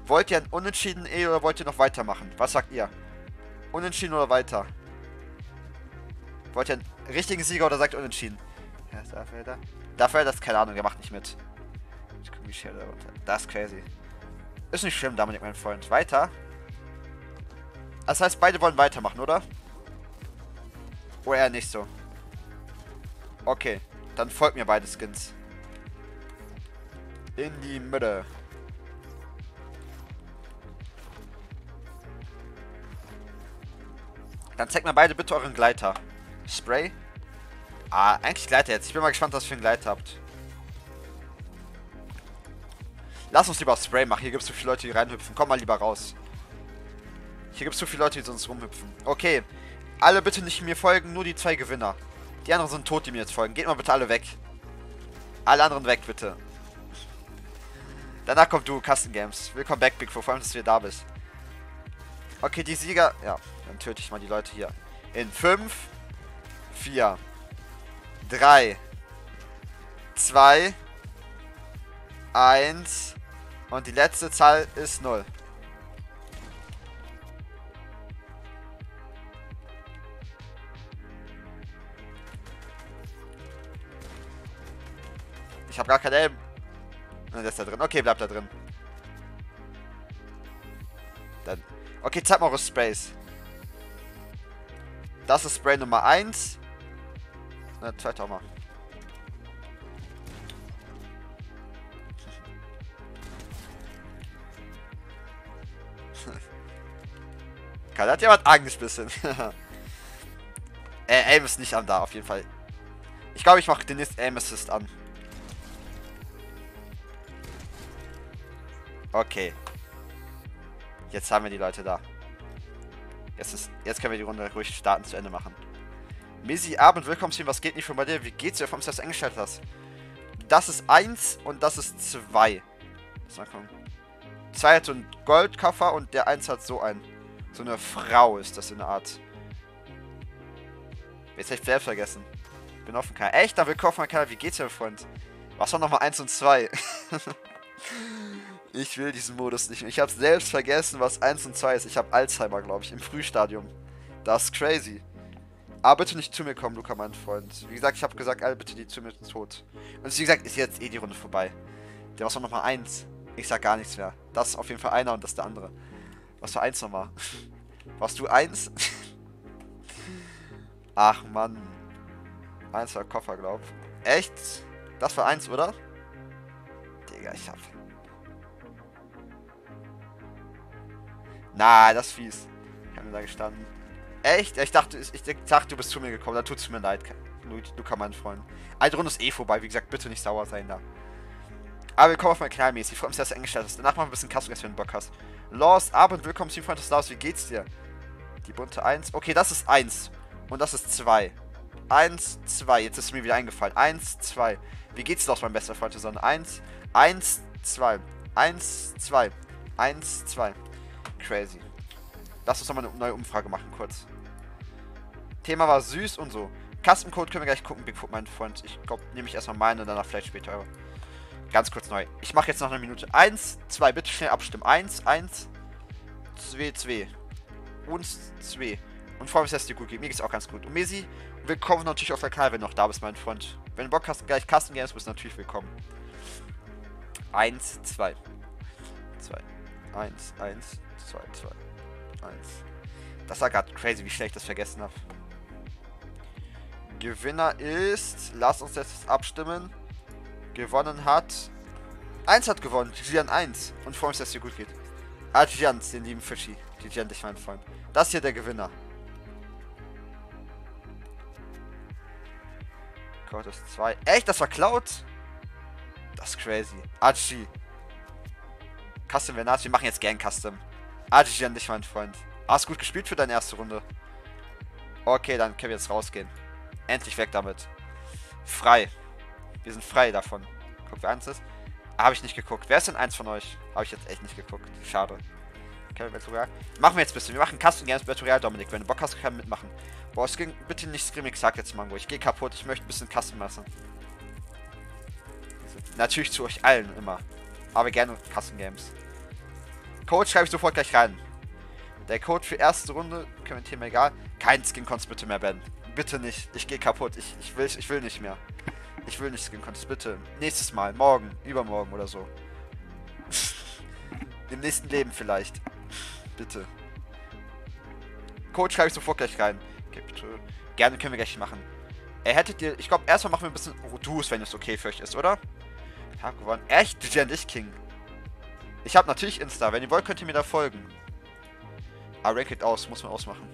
Wollt ihr ein Unentschieden eh oder wollt ihr noch weitermachen? Was sagt ihr? Unentschieden oder weiter? Wollt ihr einen richtigen Sieger oder sagt Unentschieden? Ja, dafür, da. Dafür, das keine Ahnung, der macht nicht mit. Ich guck, wie schnell da runter. Das ist crazy. Ist nicht schlimm, Dominik, mein Freund. Weiter. Das heißt, beide wollen weitermachen, oder? Oder eher nicht so. Okay. Dann folgt mir beide Skins. In die Mitte. Dann zeigt mir beide bitte euren Gleiter. Spray? Ah, eigentlich Gleiter jetzt. Ich bin mal gespannt, was für einen Gleiter habt. Lass uns lieber Spray machen. Hier gibt es zu viele Leute, die reinhüpfen. Komm mal lieber raus. Hier gibt es zu viele Leute, die sonst rumhüpfen. Okay. Alle bitte nicht mir folgen, nur die zwei Gewinner. Die anderen sind tot, die mir jetzt folgen. Geht mal bitte alle weg. Alle anderen weg, bitte. Danach kommt du, Custom Games. Willkommen back, Big Vor allem, dass du wieder da bist. Okay, die Sieger... Ja, dann töte ich mal die Leute hier. In 5, 4, 3, 2, 1 und die letzte Zahl ist 0. Ich habe gar kein Helm. Der ist da drin. Okay, bleibt da drin. Dann. Okay, zeig mal eure Sprays. Das ist Spray Nummer 1. Na, zweiter auch mal. Da hat jemand Angst bisschen. äh, Aim ist nicht an da, auf jeden Fall. Ich glaube, ich mache den nächsten Aim Assist an. Okay. Jetzt haben wir die Leute da. Jetzt, ist, jetzt können wir die Runde ruhig starten zu Ende machen. Missy, Abend, willkommen zu Was geht nicht von bei dir? Wie geht's dir? Warum ist das eingestellt hast? Das ist 1 und das ist 2. Mal gucken. 2 hat so einen Goldkoffer und der 1 hat so ein. So eine Frau ist das in der Art. Jetzt hab ich selbst vergessen. Bin offen kein. Echt? Da willkommen Kanal. Wie geht's dir, Freund? Was war nochmal 1 und 2? Ich will diesen Modus nicht mehr. Ich habe selbst vergessen, was 1 und 2 ist. Ich habe Alzheimer, glaube ich, im Frühstadium. Das ist crazy. Aber bitte nicht zu mir kommen, Luca, mein Freund. Wie gesagt, ich habe gesagt, alle bitte die zu mir tot. Und wie gesagt, ist jetzt eh die Runde vorbei. Der war nochmal 1. Ich sag gar nichts mehr. Das ist auf jeden Fall einer und das der andere. Was für 1 nochmal? Warst du 1? Ach, Mann. 1 war Koffer, glaub. Echt? Das war 1, oder? Digga, ich hab... Na, das ist fies. Ich habe mir da gestanden. Echt? Ich dachte, ich dachte, du bist zu mir gekommen. Da tut's mir leid, Luca, mein Freund. Eine Runde ist eh vorbei. Wie gesagt, bitte nicht sauer sein da. Aber willkommen auf mein Kanal, mäßig. Ich freue mich, dass du eingestellt hast. Danach machen wir ein bisschen Custom, wenn du Bock hast. Lost, Abend, willkommen zu Freund des. Wie geht's dir? Die bunte 1. Okay, das ist 1. Und das ist 2. 1, 2. Jetzt ist mir wieder eingefallen. 1, 2. Wie geht's los, mein bester Freund der Sonne? 1, 1, 2. 1, 2. 1, 2. Crazy. Lass uns nochmal eine neue Umfrage machen, kurz. Thema war süß und so. Custom Code können wir gleich gucken, Bigfoot, mein Freund. Ich glaube, nehme ich erstmal meine und danach vielleicht später eure. Ganz kurz neu. Ich mache jetzt noch eine Minute. Eins, zwei, bitte schnell abstimmen. Eins, eins, zwei, zwei. Und zwei. Und vor allem, dass es dir gut geht. Mir geht es auch ganz gut. Und Mesi, willkommen natürlich auf der Kanal, wenn du noch da bist, mein Freund. Wenn du Bock hast, gleich Custom Games, bist du natürlich willkommen. Eins, zwei. Zwei. Eins, eins, 2, 2, 1. Das war gerade crazy, wie schnell ich das vergessen habe. Gewinner ist... Lass uns jetzt abstimmen. Gewonnen hat... 1 hat gewonnen. Gian 1. Und vor uns, dass es dir gut geht. Ah, Gian, den lieben Fischi. Gian, dich mein Freund. Das hier der Gewinner. Ist 2. Echt? Das war Cloud? Das ist crazy. Archie. Custom nahe. Wir machen jetzt gern Custom. Archie an dich, mein Freund. Hast gut gespielt für deine erste Runde. Okay, dann können wir jetzt rausgehen. Endlich weg damit. Frei. Wir sind frei davon. Guck, wer eins ist. Habe ich nicht geguckt. Wer ist denn eins von euch? Habe ich jetzt echt nicht geguckt. Schade. Okay, Battle Machen wir jetzt ein bisschen. Wir machen Custom Games Battle Royale, Dominik. Wenn du Bock hast, kann mitmachen. Boah, es ging bitte nicht Screaming, sag jetzt Mango. Ich gehe kaputt. Ich möchte ein bisschen Custom lassen. Natürlich zu euch allen immer. Aber gerne Custom Games. Code schreibe ich sofort gleich rein. Der Code für erste Runde, kommentieren mir egal. Kein Skin Cons bitte mehr, Ben. Bitte nicht. Ich gehe kaputt. Ich, ich, will, ich will nicht mehr. Ich will nicht Skin Cons, bitte. Nächstes Mal. Morgen. Übermorgen oder so. Im nächsten Leben vielleicht. Bitte. Code schreibe ich sofort gleich rein. Okay, bitte. Gerne können wir gleich machen. Er hättet ihr. Ich glaube, erstmal machen wir ein bisschen Duos, wenn es okay für euch ist, oder? Ich habe gewonnen. Echt? DJ und ich King. Ich habe natürlich Insta. Wenn ihr wollt, könnt ihr mir da folgen. Ah, Ranked aus. Muss man ausmachen.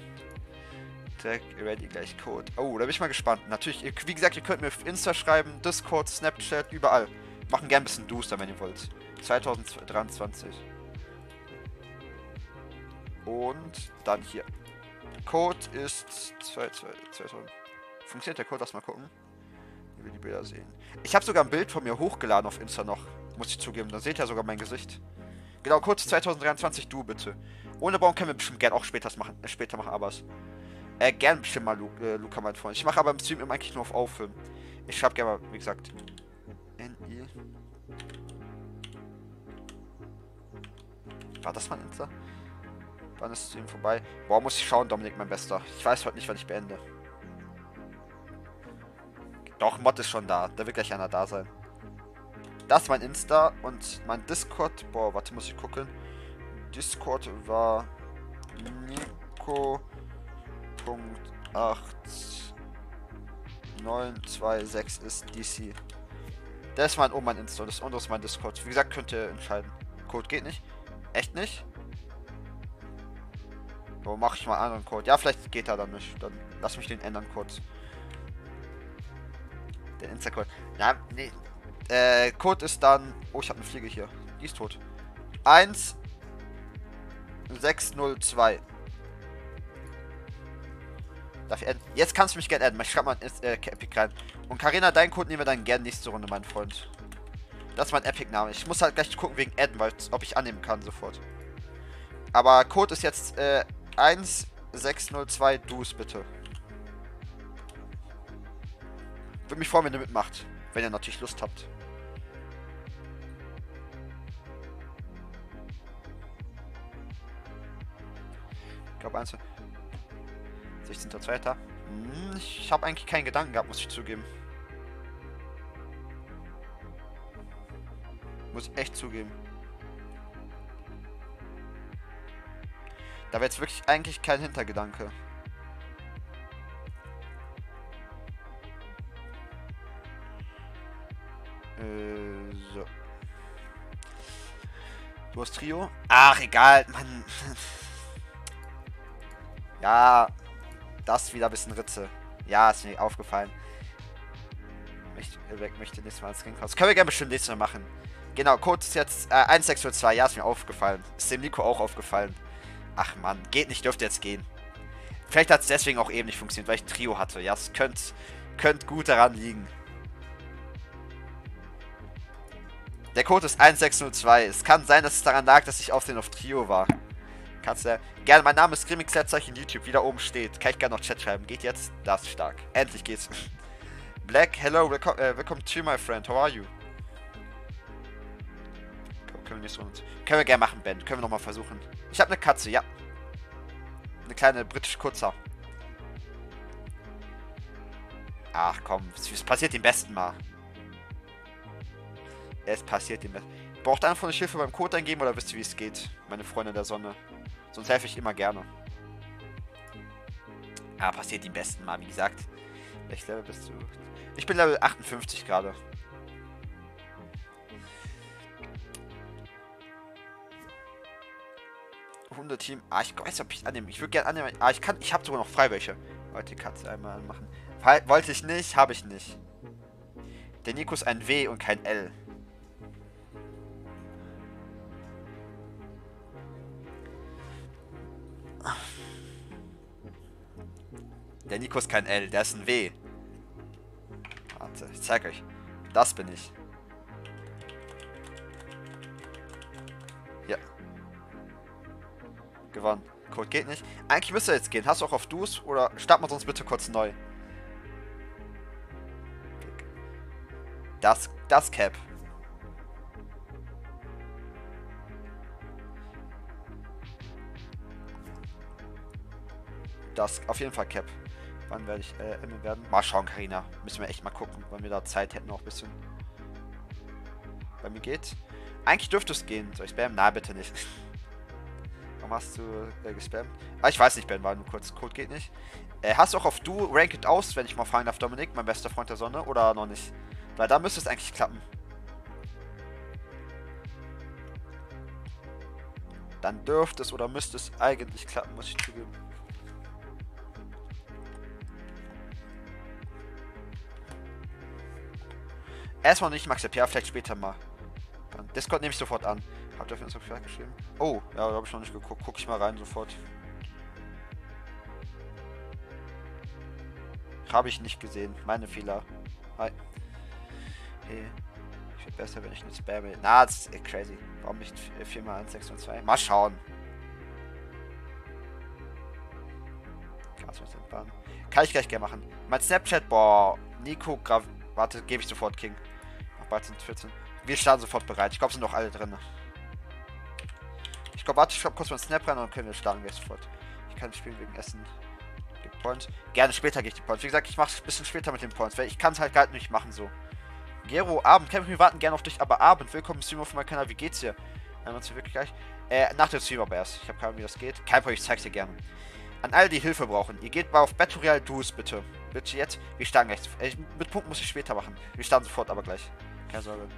Tag, ready, gleich Code. Oh, da bin ich mal gespannt. Natürlich, wie gesagt, ihr könnt mir Insta schreiben, Discord, Snapchat, überall. Machen gerne ein bisschen Duster, wenn ihr wollt. 2023. Und dann hier. Code ist 2000. Funktioniert der Code? Lass mal gucken. Ich will die Bilder sehen. Ich habe sogar ein Bild von mir hochgeladen auf Insta noch. Muss ich zugeben. Da seht ihr sogar mein Gesicht. Genau, kurz 2023, du bitte. Ohne Baum können wir bestimmt gern auch später machen, äh, später machen, aber äh, gern bestimmt mal Lu äh, Luca, mein Freund. Ich mache aber im Stream immer eigentlich nur auf Auffüllen. Ich schreibe gerne mal, wie gesagt. N-I. War das mein Insta? Wann ist Stream vorbei? Boah, muss ich schauen, Dominik, mein Bester. Ich weiß heute nicht, wann ich beende. Doch, Mod ist schon da. Da wird gleich einer da sein. Das ist mein Insta und mein Discord. Boah, warte, muss ich gucken. Discord war Nico.8926 ist DC. Das ist mein oh mein Insta, das andere ist mein Discord. Wie gesagt, könnt ihr entscheiden. Code geht nicht. Echt nicht? So, mach ich mal einen anderen Code. Ja, vielleicht geht er dann nicht. Dann lass mich den ändern kurz. Den Insta-Code. Ja, nee, äh, Code ist dann... Oh, ich habe eine Fliege hier. Die ist tot. 1 602. Darf ich Jetzt kannst du mich gerne adden. Ich schreibe mal äh, Epic rein. Und Karina, deinen Code nehmen wir dann gerne nächste Runde, mein Freund. Das ist mein Epic-Name. Ich muss halt gleich gucken wegen adden, weil ob ich annehmen kann sofort. Aber Code ist jetzt äh, 1602 Dus, bitte. Würde mich freuen, wenn ihr mitmacht. Wenn ihr natürlich Lust habt. Glaube 1. 16.2. Hm, ich habe eigentlich keinen Gedanken gehabt, muss ich zugeben. Muss ich echt zugeben. Da wäre jetzt wirklich eigentlich kein Hintergedanke. Äh, so. Du hast Trio? Ach, egal, Mann. Ja, das wieder ein bisschen Ritze. Ja, ist mir aufgefallen. Möchte, äh, möchte nächstes Mal als Ring raus. Können wir gerne bestimmt nächstes Mal machen. Genau, Code ist jetzt äh, 1602. Ja, ist mir aufgefallen. Ist dem Nico auch aufgefallen. Ach man, geht nicht, dürfte jetzt gehen. Vielleicht hat es deswegen auch eben nicht funktioniert, weil ich Trio hatte. Ja, es könnte könnt gut daran liegen. Der Code ist 1602. Es kann sein, dass es daran lag, dass ich auf den auf Trio war. Kannst du gerne, mein Name ist Grimmix Zeichen YouTube, wieder oben steht. Kann ich gerne noch Chat schreiben. Geht jetzt? Das ist stark. Endlich geht's. Black, hello, welcome, äh, welcome to my friend. How are you? Können wir nicht so Können wir gerne machen, Ben. Können wir nochmal versuchen. Ich habe eine Katze, ja. Eine kleine britische Kurzer. Ach komm, es passiert dem Besten mal. Es passiert dem Besten. Braucht einer von euch Hilfe beim Code eingeben oder wisst ihr, wie es geht? Meine Freunde der Sonne. Sonst helfe ich immer gerne. Ah, passiert die besten mal, wie gesagt. Welches Level bist du? Ich bin Level 58 gerade. Hunde-Team. Ah, ich weiß, ob ich annehme. Ich würde gerne annehmen. Ah, ich kann. Ich habe sogar noch Freiwäche. Leute, die Katze einmal anmachen. Wollte ich nicht, habe ich nicht. Der Nico ist ein W und kein L. Der Nico ist kein L, der ist ein W. Warte, ich zeig euch. Das bin ich. Ja. Gewonnen. Code geht nicht. Eigentlich müsste jetzt gehen. Hast du auch auf Dus oder starten wir sonst bitte kurz neu? Das, das Cap. Das, auf jeden Fall Cap. Wann werde ich äh, Emme werden? Mal schauen, Karina. Müssen wir echt mal gucken, wann wir da Zeit hätten, auch ein bisschen. Bei mir geht's. Eigentlich dürfte es gehen. Soll ich spammen? Na, bitte nicht. Warum hast du äh, gespammt? Ah, ich weiß nicht, Ben, war nur kurz. Code geht nicht. Äh, hast du auch auf Du Ranked aus, wenn ich mal fragen darf, Dominik, mein bester Freund der Sonne, oder noch nicht? Weil da müsste es eigentlich klappen. Dann dürfte es oder müsste es eigentlich klappen, muss ich zugeben. Erstmal nicht Max ja, vielleicht später mal. Discord nehme ich sofort an. Habt ihr auf Instagram geschrieben? Oh, ja, da habe ich noch nicht geguckt. Guck ich mal rein sofort. Habe ich nicht gesehen. Meine Fehler. Hi. Hey. Ich wäre besser, wenn ich nicht spamme. Na, das ist eh crazy. Warum nicht 4x1, Mal schauen. Kann ich gleich gerne machen. Mein Snapchat, boah. Nico Grav. Warte, gebe ich sofort King. Bald sind 14. Wir starten sofort bereit. Ich glaube, sind noch alle drin. Ich glaube, warte, ich glaube kurz mal Snap rein und dann können wir starten gleich sofort. Ich kann spielen wegen Essen. Die Points. Gerne später gehe ich die Points. Wie gesagt, ich mache es ein bisschen später mit den Points, weil ich kann es halt gar nicht machen so. Gero, Abend, Kämpfen, wir warten gerne auf dich, aber Abend, willkommen im Stream auf meinem Kanal, wie geht's dir? Wir uns wirklich gleich. Äh, nach dem Stream aber erst. Ich habe keine Ahnung, wie das geht. Kein Problem, ich zeig's dir gerne. An alle, die Hilfe brauchen, ihr geht mal auf Battle Duos bitte. Bitte jetzt. Wir starten gleich. Äh, mit Punkt muss ich später machen. Wir starten sofort, aber gleich. Keine Sorge.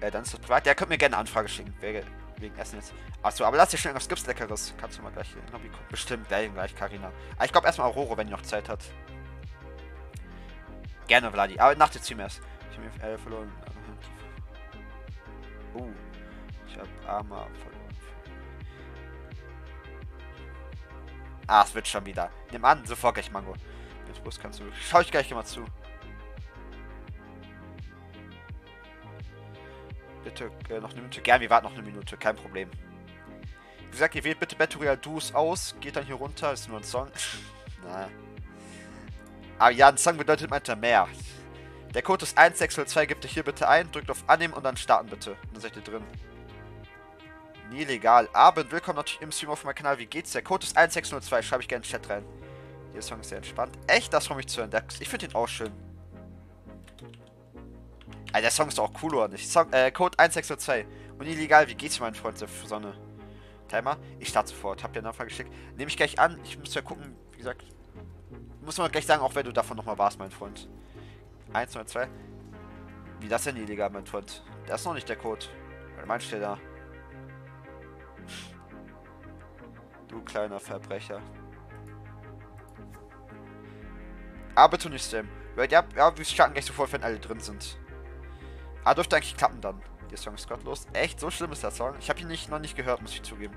Äh, dann ist das privat. Der könnt mir gerne eine Anfrage schicken. Wegen Essen jetzt. Achso, aber lass dir schnell was gibt's Leckeres. Kannst du mal gleich Hobby gucken. Bestimmt, gleich, gleich, Karina. Aber ich glaube erstmal Aurora, wenn ihr noch Zeit hat. Gerne, Vladi. Aber nach dem Stream erst. Ich habe mir äh, verloren. Uh. Ich habe Arma verloren. Ah, es wird schon wieder. Nimm an, sofort gleich Mango. Jetzt Bus kannst du. Schau ich gleich mal zu. Bitte äh, noch eine Minute. Gern, wir warten noch eine Minute. Kein Problem. Wie gesagt, ihr wählt bitte Battle Royale Duos aus. Geht dann hier runter. Ist nur ein Song. Na. Aber ja, ein Song bedeutet manchmal mehr. Der Code ist 1602. Gebt euch hier bitte ein. Drückt auf Annehmen und dann starten bitte. Dann seid ihr drin. Nie legal. Abend, willkommen natürlich im Stream auf meinem Kanal. Wie geht's? Der Code ist 1602. Schreibe ich gerne in den Chat rein. Der Song ist sehr entspannt. Echt, das freut mich zu hören. Ich finde den auch schön. Alter, der Song ist auch cool, oder nicht? Song, äh, Code 1602. Und illegal, wie geht's, mein Freund, der Sonne? Timer? Ich starte sofort. Hab dir eine Anfrage geschickt. Nehme ich gleich an. Ich muss ja gucken, wie gesagt. Muss man gleich sagen, auch wenn du davon nochmal warst, mein Freund. 1, 2, 2. Wie das denn illegal, mein Freund? Das ist noch nicht der Code. Was meinst du da? Du kleiner Verbrecher. Aber bitte nicht Sam. Ja, ja, wir starten gleich sofort, wenn alle drin sind. Ah, dürfte eigentlich klappen dann. Der Song ist gottlos. Echt? So schlimm ist der Song? Ich habe ihn nicht, noch nicht gehört, muss ich zugeben.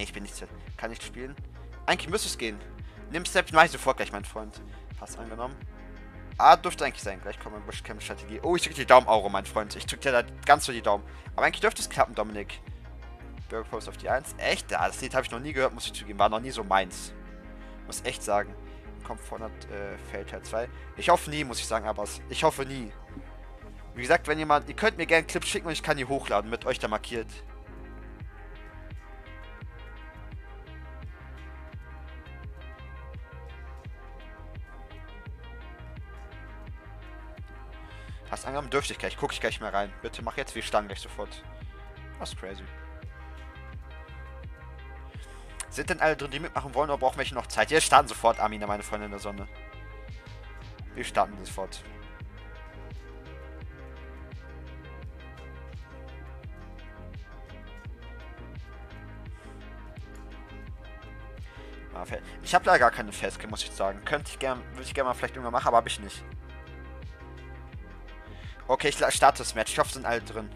Ah, nee, ich bin nicht. Kann nicht spielen. Eigentlich müsste es gehen. Nimm Step, mach ich sofort gleich, mein Freund. Hast angenommen. Ah, dürfte eigentlich sein. Gleich kommt mein Bushcam-Strategie. Oh, ich drücke die Daumen, Auro, mein Freund. Ich drücke dir da ganz so die Daumen. Aber eigentlich dürfte es klappen, Dominik. Burger Post auf die 1. Echt? Ja, das Lied habe ich noch nie gehört, muss ich zugeben. War noch nie so meins. Muss echt sagen. Kommt von äh, Feldteil 2. Ich hoffe nie, muss ich sagen, aber ich hoffe nie. Wie gesagt, wenn jemand, ihr könnt mir gerne Clips schicken und ich kann die hochladen, mit euch da markiert. Hast Angaben? Dürfte ich gleich. Guck ich gleich mal rein. Bitte mach jetzt, wir starten gleich sofort. Was crazy. Sind denn alle drin, die mitmachen wollen, oder brauchen welche noch Zeit? Wir starten sofort, Amina, meine Freundin in der Sonne. Wir starten sofort. Ich habe da gar keine Facecam, muss ich sagen. Könnte ich gerne, würde ich gerne mal vielleicht irgendwann machen, aber habe ich nicht. Okay, ich starte das Match. Ich hoffe, es sind alle drin.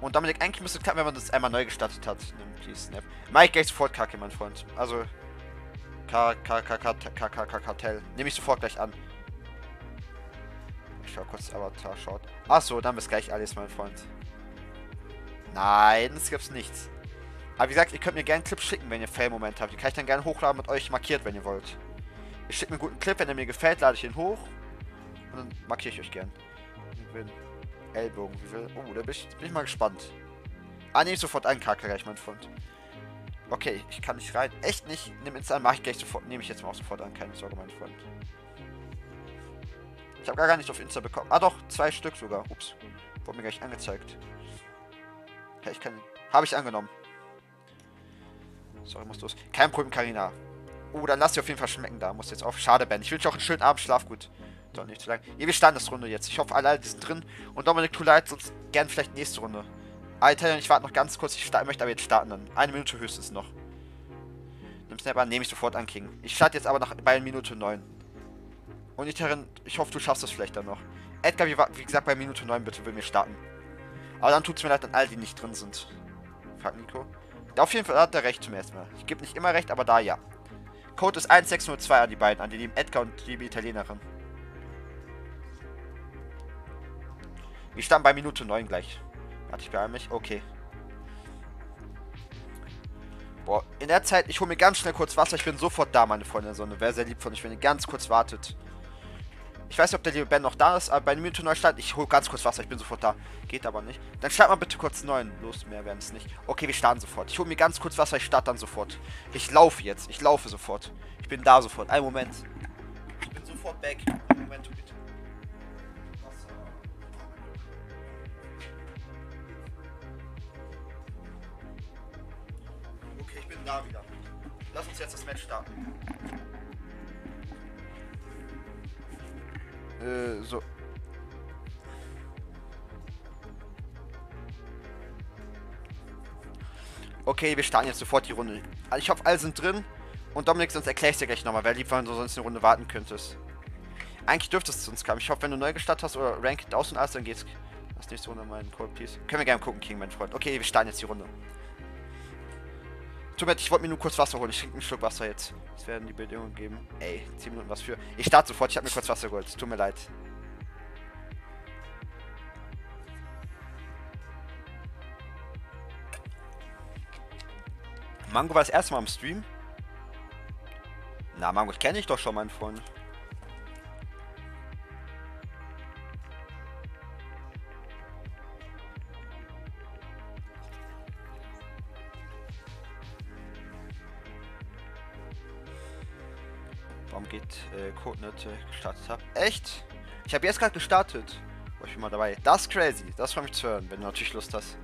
Und Dominik, eigentlich müsste es klappen, wenn man das einmal neu gestartet hat. Nimm please snap. Mike gleich sofort kacke, mein Freund. Also. Kartell. Nehme ich sofort gleich an. Ich schau kurz Avatar schaut. Achso, dann bis gleich alles, mein Freund. Nein, es gibt's nichts. Aber wie gesagt, ihr könnt mir gerne Clips schicken, wenn ihr Fail-Moment habt. Die kann ich dann gerne hochladen mit euch markiert, wenn ihr wollt. Ihr schickt mir einen guten Clip, wenn er mir gefällt, lade ich ihn hoch. Und dann markiere ich euch gern. Ich viel? Oh, da bin ich, bin ich mal gespannt. Ah, nehme ich sofort einen Kakerreich, mein Freund. Okay, ich kann nicht rein. Echt nicht? Nimm ins an, mach ich gleich sofort. Nehme ich jetzt mal auch sofort an, keine Sorge, mein Freund. Ich habe gar nicht auf Insta bekommen. Ah doch, zwei Stück sogar. Ups. Wurde mir gleich angezeigt. Ja, ich kann. Habe ich angenommen. Sorry, muss los. Kein Problem, Karina. Oh, dann lass dir auf jeden Fall schmecken da. Muss jetzt auf. Schade, Ben. Ich wünsche auch einen schönen Abend. Schlaf gut. Doch nicht zu lang. Ja, wir starten das Runde jetzt. Ich hoffe, alle, alle sind drin. Und Dominik, tut leid, sonst gern vielleicht nächste Runde. Alter, ich warte noch ganz kurz. Ich möchte aber jetzt starten dann. Eine Minute höchstens noch. Nimm Snap an, nehme ich sofort an, King. Ich starte jetzt aber nach bei Minute 9. Und ich, ich hoffe, du schaffst das vielleicht dann noch. Edgar, wie, wie gesagt, bei Minute 9 bitte, will mir starten. Aber dann tut es mir leid an all, die nicht drin sind. Fragt Nico. Auf jeden Fall hat er recht zum ersten Mal. Ich gebe nicht immer recht, aber da ja. Code ist 1602 an die beiden, an die lieben Edgar und die liebe Italienerin. Wir standen bei Minute 9 gleich. Warte, ich beeile mich. Okay. Boah, in der Zeit, ich hole mir ganz schnell kurz Wasser. Ich bin sofort da, meine Freunde der Sonne. Wäre sehr lieb von euch, wenn ihr ganz kurz wartet. Ich weiß nicht, ob der liebe Ben noch da ist, aber bei Minute 9 stand, ich hole ganz kurz Wasser. Ich bin sofort da. Geht aber nicht. Dann start mal bitte kurz 9. Los, mehr werden es nicht. Okay, wir starten sofort. Ich hole mir ganz kurz Wasser. Ich starte dann sofort. Ich laufe jetzt. Ich laufe sofort. Ich bin da sofort. Einen Moment. Ich bin sofort back. Einen Moment, bitte. Da wieder. Lass uns jetzt das Match starten. Äh, so. Okay, wir starten jetzt sofort die Runde. Also ich hoffe, alle sind drin. Und Dominik, sonst erkläre ich dir gleich nochmal, wer lieb wenn du sonst eine Runde warten könntest. Eigentlich dürfte es zu uns kommen. Ich hoffe, wenn du neu gestartet hast oder Ranked aus und alles, dann geht's. Das nächste Runde mein Code, please. Können wir gerne gucken, King, mein Freund. Okay, wir starten jetzt die Runde. Tut mir leid, ich wollte mir nur kurz Wasser holen. Ich trinke einen Schluck Wasser jetzt. Es werden die Bedingungen geben. Ey, 10 Minuten was für. Ich starte sofort, ich habe mir kurz Wasser geholt. Tut mir leid. Mango war das erste Mal im Stream. Na, Mango kenne ich doch schon, mein Freund. Geht äh, gestartet habe? Echt? Ich habe jetzt gerade gestartet. Oh, ich bin mal dabei. Das ist crazy. Das freut mich zu hören, wenn du natürlich Lust hast.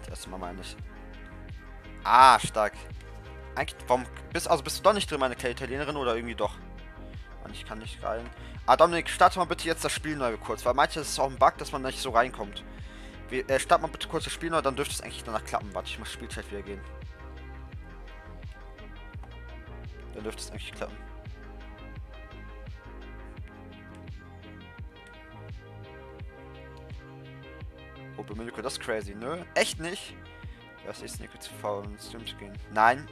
Das erste Mal meine ich. Ah, stark. Eigentlich, warum bist, also bist du doch nicht drin, meine kleine Italienerin, oder irgendwie doch? Ich kann nicht rein. Ah, Dominik, starte mal bitte jetzt das Spiel neu kurz, weil manches ist auch ein Bug, dass man nicht so reinkommt. Wir, äh, start mal bitte kurz das Spiel neu, dann dürfte es eigentlich danach klappen. Warte, ich muss Spielzeit wieder gehen. Dann dürfte es eigentlich klappen. Oh, Domenico, das ist crazy, ne? Echt nicht? Das ist Nico zu faul, um Stream zu gehen. Nein,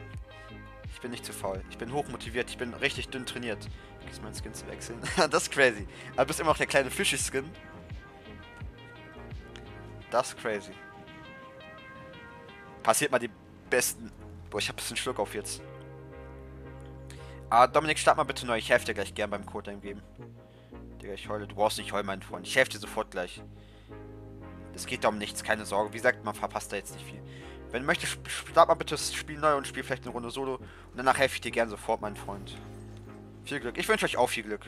ich bin nicht zu faul. Ich bin hochmotiviert. Ich bin richtig dünn trainiert. Jetzt meinen Skin zu wechseln. das ist crazy. Aber du bist immer noch der kleine Fischi-Skin. Das ist crazy. Passiert mal die besten. Boah, ich hab ein bisschen Schluck auf jetzt. Ah, Dominik, start mal bitte neu. Ich helfe dir gleich gern beim Code eingeben. Digga, ich heule. Du brauchst nicht heulen, mein Freund. Ich helfe dir sofort gleich. Es geht da um nichts, keine Sorge. Wie gesagt, man verpasst da jetzt nicht viel. Wenn du möchtest, start mal bitte das Spiel neu und spiel vielleicht eine Runde Solo. Und danach helfe ich dir gern sofort, mein Freund. Viel Glück. Ich wünsche euch auch viel Glück.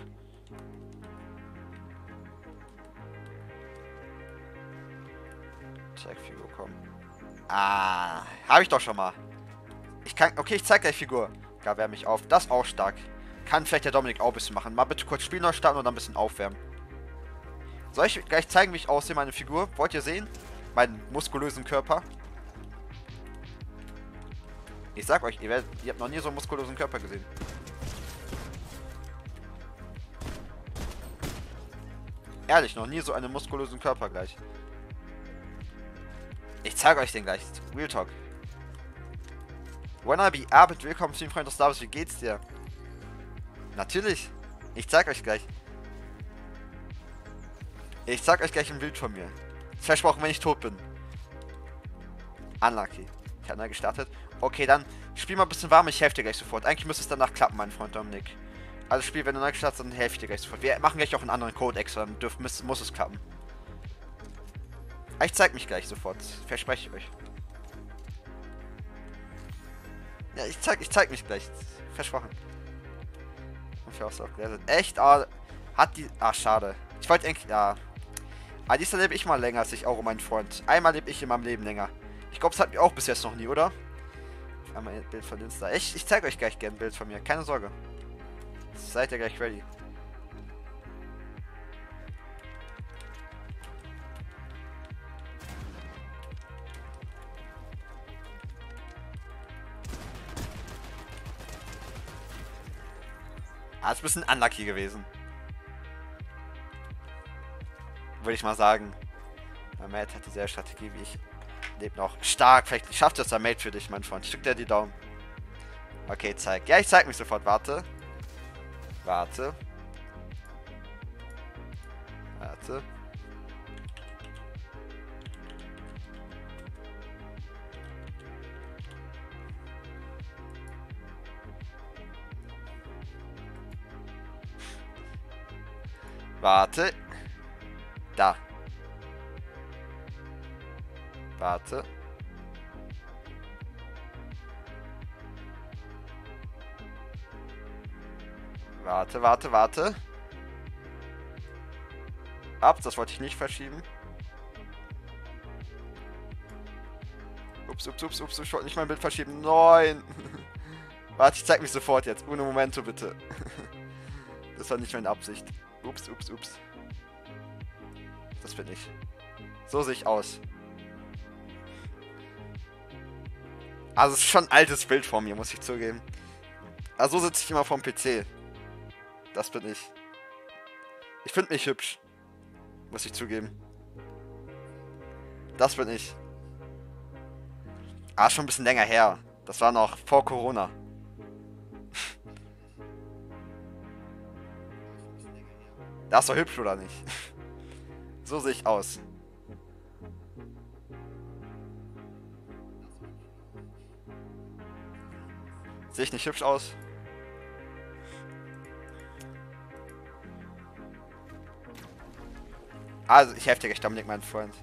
Zeig Figur, komm. Ah, habe ich doch schon mal. Ich kann, okay, ich zeig gleich Figur. Da wärme ich auf. Das auch stark. Kann vielleicht der Dominik auch ein bisschen machen. Mal bitte kurz Spiel neu starten und dann ein bisschen aufwärmen. Soll ich gleich zeigen, wie ich aussehe, meine Figur? Wollt ihr sehen? Meinen muskulösen Körper. Ich sag euch, ihr, werdet, ihr habt noch nie so einen muskulösen Körper gesehen. Ehrlich, noch nie so einen muskulösen Körper gleich. Ich zeige euch den gleich. Real Talk. Wannabe Abend, willkommen zu Freund des Davis. Wie geht's dir? Natürlich. Ich zeig euch gleich. Ich zeig euch gleich ein Bild von mir. Versprochen, wenn ich tot bin. Unlucky. Ich habe neu gestartet. Okay, dann spiel mal ein bisschen warm. Ich helfe dir gleich sofort. Eigentlich müsste es danach klappen, mein Freund Dominik. Also Spiel, wenn du neu gestartet hast, dann helfe ich dir gleich sofort. Wir machen gleich auch einen anderen Code extra. Dann dürf, muss, muss es klappen. Ich zeig mich gleich sofort. Verspreche ich euch. Ja, ich zeig, ich zeig mich gleich. Versprochen. Und für auch Echt? Ah, hat die. Ah, schade. Ich wollte eigentlich. Ja. Ah, diesmal lebe ich mal länger als ich, auch mein Freund. Einmal lebe ich in meinem Leben länger. Ich glaube, es hat mir auch bis jetzt noch nie, oder? Einmal ein Bild von Insta. Ich, ich zeige euch gleich gerne ein Bild von mir. Keine Sorge. Seid ihr gleich ready. Ah, ist ein bisschen unlucky gewesen. Würde ich mal sagen. Der Mate hat dieselbe Strategie wie ich. Lebt noch. Stark. Vielleicht schafft das der Mate für dich, mein Freund. Drück dir die Daumen. Okay, zeig. Ja, ich zeig mich sofort. Warte. Warte. Warte. Warte. Da. Warte. Warte, warte, warte. Ab, das wollte ich nicht verschieben. Ups, ups, ups, ups, ich wollte nicht mein Bild verschieben. Nein! warte, ich zeig mich sofort jetzt. Ohne Momento, bitte. das war nicht meine Absicht. Ups, ups, ups. Das bin ich. So sehe ich aus. Also es ist schon ein altes Bild von mir, muss ich zugeben. Also so sitze ich immer vorm PC. Das bin ich. Ich finde mich hübsch. Muss ich zugeben. Das bin ich. Ah, schon ein bisschen länger her. Das war noch vor Corona. Das ist doch hübsch, oder nicht? So sehe ich aus. Sehe ich nicht hübsch aus? Also, ich gleich, Dominik, mein Freund.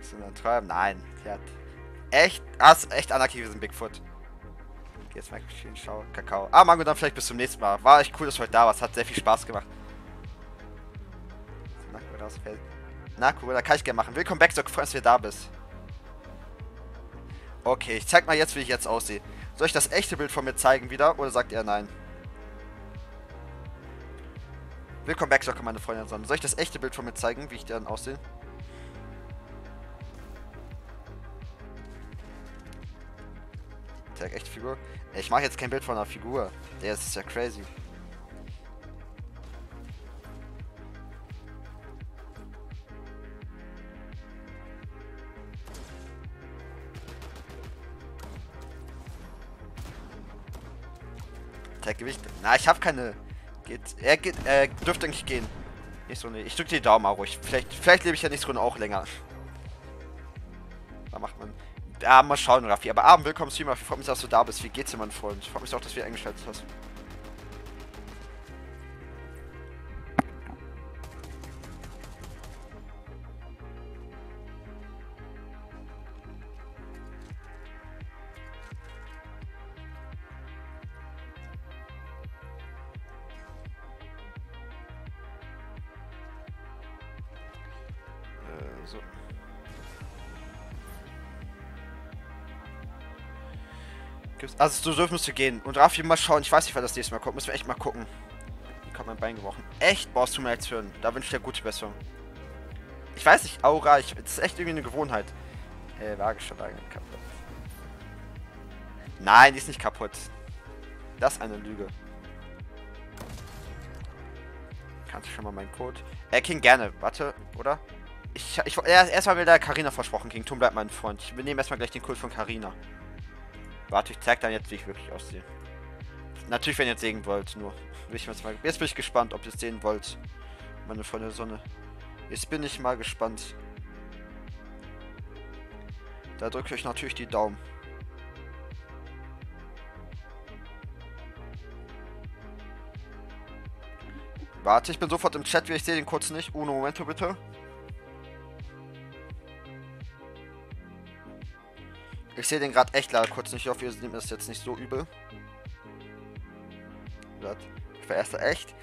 Ist du treiben? Nein. Die hat echt. Ah, ist echt Anarchie gewesen, Bigfoot. Jetzt mal schön Schau. Kakao. Ah, Mango, dann vielleicht bis zum nächsten Mal. War echt cool, dass du heute da warst. Hat sehr viel Spaß gemacht. Na, cool, das fällt. Na, cool, da kann ich gerne machen. Willkommen back, so freuen, dass du da bist. Okay, ich zeig mal jetzt, wie ich jetzt aussehe. Soll ich das echte Bild von mir zeigen wieder? Oder sagt er nein? Willkommen back, Soccer, meine Freundin Sonne. Soll ich das echte Bild von mir zeigen, wie ich dann aussehe? Tag, echte Figur? Ich mache jetzt kein Bild von einer Figur. Der ist ja crazy. der Gewicht. Na, ich habe keine. Geht. Er geht. Er dürfte eigentlich gehen. Nicht so ne. Ich drücke die Daumen mal ruhig. Vielleicht, vielleicht lebe ich ja nicht so auch länger. Da macht man. Ja, mal schauen, Raffi. Aber Abend, willkommen, Streamer. Ich freue mich, dass du da bist. Wie geht's dir, mein Freund? Ich freue mich auch, dass du eingeschaltet hast. Also, du dürfen du gehen. Und Raffi, mal schauen. Ich weiß nicht, wer das nächste Mal kommt. Müssen wir echt mal gucken. Ich habe mein Bein gebrochen. Echt? Boah, es tut mir jetzt hören. Da wünsche ich dir gute Besserung. Ich weiß nicht, Aura. Ich, das ist echt irgendwie eine Gewohnheit. Äh, Waage schon lange kaputt. Nein, die ist nicht kaputt. Das ist eine Lüge. Kannst du schon mal meinen Code? Äh, King, gerne. Warte, oder? Ich, ich, erstmal will der Karina versprochen, King Tom bleibt mein Freund. Ich nehme erstmal gleich den Kult von Karina. Warte, ich zeig dann jetzt, wie ich wirklich aussehe. Natürlich, wenn ihr jetzt sehen wollt, nur. Jetzt, bin ich gespannt, ob ihr es sehen wollt. Meine Freunde Sonne. Jetzt bin ich mal gespannt. Da drücke ich euch natürlich die Daumen. Warte, ich bin sofort im Chat, wie ich sehe den kurz nicht. Uno Momento bitte. Ich sehe den gerade echt leider kurz nicht. Ich hoffe, ihr nehmt das jetzt nicht so übel. Ich war erst echt.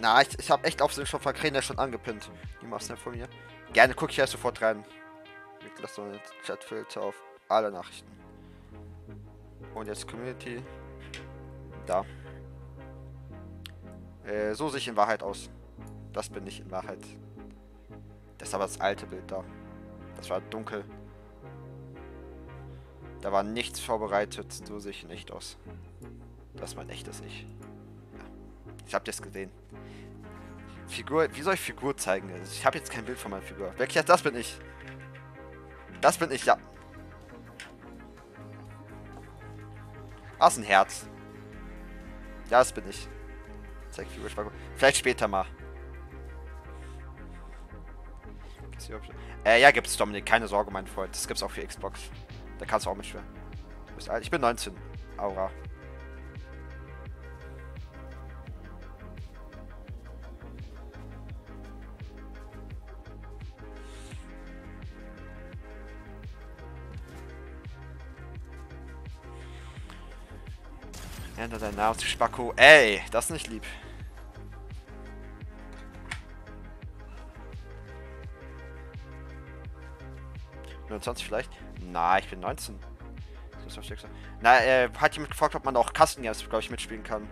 Na, ich, ich habe echt auf den schon verkrähen, der schon angepinnt. Die machst du von mir. Gerne gucke ich ja sofort rein. Ich lasse so einen Chatfilter auf alle Nachrichten. Und jetzt Community. Da. Äh, so sehe ich in Wahrheit aus. Das bin ich in Wahrheit. Das ist aber das alte Bild da. Das war dunkel. Da war nichts vorbereitet, so sehe ich nicht aus. Das ist mein echtes Ich. Ja. Ich habe das gesehen. Figur, wie soll ich Figur zeigen? Ich habe jetzt kein Bild von meiner Figur. Wirklich, das bin ich. Das bin ich, ja. Ah, ist ein Herz. Ja, das bin ich. Zeig Figur, Vielleicht später mal. Äh, ja, gibt's, Dominik. Keine Sorge, mein Freund. Das gibt's auch für Xbox. Da kannst du auch mitschwören. Ich bin 19. Aura. Ändere deinen Namen zu Spacko. Ey, das ist nicht lieb. Nur 20 vielleicht? Na, ich bin 19. Na, äh, hat jemand gefragt, ob man auch Kastengames, glaube ich, mitspielen kann.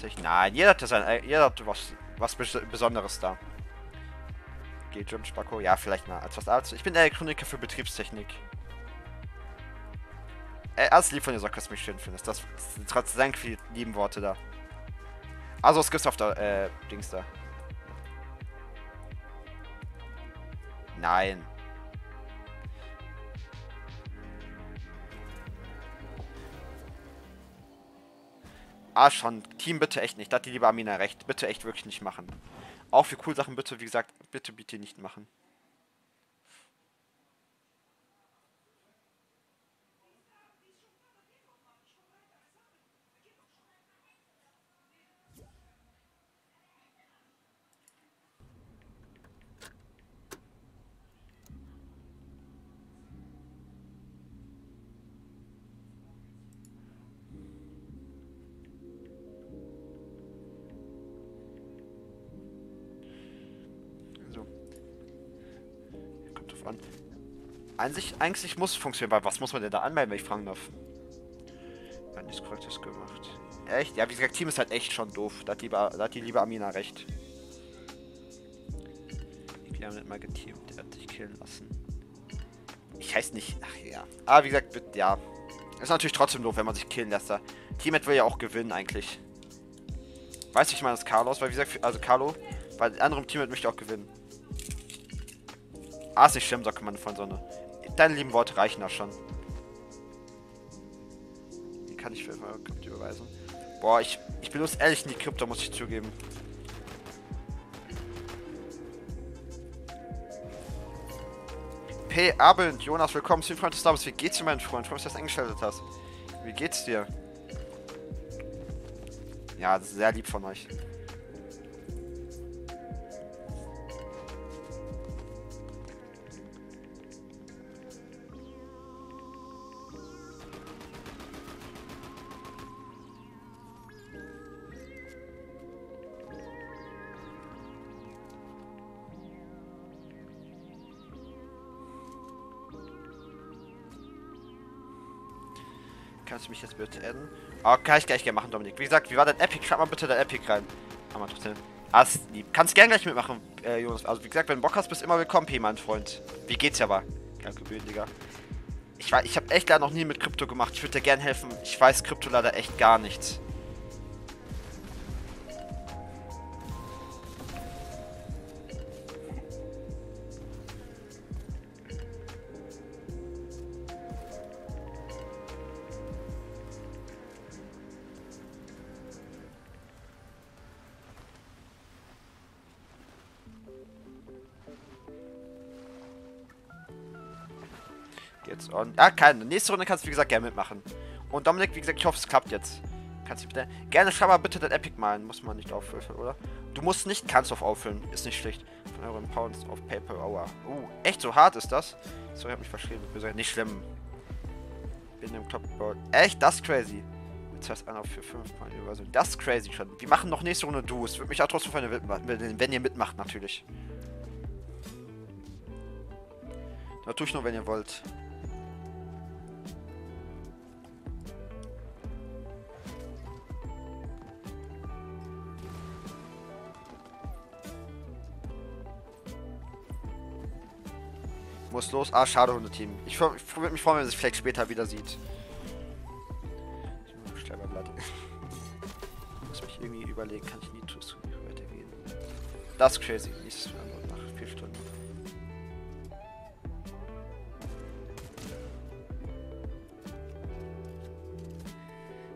Schön als ich. Nein, jeder hat, sein, jeder hat was, was Besonderes da. Geht Jim Spacko? Ja, vielleicht mal als was Arzt. Ich bin Elektroniker für Betriebstechnik. Äh, alles lieb von dir, du mich schön findest. Das, das sind trotzdem viele lieben Worte da. Also, es gibt's auf der, äh, Dings da. Nein. Ah, schon. Team bitte echt nicht. Da hat die liebe Amina recht. Bitte echt wirklich nicht machen. Auch für cool Sachen bitte, wie gesagt, bitte, bitte nicht machen. Eigentlich, eigentlich muss es funktionieren, weil was muss man denn da anmelden, wenn ich fragen darf? Nichts Korrektes gemacht. Echt? Ja, wie gesagt, Team ist halt echt schon doof. Da hat, lieber, da hat die liebe Amina recht. Wir haben nicht mal geteamt. Der hat sich killen lassen. Ich heiße nicht. Ach ja. Aber wie gesagt, ja. Ist natürlich trotzdem doof, wenn man sich killen lässt. Da. Teammate will ja auch gewinnen eigentlich. Weiß ich, ich meine, das Carlos, weil wie gesagt, also Carlo, weil der andere Teammate möchte auch gewinnen. Ah, ist nicht schlimm, sagt meine Freund Sonne. Deine lieben Worte reichen da schon. Wie kann ich für Krypto überweisen? Boah, ich, ich benutze ehrlich nie Krypto, muss ich zugeben. P. Abend, Jonas, willkommen zu den Freund des Stabs. Wie geht's dir, mein Freund? Freue mich, dass du das eingeschaltet hast. Wie geht's dir? Ja, sehr lieb von euch. Mich jetzt bitte adden? Oh, kann ich gleich gerne machen, Dominik. Wie gesagt, wie war dein Epic? Schreib mal bitte dein Epic rein. Aber trotzdem. Ah, lieb. Kannst gern gleich mitmachen, äh, Jonas. Also, wie gesagt, wenn du Bock hast, bist immer willkommen, P, mein Freund. Wie geht's ja aber? Ganz gebühren, Digga. Ich weiß, ich habe echt leider noch nie mit Krypto gemacht. Ich würde dir gern helfen. Ich weiß Krypto leider echt gar nichts. On. Ja, keine. Nächste Runde kannst du, wie gesagt, gerne mitmachen. Und Dominik, wie gesagt, ich hoffe, es klappt jetzt. Kannst du bitte. Gerne schreib mal bitte das Epic malen. Muss man nicht auffüllen, oder? Du musst nicht kannst auf auffüllen. Ist nicht schlecht. Von euren Pounds auf Paper. Aua. Uh, echt so hart ist das? So, ich hab mich verschrieben. Nicht schlimm. Bin im Club Echt? Das ist crazy. Jetzt heißt einer für 5 Mal Übersinn. Das ist crazy schon. Wir machen noch nächste Runde Duos. Würde mich auch trotzdem freuen, wenn ihr mitmacht, natürlich. Natürlich nur, wenn ihr wollt. Muss los. Ah, schade, Hundeteam. Ich, ich würde mich freuen, wenn man sich vielleicht später wieder sieht. Ich muss mich irgendwie überlegen, kann ich nie weitergehen. Das ist crazy. Nächstes Mal nach vier Stunden.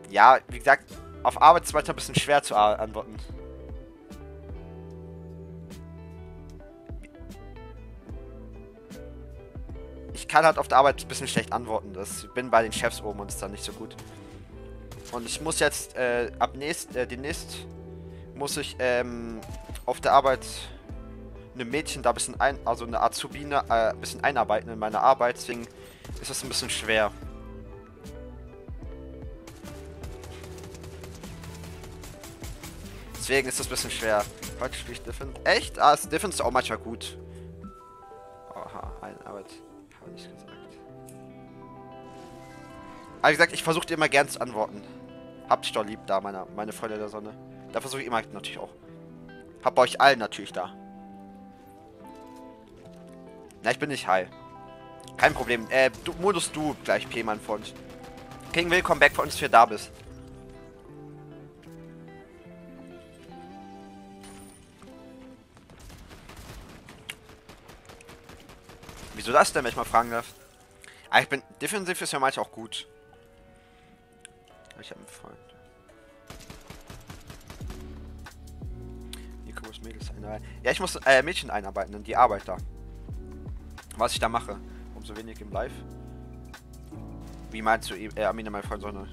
Ja, wie gesagt, auf Arbeit ist es manchmal ein bisschen schwer zu antworten. Ich kann halt auf der Arbeit ein bisschen schlecht antworten. Das bin bei den Chefs oben und ist dann nicht so gut. Und ich muss jetzt äh, ab nächst, äh, demnächst muss ich ähm, auf der Arbeit eine Mädchen da ein bisschen ein, also eine Azubine äh, ein bisschen einarbeiten in meine Arbeit. Deswegen ist das ein bisschen schwer. Deswegen ist das ein bisschen schwer. Heute spiele ich Diffin. Echt? Ah, Diffin ist auch manchmal gut. Aha, eine Arbeit habe ich gesagt. Aber wie gesagt, ich versuche dir immer gern zu antworten. Habt dich doch lieb da, meine, meine Freunde der Sonne. Da versuche ich immer natürlich auch. Hab bei euch allen natürlich da. Na, ich bin nicht high. Kein Problem. Äh, du, Modus du gleich, P, mein Freund. King, willkommen back für uns, für da bist. Wieso das denn, wenn ich mal fragen darf? Ah, ich bin... Defensiv ist ja manchmal auch gut. Ich habe einen Freund. Nico muss Mädels einarbeiten. Ja, ich muss äh, Mädchen einarbeiten in die Arbeit da. Was ich da mache. Umso weniger im Live. Wie meinst du, äh, Amina, mein Freund, Sonne?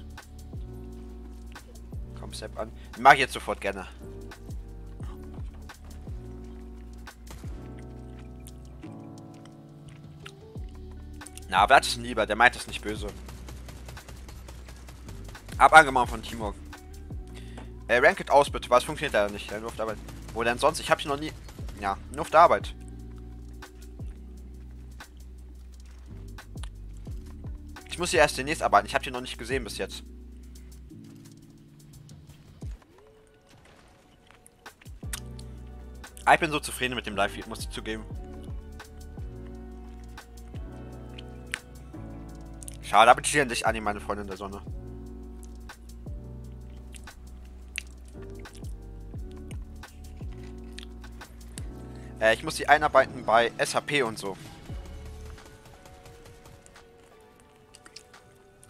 Komm, Sepp an. Mach ich jetzt sofort gerne. Na, aber das ist lieber, der meint das nicht böse. Hab angemahnt von Timo. Äh, Ranked aus bitte, was funktioniert da nicht, ja, nur auf der Arbeit. Wo denn sonst? Ich hab hier noch nie... Ja, nur auf der Arbeit. Ich muss hier erst demnächst arbeiten, ich hab hier noch nicht gesehen bis jetzt. Ah, ich bin so zufrieden mit dem Live-Feed, muss ich zugeben. Schade, aber chillen dich an, meine Freundin der Sonne. Äh, ich muss die einarbeiten bei SAP und so.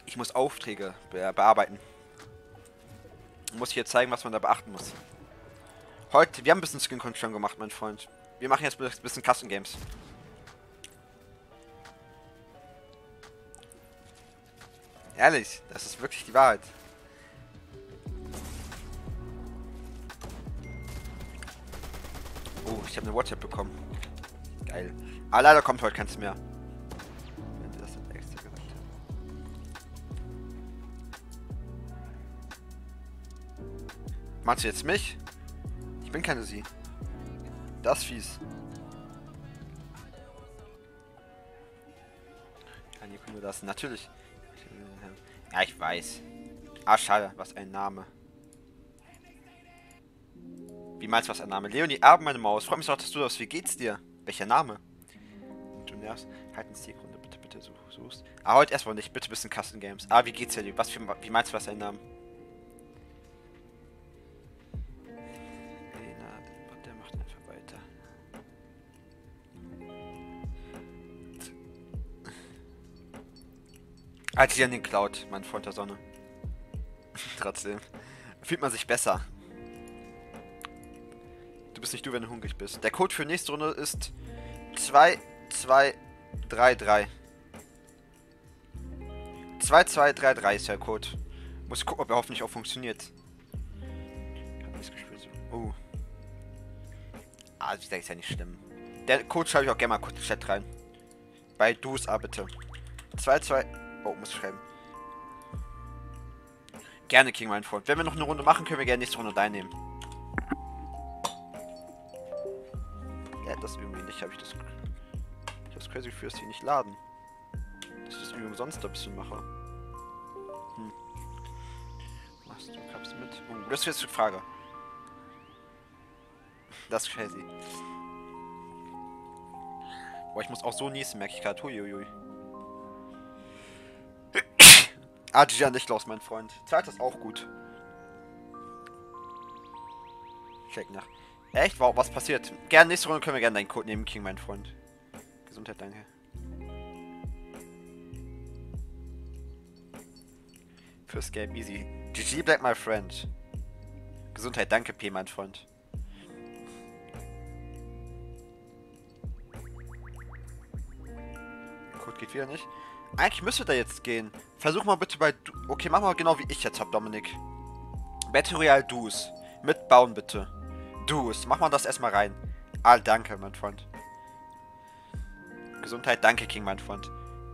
Ich muss Aufträge be bearbeiten. Ich muss hier zeigen, was man da beachten muss. Heute, wir haben ein bisschen Skin schon gemacht, mein Freund. Wir machen jetzt ein bisschen Custom Games. Ehrlich, das ist wirklich die Wahrheit. Oh, ich habe eine WhatsApp bekommen. Geil. Ah, leider kommt heute keins mehr. Meinst du jetzt mich? Ich bin keine sie. Das ist fies. Ja, hier können wir das. Natürlich. Ja, ich weiß. Ah, schade. Was ein Name. Wie meinst du, was ein Name? Leonie Erben, meine Maus. Freut mich doch, dass du das. Wie geht's dir? Welcher Name? Du nervst. Halt eine Stilgrunde, bitte, bitte such, suchst. Ah, heute erstmal nicht. Bitte ein bisschen Custom Games. Ah, wie geht's dir? Was für, wie meinst du, was ein Name? Halt hier an den Cloud, mein Freund der Sonne. Trotzdem. Fühlt man sich besser bist nicht du, wenn du hungrig bist. Der Code für nächste Runde ist 2233. 2233 ist der Code. Muss gucken, ob er hoffentlich auch funktioniert. Oh. Ah, ich denke, ist ja nicht schlimm. Der Code schreibe ich auch gerne mal kurz in den Chat rein. Bei DuSA bitte. 22. Oh, muss schreiben. Gerne, King, mein Freund. Wenn wir noch eine Runde machen, können wir gerne nächste Runde teilnehmen. das irgendwie nicht. Habe ich das. Ich das crazy Gefühl, dass die nicht laden. Dass ich das irgendwie umsonst ein bisschen mache. Hm. Machst du Kapsel mit? Oh, das ist jetzt die Frage. Das ist crazy. Boah, ich muss auch so niesen, merke ich gerade. Huiuiui. Adrian nicht los, mein Freund. Zeit ist auch gut. Check nach. Echt? Wow, was passiert? Gerne nächste Runde können wir gerne deinen Code nehmen, King, mein Freund. Gesundheit, danke. First Game easy. GG Black, my friend. Gesundheit, danke, P, mein Freund. Code geht wieder nicht. Eigentlich müsste da jetzt gehen. Versuch mal bitte bei... Du okay, mach mal genau wie ich jetzt hab, Dominik. Battle Royale Duos. Mitbauen bitte. Du, mach mal das erstmal rein. Ah, danke, mein Freund. Gesundheit, danke, King, mein Freund.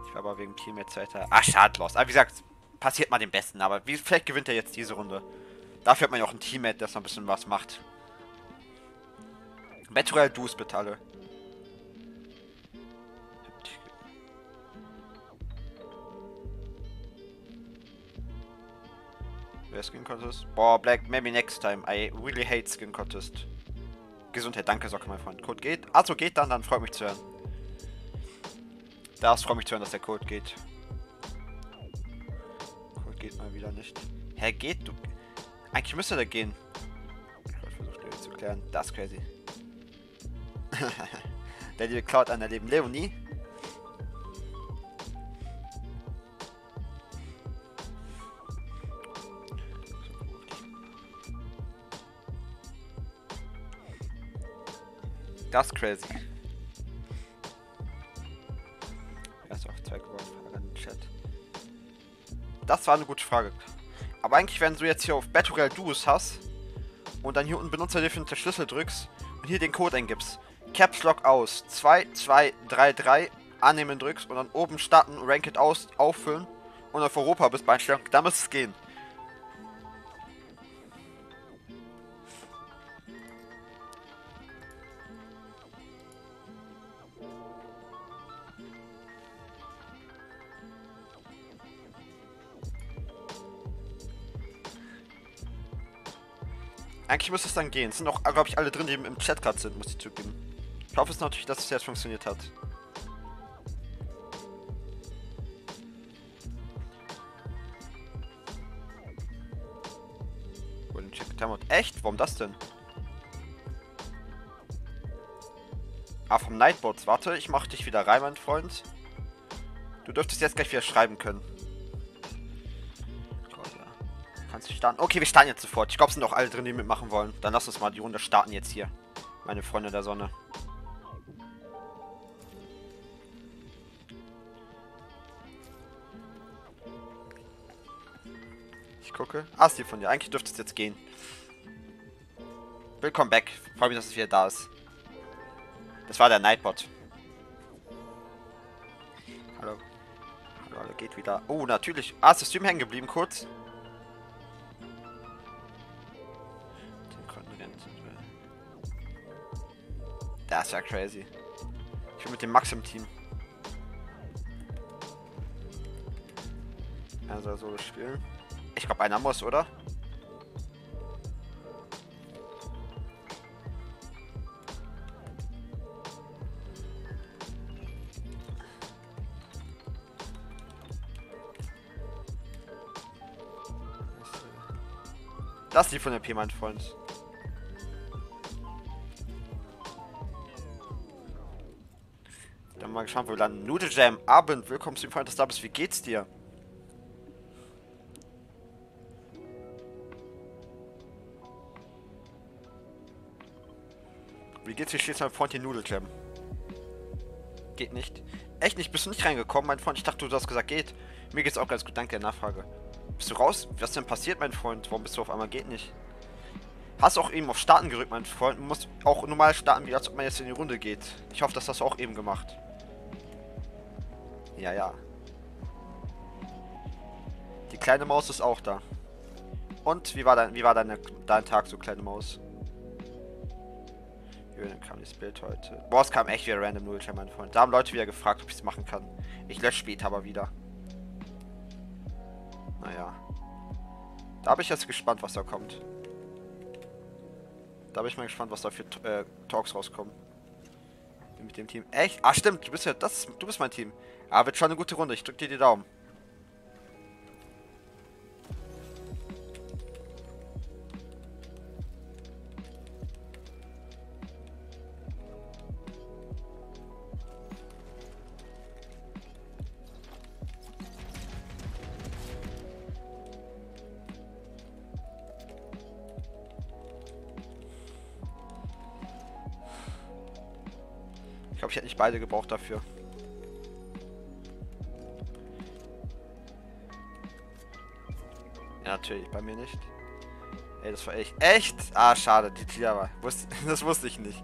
Ich war aber wegen Team jetzt Zweiter. Ah, schadlos. Aber wie gesagt, passiert mal den Besten. Aber wie, vielleicht gewinnt er jetzt diese Runde. Dafür hat man ja auch ein Teammate, das noch ein bisschen was macht. Battle Duos bitte alle. Wer Skin Contest? Boah, Black, maybe next time. I really hate Skin Contest. Gesundheit, danke, Socke, mein Freund. Code geht. Also geht dann, dann freut mich zu hören. Das freut mich zu hören, dass der Code geht. Code geht mal wieder nicht. Hä, geht du? Eigentlich müsste der gehen. Ich versuche dir zu klären. Das ist crazy. der liebe Cloud an der lieben Leonie. Das ist crazy. Erst auf zwei den Chat. Das war eine gute Frage. Aber eigentlich, wenn du jetzt hier auf Battle Royale Duos hast und dann hier unten Benutzerdefinierte Schlüssel drückst und hier den Code eingibst, Caps Lock aus, 2233 annehmen drückst und dann oben starten, Ranked aus, auffüllen und auf Europa bist bei Einstellung, dann müsste es gehen. Eigentlich müsste es dann gehen. Es sind auch, glaube ich, alle drin, die im Chat gerade sind, muss ich zugeben. Ich hoffe es natürlich, dass es jetzt funktioniert hat. Echt? Warum das denn? Ah, vom Nightbots. Warte, ich mach dich wieder rein, mein Freund. Du dürftest jetzt gleich wieder schreiben können. Kannst du starten? Okay, wir starten jetzt sofort. Ich glaube, es sind auch alle drin, die mitmachen wollen. Dann lass uns mal die Runde starten jetzt hier. Meine Freunde der Sonne. Ich gucke. Ah, ist die von dir. Eigentlich dürfte es jetzt gehen. Willkommen back. Freue mich, dass es wieder da ist. Das war der Nightbot. Hallo. Hallo, geht wieder. Oh, natürlich. Ah, ist das Stream hängen geblieben kurz? Das ist ja crazy. Ich bin mit dem Max im Team. Er soll so spielen. Ich glaube, einer muss, oder? Das ist die von der P, mein Freund. Mal gespannt, wo wir landen. Noodle Jam, Abend, willkommen zu dem Freund des Dabes. Wie geht's dir? Wie geht's dir stets mein Freund hier Noodle Jam? Geht nicht. Echt nicht? Bist du nicht reingekommen, mein Freund? Ich dachte, du hast gesagt, geht. Mir geht's auch ganz gut. Danke der Nachfrage. Bist du raus? Was denn passiert, mein Freund? Warum bist du auf einmal geht nicht? Hast auch eben auf Starten gerückt, mein Freund. Du musst auch normal starten, wie als ob man jetzt in die Runde geht. Ich hoffe, das hast du auch eben gemacht. Ja, ja. Die kleine Maus ist auch da. Und wie war dein, wie war deine, dein Tag so, kleine Maus? Dann kam das Bild heute. Boah, es kam echt wieder random Nullschein, mein Freund. Da haben Leute wieder gefragt, ob ich es machen kann. Ich lösche später aber wieder. Naja. Da bin ich jetzt gespannt, was da kommt. Da bin ich mal gespannt, was da für äh, Talks rauskommen. Mit dem Team. Echt? Ah, stimmt. Du bist ja das. Du bist mein Team. Ah, wird schon eine gute Runde. Ich drück dir die Daumen. Ich glaube, ich hätte nicht beide gebraucht dafür. Natürlich, bei mir nicht. Ey, das war echt. Echt? Ah, schade, die Tiara. Das wusste ich nicht.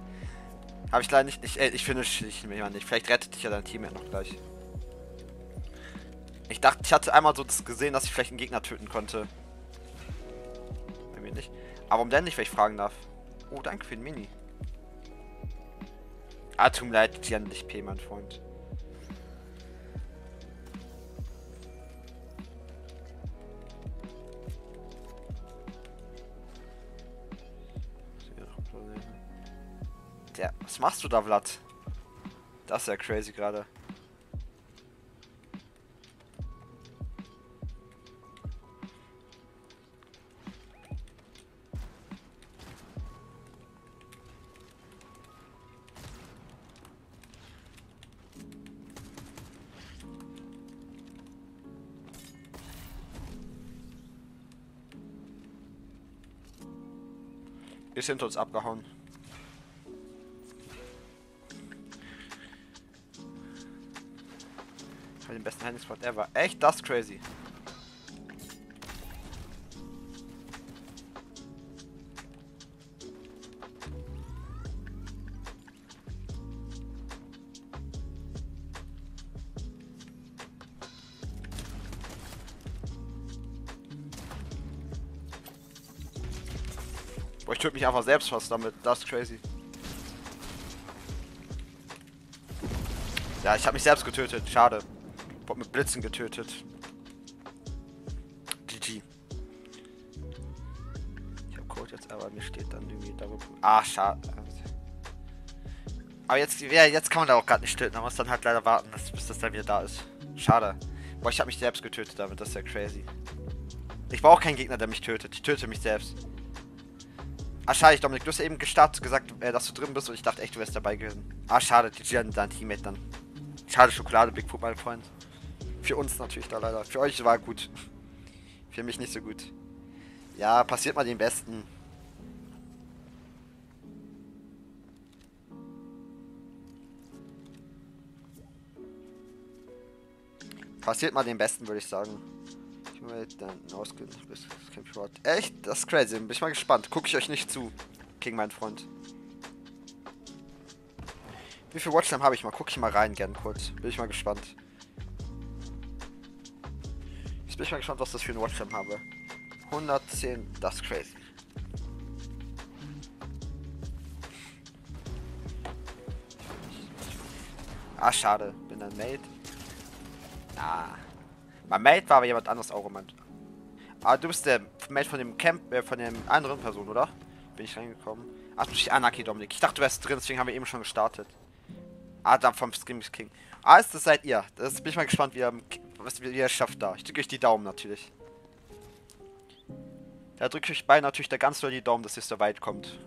Habe ich leider nicht. Ich, ey, ich finde ich nicht. Vielleicht rettet dich ja dein Team ja noch gleich. Ich dachte, ich hatte einmal so das gesehen, dass ich vielleicht einen Gegner töten konnte. Bei mir nicht. Aber warum denn nicht, wenn ich fragen darf? Oh, danke für den Mini. Ah, tut mir leid, Jan nicht P, mein Freund. Der, was machst du da, Vlad? Das ist ja crazy gerade. Ist hinter uns abgehauen. Den besten Handling Spot ever. Echt, das ist crazy. Boah, ich töte mich einfach selbst fast damit. Das ist crazy. Ja, ich habe mich selbst getötet. Schade. Wurde mit Blitzen getötet. GG. Ich habe Code jetzt aber mir steht dann irgendwie darüber. Ah, schade. Aber jetzt, ja, jetzt kann man da auch gerade nicht töten. Man muss dann halt leider warten, bis das dann wieder da ist. Schade. Boah, ich habe mich selbst getötet damit. Das ist ja crazy. Ich brauche keinen Gegner, der mich tötet. Ich töte mich selbst. Ah, schade, Dominik. Du hast eben gestartet gesagt, äh, dass du drin bist und ich dachte echt, du wärst dabei gewesen. Ah, schade. Die Gian, dein Teammate dann. Schade, Schokolade, Bigfoot, mein Freund. Für uns natürlich da leider. Für euch war gut. Für mich nicht so gut. Ja, passiert mal den Besten. Passiert mal den Besten, würde ich sagen. Ich will dann ausgehen. Echt? Das ist crazy. Bin ich mal gespannt. Gucke ich euch nicht zu. Gegen meinen Freund. Wie viel Watchtime habe ich mal? Gucke ich mal rein, gern kurz. Bin ich mal gespannt. Jetzt bin ich mal gespannt, was das für ein Watchtime habe. 110, das ist crazy. Ah, schade. Bin ein Mate. Ah. Mein Mate war aber jemand anderes auch jemand. Ah, du bist der Mate von dem Camp, äh, von dem anderen Person, oder? Bin ich reingekommen. Ach, du bist Anarchy, Dominik. Ich dachte, du wärst drin, deswegen haben wir eben schon gestartet. Ah, dann vom Skimmix King. Ah, das seid ihr. Das bin ich mal gespannt, wie ihr, was, ihr schafft da. Ich drücke euch die Daumen natürlich. Da drücke ich beide natürlich da ganz doll die Daumen, dass ihr so weit kommt.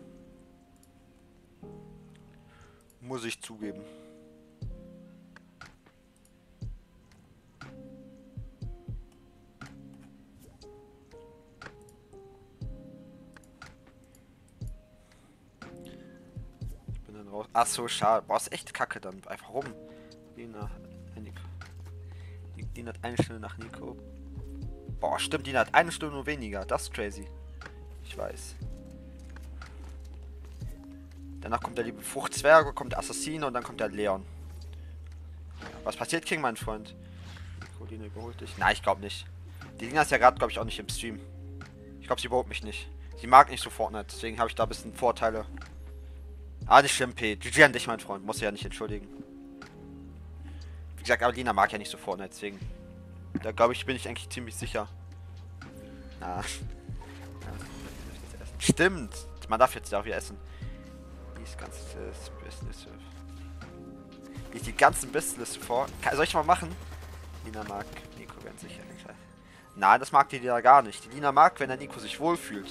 Muss ich zugeben. raus. Ach so, schade. Boah, ist echt kacke dann. Einfach rum. Dina, Nico. Dina hat eine Stunde nach Nico. Boah, stimmt, Dina hat eine Stunde nur weniger. Das ist crazy. Ich weiß. Danach kommt der liebe Fruchtzwerg, kommt der Assassine und dann kommt der Leon. Was passiert, King, mein Freund? Nicolina überholt dich. Nein, ich glaube nicht. Die Dina ist ja gerade, glaube ich, auch nicht im Stream. Ich glaube, sie überholt mich nicht. Sie mag nicht so Fortnite, deswegen habe ich da ein bisschen Vorteile. Ah, nicht schlimm, P. GG an dich, mein Freund. Muss ja nicht entschuldigen. Gesagt, Alina mag ja nicht so Fortnite, deswegen. Da glaube ich, bin ich eigentlich ziemlich sicher. Ah. Stimmt. Man darf jetzt auch wieder essen. Dies ganze Business. Lies die ganzen Business vor. Soll ich mal machen? Lina mag Nico ganz sicher. Nein, das mag die Lina gar nicht. Die Lina mag, wenn der Nico sich wohlfühlt.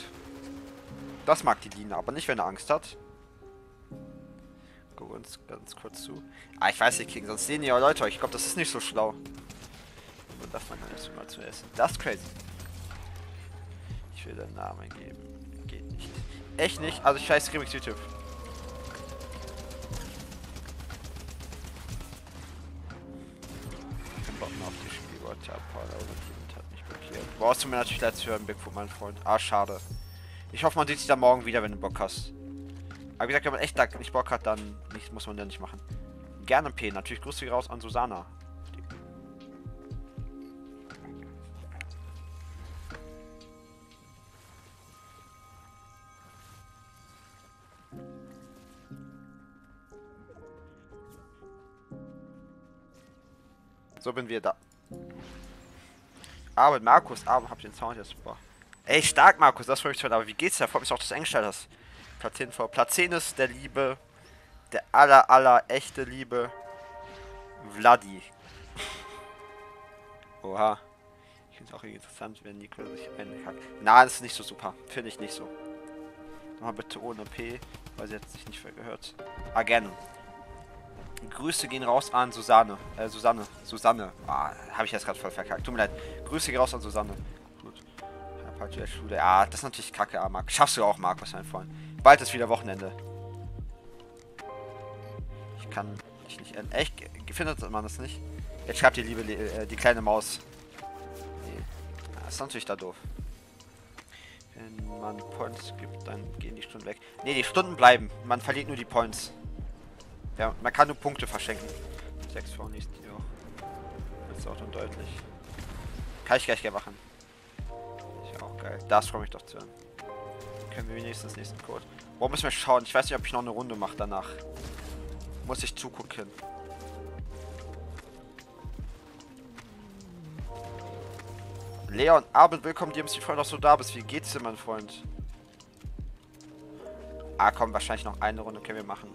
Das mag die Lina, aber nicht, wenn er Angst hat gucke uns ganz kurz zu. Ah, ich weiß nicht, King, sonst sehen ja Leute Ich glaube, das ist nicht so schlau. Und das man alles mal zu essen. Das ist crazy. Ich will den Namen geben. Geht nicht. Echt nicht? Also ich weiß Remix YouTube. Bocken auf die Spielworte abhauen, aber jemand hat mich blockiert. Brauchst du mir natürlich leid zu hören, Bigfoot, mein Freund. Ah, schade. Ich hoffe, man sieht sich dann morgen wieder, wenn du Bock hast. Aber wie gesagt, wenn man echt da nicht Bock hat, dann nicht, muss man ja nicht machen. Gerne P. Natürlich Grüße raus an Susanna. So bin wir da. Aber Markus, aber hab den Sound jetzt super. Ey, stark, Markus, das freut mich toll. Aber wie geht's da? Freut mich auch, dass du eingestellt hast. Platz 10 vor. Platz 10 ist der Liebe. Der aller, aller echte Liebe. Vladi. Oha. Ich finde es auch interessant, wenn Nico sich einkackt. Na, das ist nicht so super. Finde ich nicht so. Nochmal bitte ohne P, weil sie hat sich nicht gehört. Ah, gerne. Grüße gehen raus an Susanne. Äh, Susanne. Susanne. Ah, habe ich jetzt gerade voll verkackt. Tut mir leid. Grüße gehen raus an Susanne. Gut. Schule. Ja, das ist natürlich kacke, ah, Marc. Schaffst du auch, Markus, mein Freund. Bald ist wieder Wochenende. Ich kann ich nicht... Echt? Findet man das nicht? Jetzt schreibt die liebe äh, die kleine Maus. Nee. Das ist natürlich da doof. Wenn man Points gibt, dann gehen die Stunden weg. Ne, die Stunden bleiben. Man verliert nur die Points. Ja, man kann nur Punkte verschenken. 6 vor die auch. Das ist auch dann deutlich. Kann ich gleich gerne machen. Ist ja auch geil. Das freue mich doch zu hören können wir wenigstens nächsten Code. Wo müssen wir schauen? Ich weiß nicht, ob ich noch eine Runde mache danach. Muss ich zugucken. Leon, Abend, willkommen dir, MC Freund, dass du da bist. Wie geht's dir, mein Freund? Ah, komm, wahrscheinlich noch eine Runde können wir machen.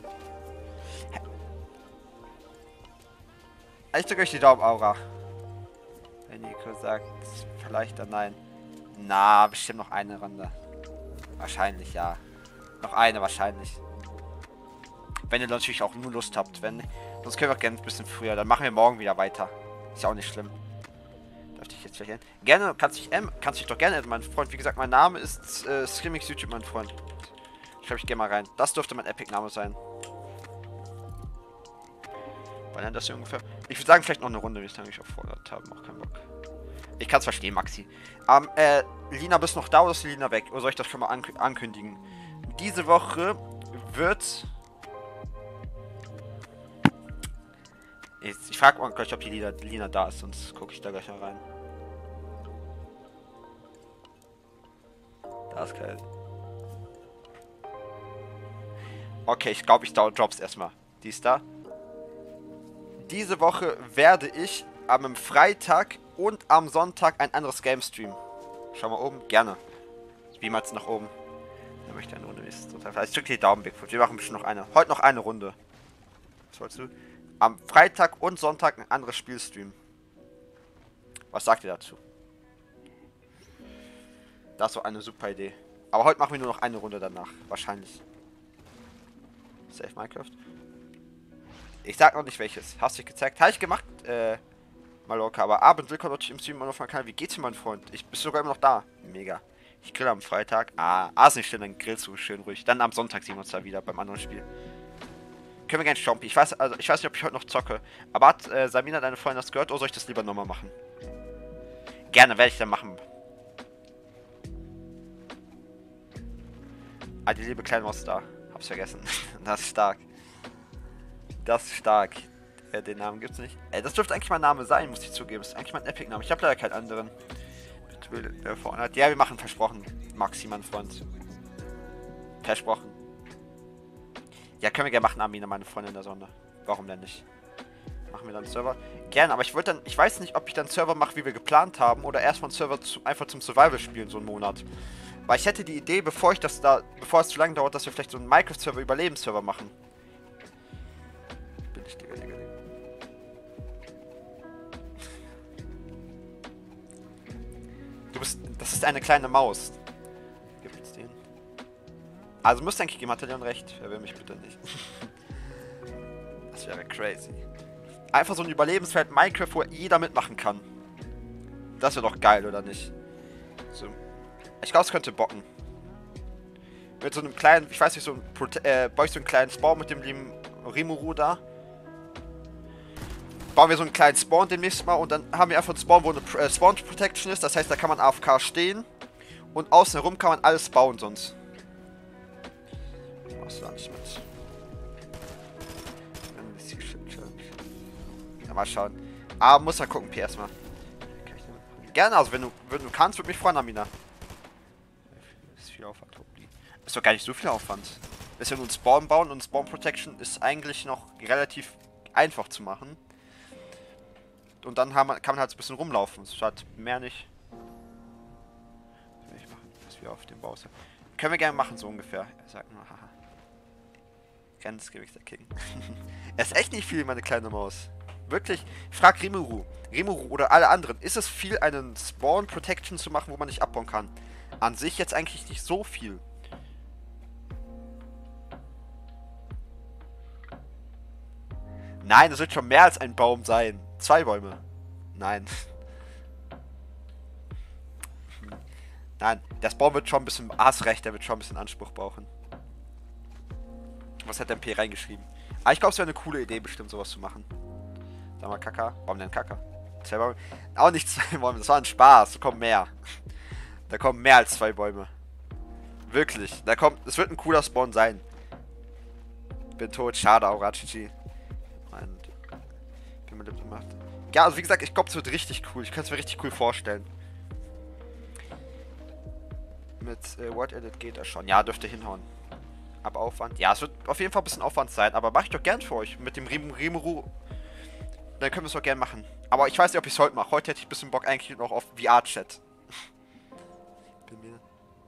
Ich drücke euch die Daumen, Aura. Wenn Nico sagt, vielleicht dann nein. Na, bestimmt noch eine Runde. Wahrscheinlich, ja. Noch eine, wahrscheinlich. Wenn ihr natürlich auch nur Lust habt. Wenn, sonst können wir auch gerne ein bisschen früher. Dann machen wir morgen wieder weiter. Ist ja auch nicht schlimm. Darf ich jetzt vielleicht Gerne, kannst dich, ähm, kannst dich doch gerne, mein Freund. Wie gesagt, mein Name ist äh, Skimmix YouTube, mein Freund. Schreibe ich gerne mal rein. Das dürfte mein Epic-Name sein. Wann das hier ungefähr? Ich würde sagen, vielleicht noch eine Runde, wie ich es eigentlich auffordert habe. Auch keinen Bock. Ich kann es verstehen, Maxi. Ähm, äh, Lina, bist du noch da oder ist Lina weg? Oder soll ich das schon mal ank ankündigen? Diese Woche wird... Ich, ich frage mal gleich, ob die Lina, Lina da ist, sonst gucke ich da gleich mal rein. Da ist kein... Okay, ich glaube, ich dauere Drops erstmal. Die ist da diese Woche werde ich am Freitag und am Sonntag ein anderes Game streamen. Schau mal oben, gerne. Mal nach oben. Da möchte eine Runde ist vielleicht drück die Daumen, Bigfoot. Wir machen bestimmt noch eine. Heute noch eine Runde. Was wolltest du? Am Freitag und Sonntag ein anderes Spiel streamen. Was sagt ihr dazu? Das war eine super Idee. Aber heute machen wir nur noch eine Runde danach. Wahrscheinlich. Safe Minecraft. Ich sag noch nicht welches. Hast du dich gezeigt? Habe ich gemacht, äh, Mallorca. Aber Abend willkommen natürlich im Stream auf meinem Kanal. Wie geht's dir, mein Freund? Ich bin sogar immer noch da. Mega. Ich grill am Freitag. Ah, ah ist nicht schlimm, dann grillst du schön ruhig. Dann am Sonntag sehen wir uns da wieder beim anderen Spiel. Können wir gerne Stompi. Ich weiß, also ich weiß nicht, ob ich heute noch zocke. Aber hat äh, Samina deine Freundin das gehört oder soll ich das lieber nochmal machen? Gerne, werde ich dann machen. Ah, die liebe kleine Maus da. Hab's vergessen. das ist stark. Das ist stark. Äh, den Namen gibt's nicht. Äh, das dürfte eigentlich mein Name sein, muss ich zugeben. Das ist eigentlich mein Epic-Name. Ich habe leider keinen anderen. Wer vorne hat. Ja, wir machen versprochen. Maxi, mein Freund. Versprochen. Ja, können wir gerne machen, Amina, meine Freundin in der Sonne. Warum denn nicht? Machen wir dann Server? Gerne, aber ich wollte dann, ich weiß nicht, ob ich dann Server mache, wie wir geplant haben, oder erstmal Server zu, einfach zum Survival spielen, so einen Monat. Weil ich hätte die Idee, bevor ich das da, bevor es zu lange dauert, dass wir vielleicht so einen Minecraft-Server Überlebensserver machen. bist, das ist eine kleine Maus. Gibt's den? Also müsste eigentlich jemand Leon recht. Wer will mich bitte nicht. das wäre crazy. Einfach so ein Überlebensfeld Minecraft, wo jeder mitmachen kann. Das wäre doch geil, oder nicht? So. Ich glaube, es könnte bocken. Mit so einem kleinen, ich weiß nicht, so ein, äh, ich so einen kleinen Spawn mit dem lieben Rimuru da bauen wir so einen kleinen Spawn demnächst mal und dann haben wir einfach einen Spawn, wo eine äh, Spawn Protection ist. Das heißt, da kann man AFK stehen und außen herum kann man alles bauen sonst. Was da nicht mit? Ja, mal schauen. Ah, muss mal gucken, PS mal. Gerne, also wenn du, wenn du kannst, würde mich freuen, Amina. Ist viel Aufwand. Ist doch gar nicht so viel Aufwand. Ist ja nur Spawn bauen und Spawn Protection ist eigentlich noch relativ einfach zu machen. Und dann kann man halt so ein bisschen rumlaufen. Es hat mehr nicht. Ich machen, was wir auf dem Bau sind. Können wir gerne machen, so ungefähr. Er sagt nur, haha. Grenzgewicht der King. er ist echt nicht viel, meine kleine Maus. Wirklich. Frag Rimuru. Rimuru oder alle anderen. Ist es viel, einen Spawn Protection zu machen, wo man nicht abbauen kann? An sich jetzt eigentlich nicht so viel. Nein, das wird schon mehr als ein Baum sein. Zwei Bäume. Nein. Nein, das Baum wird schon ein bisschen... Hast recht, der wird schon ein bisschen Anspruch brauchen. Was hat der MP reingeschrieben? Ah, ich glaube, es wäre eine coole Idee, bestimmt sowas zu machen. Sag mal, Kaka. Warum denn Kaka? Zwei Bäume. Auch nicht zwei Bäume, das war ein Spaß. Da kommen mehr. Da kommen mehr als zwei Bäume. Wirklich. Da kommt. Es wird ein cooler Spawn sein. Bin tot. Schade, Aurachichi. Bin mit gemacht. Ja, also wie gesagt, ich glaube, es wird richtig cool. Ich kann es mir richtig cool vorstellen. Mit äh, Word Edit geht das schon. Ja, dürfte hinhauen. Aber Aufwand. Ja, es wird auf jeden Fall ein bisschen Aufwand sein. Aber mache ich doch gern für euch. Mit dem Rim Rimuru. Dann können wir es doch gern machen. Aber ich weiß nicht, ob ich es heute mache. Heute hätte ich ein bisschen Bock eigentlich noch auf VR-Chat.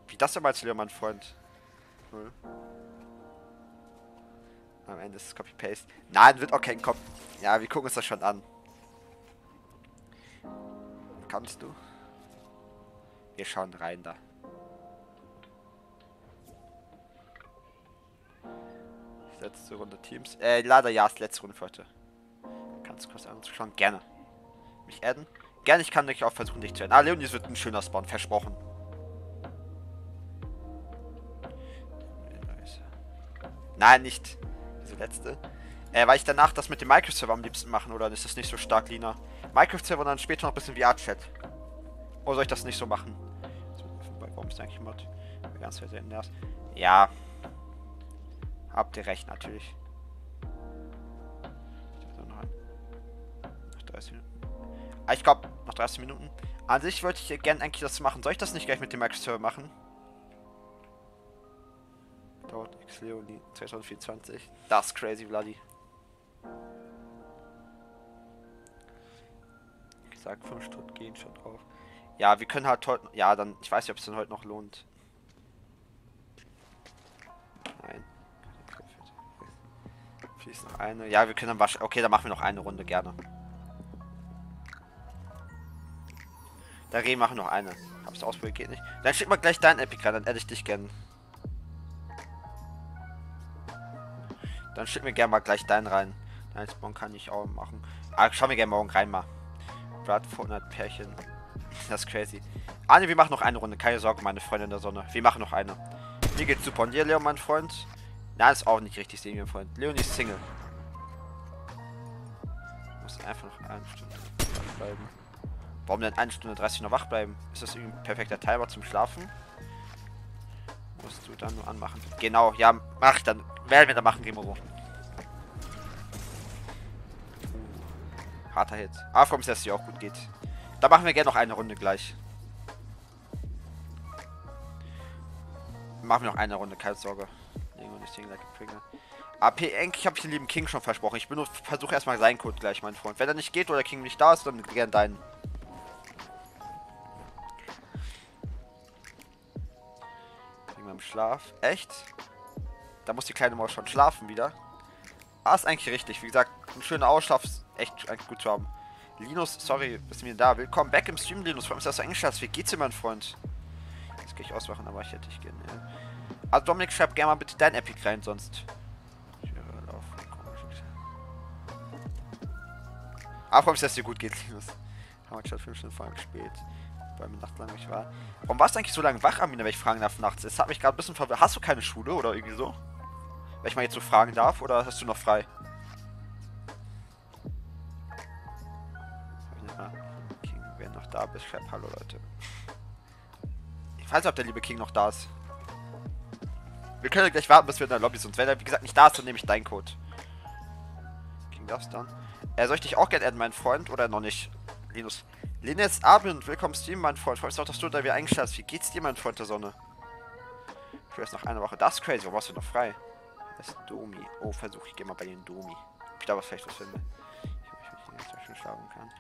Wie das denn mal zu dir, mein Freund? Null. Am Ende ist es Copy-Paste. Nein, wird auch kein Copy. Ja, wir gucken uns das schon an. Kannst du? Wir schauen rein da. Letzte Runde Teams. Äh, leider ja, ist letzte Runde für heute. Kannst du kurz anzuschauen? Gerne. Mich adden? Gerne, ich kann dich auch versuchen, dich zu adden. Ah, Leonis wird ein schöner Spawn, versprochen. Nein, nicht diese letzte. Äh, weil ich danach das mit dem Minecraft-Server am liebsten machen, oder ist das nicht so stark, Lina? Minecraft-Server und dann später noch ein bisschen VR-Chat. Oder soll ich das nicht so machen? Warum ist eigentlich Mod? Ganz selten erst. Ja. Habt ihr recht, natürlich. Noch 30 Minuten. Ah, ich glaube, noch 30 Minuten. An sich wollte ich gerne eigentlich das machen. Soll ich das nicht gleich mit dem Minecraft-Server machen? Dort X Leonie 2024. Das crazy, Bloody. Ich sag 5 Stunden gehen schon drauf. Ja, wir können halt heute. Ja, dann. Ich weiß nicht, ob es dann heute noch lohnt. Nein. Fließt noch eine. Ja, wir können dann wahrscheinlich. Okay, dann machen wir noch eine Runde gerne. Da reden machen noch eine. Hab's ausprobiert, geht nicht. Dann schick mal gleich dein Epic rein, dann hätte ich dich gern. Dann schick mir gerne mal gleich deinen rein. Nein, Spawn kann ich auch machen. Ah, schau mir gerne morgen rein mal. Brad 400 Pärchen. Das ist crazy. Ah, ne, wir machen noch eine Runde. Keine Sorge, meine Freunde in der Sonne. Wir machen noch eine. Mir geht's super. Und dir, Leon, mein Freund? Nein, ist auch nicht richtig sehen, mein Freund. Leon ist Single. Muss einfach noch eine Stunde wach bleiben. Warum denn eine Stunde 30 noch wach bleiben? Ist das irgendwie ein perfekter Timer zum Schlafen? Musst du dann nur anmachen. Genau, ja, mach dann. Werden wir da machen, Gemoro. Harter Hit. Ah, vom dass es auch gut geht. Da machen wir gerne noch eine Runde gleich. Machen wir noch eine Runde, keine Sorge. AP Enk, ich den lieben King schon versprochen. Ich versuche erstmal seinen Code gleich, mein Freund. Wenn er nicht geht oder King nicht da ist, dann gern deinen. Meinem Schlaf. Echt? Da muss die kleine Maus schon schlafen wieder. Ah, ist eigentlich richtig. Wie gesagt, ein schöner Ausschlaf ist echt eigentlich gut zu haben. Linus, sorry, bist du mir da? Willkommen back im Stream, Linus. Allem, dass du Englisch hast. Wie geht's dir, mein Freund? Jetzt gehe ich auswachen, aber ich hätte dich gerne. Ja. Also, Dominik, schreib gerne mal bitte dein Epic rein, sonst. Ah, vor allem, dass es dir gut geht, Linus. Haben wir schon 5 Stunden vorher gespielt. Weil mir nachts lang nicht war. Warum warst du eigentlich so lange wach, Amina, wenn ich fragen darf nachts? Es hat mich gerade ein bisschen verwirrt. Hast du keine Schule oder irgendwie so? Wenn ich mal jetzt so fragen darf, oder hast du noch frei? King, wer noch da bist, schreib Hallo, Leute. Ich weiß nicht, ob der liebe King noch da ist. Wir können ja gleich warten, bis wir in der Lobby sind. Wenn er, wie gesagt, nicht da ist, dann nehme ich deinen Code. King darf's dann. Äh, soll ich dich auch gerne adden, mein Freund, oder noch nicht? Linus. Linus Abend, willkommen Stream, mein Freund. Freust auch, dass du da wieder eingeschaltet hast. Wie geht's dir, mein Freund der Sonne? Ich will noch eine Woche. Das ist crazy. Warum hast du noch frei? Das ist Domi. Oh, versuch ich. Geh mal bei den Domi. Ob ich da was vielleicht was finde. Ich hoffe, ich nicht schlafen kann.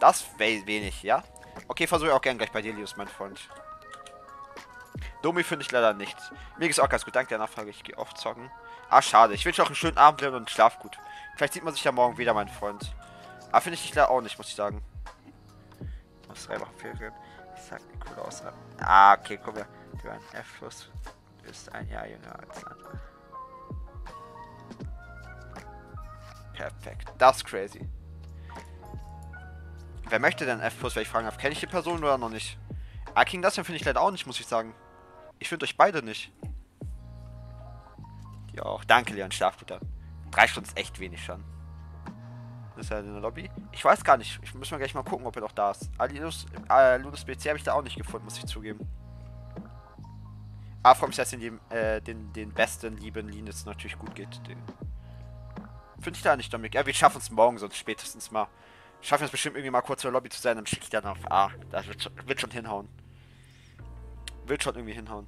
Das wäre wenig, ja? Okay, versuche ich auch gern gleich bei dir, Lius, mein Freund. Domi finde ich leider nicht. Mir geht's auch ganz gut. Danke der Nachfrage. Ich gehe oft zocken. Ah, schade. Ich wünsche auch einen schönen Abend und schlaf gut. Vielleicht sieht man sich ja morgen wieder, mein Freund. Aber finde ich dich leider auch nicht, muss ich sagen. Muss drei Wochen Ferien. Ich sag eine coole Ausgabe. Ah, okay, komm her. Du ein F plus ist ein Jahr jünger als andere. Perfekt. Das ist crazy. Wer möchte denn F plus, wenn ich fragen darf? Kenne ich die Person oder noch nicht? Ah, King das finde ich leider auch nicht, muss ich sagen. Ich finde euch beide nicht. Ja auch. Danke, Leon Schlafbutter. Drei Stunden ist echt wenig schon. Ist er in der Lobby? Ich weiß gar nicht. Ich muss mal gleich mal gucken, ob er noch da ist. Alinus, äh, Lunus BC habe ich da auch nicht gefunden, muss ich zugeben. Aber vor allem, dass den, äh, den, den besten lieben Linus natürlich gut geht. Finde ich da nicht, Dominik. Ja, wir schaffen es morgen, sonst spätestens mal. Schaffen es bestimmt irgendwie mal kurz zur Lobby zu sein, dann schicke ich dann auf A. Das wird schon, wird schon hinhauen. Wird schon irgendwie hinhauen.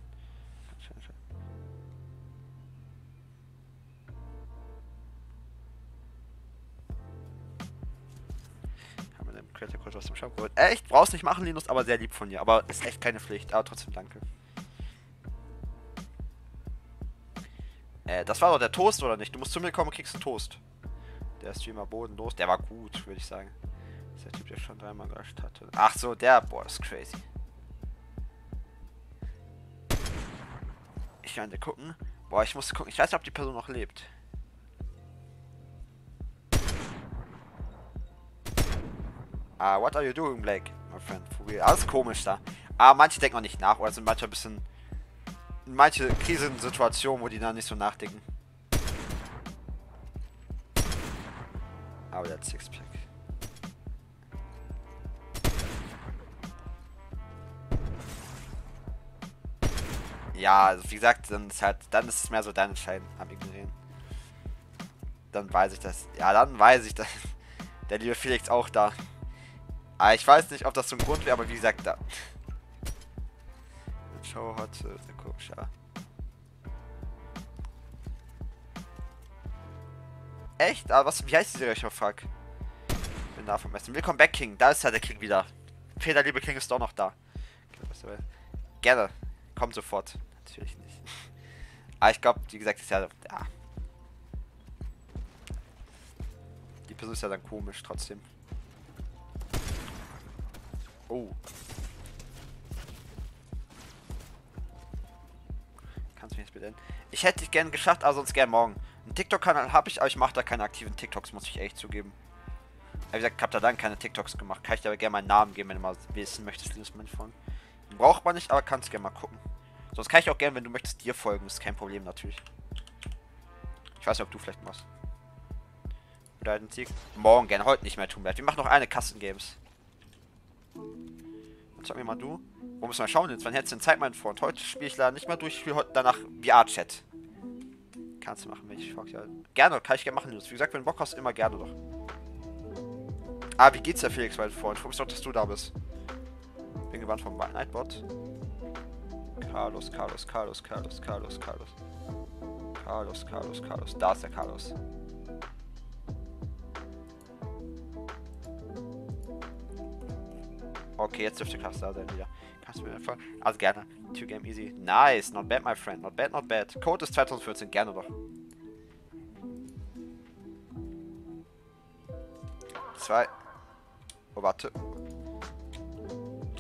Creator kurz aus dem Shop geholt. Echt? Brauchst nicht machen, Linus, aber sehr lieb von dir. Aber ist echt keine Pflicht. Aber trotzdem danke. Äh, das war doch der Toast, oder nicht? Du musst zu mir kommen und kriegst einen Toast. Der Streamer bodenlos. Der war gut, würde ich sagen. Das ist der Typ, der schon dreimal gelöscht hatte. Ach so, der. Boah, ist crazy. Ich werde gucken. Boah, ich muss gucken. Ich weiß nicht, ob die Person noch lebt. Ah, what are you doing, Blake? My friend, real. Alles komisch da. Aber ah, manche denken auch nicht nach, oder sind manchmal ein bisschen... Manche Krisensituationen, wo die dann nicht so nachdenken. Aber der hat Sixpack. Ja, also wie gesagt, dann ist halt, dann ist es mehr so dein Entscheiden am Ignorieren. Dann weiß ich das. Ja, dann weiß ich das. Der liebe Felix auch da. Ah, ich weiß nicht, ob das so ein Grund wäre, aber wie gesagt, da. Show hat eine komische. Echt? Aber was, wie heißt diese Rechnung? Fuck. Bin da vom Essen. Willkommen back, King. Da ist ja der King wieder. Peter, liebe King, ist doch noch da. Gerne. Kommt sofort. Natürlich nicht. Aber ich glaube, wie gesagt, ist ja. ja. Die Person ist ja dann komisch trotzdem. Oh. Kannst du mich jetzt bedenken? Ich hätte dich gern geschafft, aber sonst gern morgen. Einen TikTok-Kanal habe ich, aber ich mache da keine aktiven TikToks, muss ich echt zugeben. Wie gesagt, ich habe da dann keine TikToks gemacht. Kann ich dir aber gerne meinen Namen geben, wenn du mal wissen möchtest, liebes mein Freund. Braucht man nicht, aber kannst gerne mal gucken. Sonst kann ich auch gerne, wenn du möchtest, dir folgen. Ist kein Problem natürlich. Ich weiß nicht, ob du vielleicht machst. Morgen gerne, heute nicht mehr tun Wir machen noch eine Kassen-Games. Sag mir mal du. Wo müssen wir schauen jetzt? Wann hättest du denn Zeit, mein Freund? Heute spiele ich leider nicht mehr durch. Ich spiele heute danach VR-Chat. Kannst du machen, wenn ich frage. Ja. Gerne, kann ich gerne machen. Wie gesagt, wenn du Bock hast, immer gerne doch. Ah, wie geht's dir, Felix, mein Freund? Ich freue mich doch, dass du da bist. Bin gewandt vom Nightbot. Carlos, Carlos, Carlos, Carlos, Carlos, Carlos. Carlos, Carlos, Carlos. Da ist der Carlos. Okay, jetzt dürfte Klasse da sein wieder. Kannst du mir einfach... Also gerne. Two Game Easy. Nice. Not bad, my friend. Not bad, not bad. Code ist 2014. Gerne doch. Zwei. Oh, warte.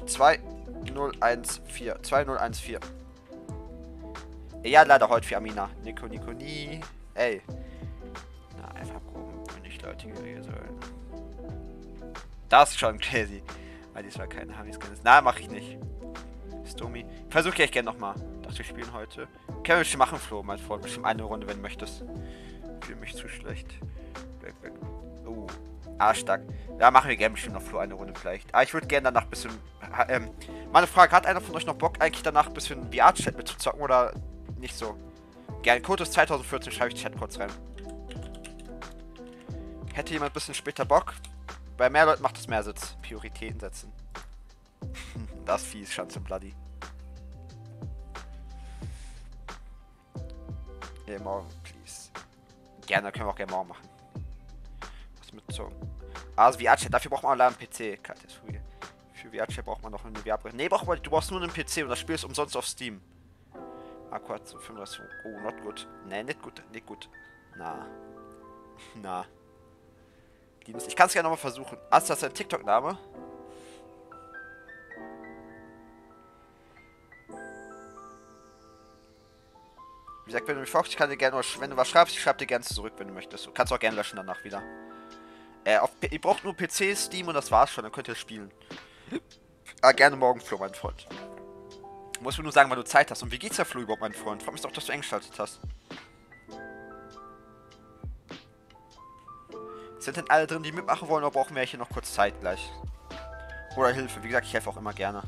2014. 2014. Ja, leider heute für Amina. Nico, Nico, nie. Ey. Na, einfach proben, wenn ich Leute hier sollen. Das ist schon crazy. Weil diesmal Hamis ist. Na, mache ich nicht. Stomi. Versuche ich gerne nochmal. Dachte, wir spielen heute. Können wir bestimmt machen, Flo, mein Freund. Bestimmt eine Runde, wenn du möchtest. Fühle mich zu schlecht. Back, back. Oh. Ah, stark. Ja, machen wir gerne bestimmt noch Flo eine Runde vielleicht. Aber ich würde gerne danach ein bisschen. Ähm, meine Frage: Hat einer von euch noch Bock, eigentlich danach ein bisschen VR-Chat mitzuzocken oder nicht so? Gerne. Ist 2014, schreibe ich Chat kurz rein. Hätte jemand ein bisschen später Bock? Bei mehr Leuten macht es mehr Sitz. Prioritäten setzen. das Vieh ist schon zu bloody. Nee, morgen, please. Gerne, können wir auch gerne morgen machen. Was mit so. Also VR-Chat, dafür braucht man einen PC. Für VR-Chat braucht man noch eine VR-Brille. Nee, du brauchst nur einen PC und das Spiel ist umsonst auf Steam. Aquat so 35. Oh, not gut. Nee, nicht gut, nicht gut. Na. Na. Linus. Ich kann es gerne nochmal versuchen. Ast, das ist ein TikTok-Name? Wie gesagt, wenn du mich fragst, ich kann dir gerne, wenn du was schreibst, ich schreib dir gerne zurück, wenn du möchtest. Du kannst auch gerne löschen danach wieder. Äh, auf, ihr braucht nur PC, Steam und das war's schon, dann könnt ihr spielen. ah, gerne morgen, Flo, mein Freund. Muss mir nur sagen, wann du Zeit hast. Und wie geht's der Flo überhaupt, mein Freund? Freut mich doch, dass du eingeschaltet hast. Sind denn alle drin, die mitmachen wollen, oder brauchen wir hier noch kurz Zeit gleich? Oder Hilfe. Wie gesagt, ich helfe auch immer gerne.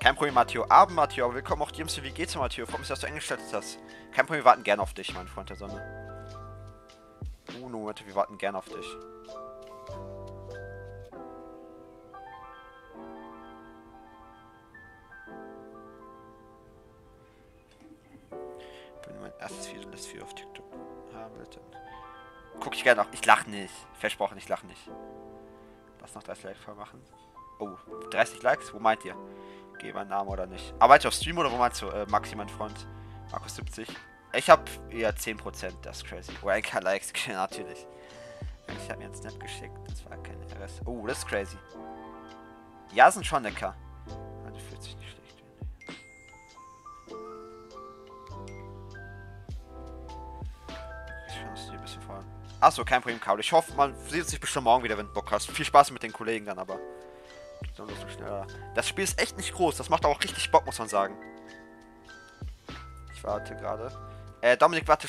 Kein Problem, Matteo. Abend, Matteo. Willkommen auch dir Wie geht's, Matteo? Freut mich, dass du eingestellt hast. Kein Problem, wir warten gerne auf dich, mein Freund der Sonne. Uno, Matteo, wir warten gerne auf dich. Erstes Video, das Video auf TikTok haben will, dann guck ich gerne noch. Ich lach nicht. Versprochen, ich lach nicht. Lass noch 30 Likes voll machen. Oh, 30 Likes? Wo meint ihr? angeben, mein Name oder nicht. Arbeite auf Stream oder wo meinst du? Äh, Maxi, mein Freund. Markus 70. Ich habe eher 10%, das ist crazy. Oh, ein Likes, natürlich. Ich habe mir einen Snap geschickt, das war kein RS. Oh, das ist crazy. Ja, sind schon lecker. Also fühlt sich nicht schlecht. Achso, kein Problem, Kabel. Ich hoffe, man sieht sich bestimmt morgen wieder, wenn du Bock hast. Viel Spaß mit den Kollegen dann aber. Das Spiel ist echt nicht groß. Das macht auch richtig Bock, muss man sagen. Ich warte gerade. Äh, Dominik, warte.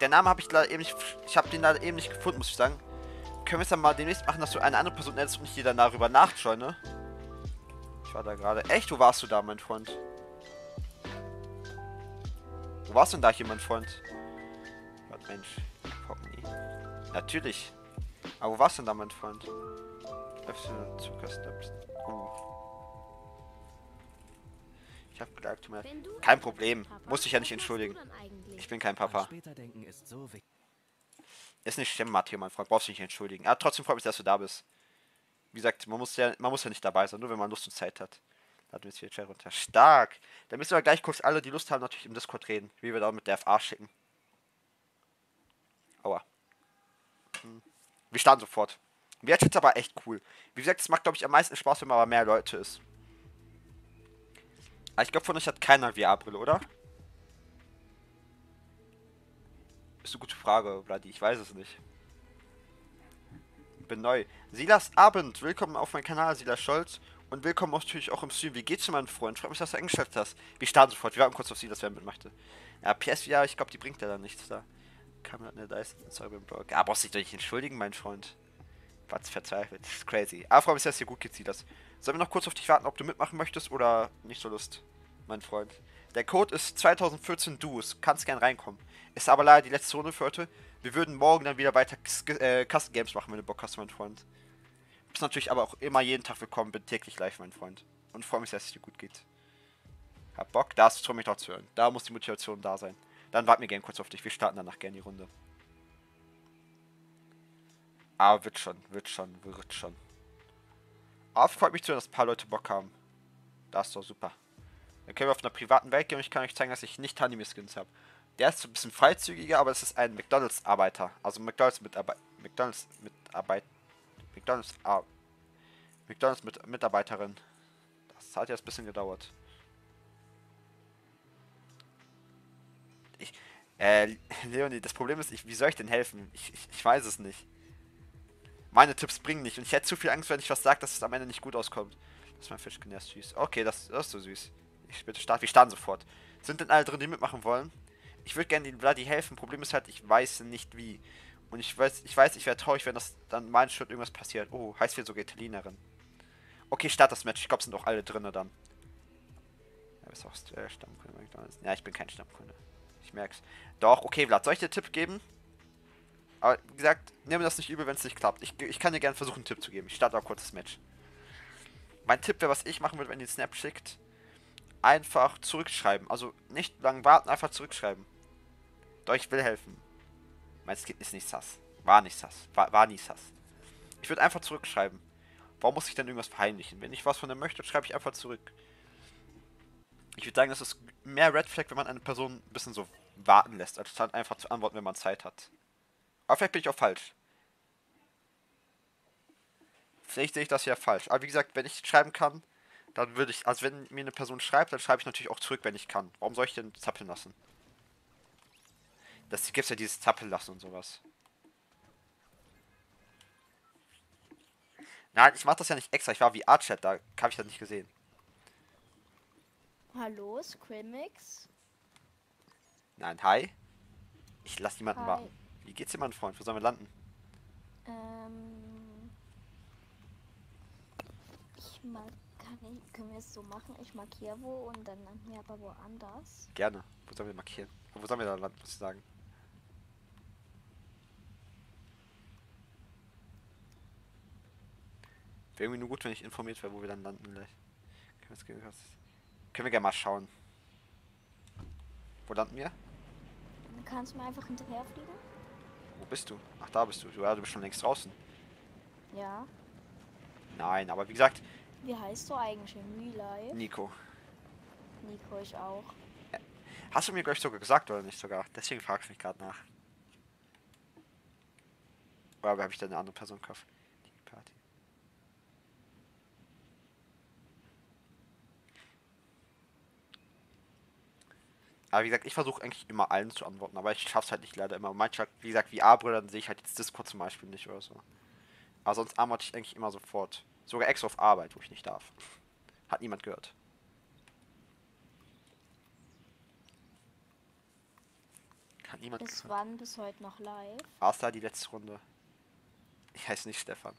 Der Name habe ich leider eben nicht. Ich habe den leider eben nicht gefunden, muss ich sagen. Können wir es dann mal demnächst machen, dass du eine andere Person nennst und nicht jeder darüber nachscheune? Ich war da gerade. Echt, wo warst du da, mein Freund? Wo warst du denn da hier, mein Freund? Gott, Mensch. Natürlich. Aber wo warst du denn da, mein Freund? Zuckersteps. Uh. Ich hab gedacht, mir Kein Problem. Muss ich ja nicht entschuldigen. Ich bin kein Papa. Ist, so ist nicht schlimm, Matteo, mein Freund. Brauchst du nicht entschuldigen. Aber trotzdem freut mich, dass du da bist. Wie gesagt, man muss ja, man muss ja nicht dabei sein, nur wenn man Lust und Zeit hat. Laden wir jetzt Chat runter. Stark! Dann müssen wir gleich kurz alle, die Lust haben, natürlich im Discord reden. Wie wir da mit der FA schicken. Aua. Hm. Wir starten sofort. Jetzt aber echt cool. Wie gesagt, es macht, glaube ich, am meisten Spaß, wenn man aber mehr Leute ist. Aber ich glaube, von euch hat keiner VR-Brille, oder? Ist eine gute Frage, Vladi. Ich weiß es nicht. Bin neu. Silas Abend. Willkommen auf meinem Kanal, Silas Scholz. Und willkommen natürlich auch im Stream. Wie geht's dir, mein Freund? Freut mich, dass du eingeschaltet hast. Wir starten sofort. Wir warten kurz auf Silas, wer mit möchte. Ja, PSVR, ich glaube, die bringt ja dann nichts da. Kamera, ne, da ist Sorry, beim Blog. Ja, brauchst du dich doch nicht entschuldigen, mein Freund. Was verzweifelt. Das ist crazy. Aber freue mich, dass es dir gut geht, Silas. Sollen wir noch kurz auf dich warten, ob du mitmachen möchtest oder nicht so Lust, mein Freund? Der Code ist 2014 Duos. Kannst gern reinkommen. Ist aber leider die letzte Runde für heute. Wir würden morgen dann wieder weiter äh, Custom Games machen, wenn du Bock hast, mein Freund. Bist natürlich aber auch immer jeden Tag willkommen, bin täglich live, mein Freund. Und freue mich, dass es dir gut geht. Hab Bock, da hast du mich noch zu hören. Da muss die Motivation da sein. Dann warten wir gerne kurz auf dich. Wir starten danach gerne die Runde. Aber wird schon, wird schon, wird schon. Aber freut mich zu dass ein paar Leute Bock haben. Das ist doch super. Dann können wir auf einer privaten Welt gehen und ich kann euch zeigen, dass ich nicht Anime-Skins habe. Der ist ein bisschen freizügiger, aber es ist ein McDonalds-Arbeiter. Also McDonalds-Mitarbeiter. McDonalds-Mitarbeit. McDonalds, ah, McDonalds Mitarbeiterin. Das hat jetzt ein bisschen gedauert. Äh, Leonie, das Problem ist, ich, wie soll ich denn helfen? Ich, ich, ich weiß es nicht. Meine Tipps bringen nicht. Und ich hätte zu viel Angst, wenn ich was sage, dass es am Ende nicht gut auskommt. Das ist mein Fischkin, der süß. Okay, das, das ist so süß. Ich bitte starte. Wir starten sofort. Sind denn alle drin, die mitmachen wollen? Ich würde gerne den Vladi helfen. Problem ist halt, ich weiß nicht wie. Und ich weiß, ich weiß, ich wäre traurig, wenn das dann mein Schritt irgendwas passiert. Oh, heißt wir sogar Italienerin. Okay, start das Match. Ich glaube, sind auch alle drin dann. Ja, bist auch äh, Stammkunde. Ja, ich bin kein Stammkunde. Ich merk's. Doch, okay, Vlad, soll ich dir Tipp geben? Aber wie gesagt, nehme das nicht übel, wenn es nicht klappt. Ich, ich kann dir gerne versuchen, einen Tipp zu geben. Ich starte auch kurz das Match. Mein Tipp wäre, was ich machen würde, wenn ihr den Snap schickt. Einfach zurückschreiben. Also nicht lang warten, einfach zurückschreiben. Doch ich will helfen. Mein Skit ist nicht sass. War nicht sass. War, war nie sass. Ich würde einfach zurückschreiben. Warum muss ich denn irgendwas verheimlichen? Wenn ich was von dem möchte, schreibe ich einfach zurück. Ich würde sagen, das ist mehr Red Flag, wenn man eine Person ein bisschen so warten lässt, als dann einfach zu antworten, wenn man Zeit hat. Aber vielleicht bin ich auch falsch. Vielleicht sehe ich das ja falsch. Aber wie gesagt, wenn ich schreiben kann, dann würde ich, also wenn mir eine Person schreibt, dann schreibe ich natürlich auch zurück, wenn ich kann. Warum soll ich denn zappeln lassen? Das gibt ja dieses Zappeln lassen und sowas. Nein, ich mache das ja nicht extra. Ich war wie Art-Chat, da habe ich das nicht gesehen. Hallo, Scrimmix? Nein, hi. Ich lasse niemanden hi. warten. Wie geht's dir, mein Freund? Wo sollen wir landen? Ähm. Ich mag. können wir es so machen? Ich markiere wo und dann landen wir aber woanders. Gerne. Wo sollen wir markieren? Wo sollen wir da landen, muss ich sagen? Wäre irgendwie nur gut, wenn ich informiert wäre, wo wir dann landen gleich. Können wir, können wir gerne mal schauen. Wo landen wir? Dann kannst du mir einfach hinterherfliegen? Wo bist du? Ach, da bist du. Ja, du bist schon längst draußen. Ja. Nein, aber wie gesagt, Wie heißt du eigentlich in Real? Nico. Nico, ich auch. Hast du mir gleich sogar gesagt oder nicht sogar? Deswegen fragst du mich gerade nach. Oder habe ich da eine andere Person gekauft? Die Party. Aber wie gesagt, ich versuche eigentlich immer allen zu antworten, aber ich schaff's halt nicht leider immer. Manchmal, wie gesagt, wie dann sehe ich halt jetzt Discord zum Beispiel nicht oder so. Aber sonst antworte ich eigentlich immer sofort. Sogar extra auf Arbeit, wo ich nicht darf. Hat niemand gehört. Hat niemand Bis gehört. wann? Bis heute noch live? Außer die letzte Runde. Ich heiße nicht Stefan.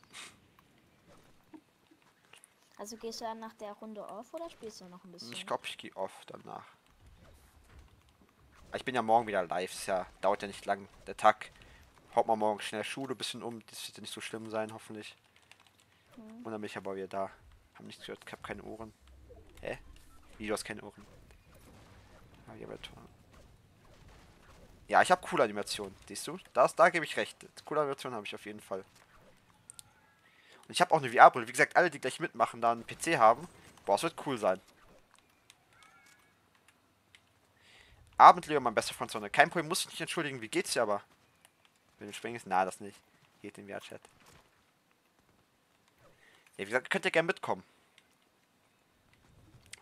Also gehst du dann nach der Runde off oder spielst du noch ein bisschen? Ich glaube, ich gehe off danach. Ich bin ja morgen wieder live. Ist ja, dauert ja nicht lang. Der Tag haut mal morgen schnell Schule ein bisschen um. Das wird ja nicht so schlimm sein, hoffentlich. Hm. Und dann bin ich aber wieder da. Haben nichts gehört. Ich habe keine Ohren. Hä? Wie, du hast keine Ohren? Ah, ja, aber toll. Ja, ich habe coole Animationen. Siehst du? Das, da gebe ich recht. Coole Animationen habe ich auf jeden Fall. Und ich habe auch eine VR-Brille. Wie gesagt, alle, die gleich mitmachen, da einen PC haben. Boah, es wird cool sein. Abend, Leo, mein bester Freund Sonne. Kein Problem, muss ich nicht entschuldigen. Wie geht's dir aber? Wenn du springst? Na, das nicht. Geht in VR-Chat. Ja, wie gesagt, könnt ihr gerne mitkommen.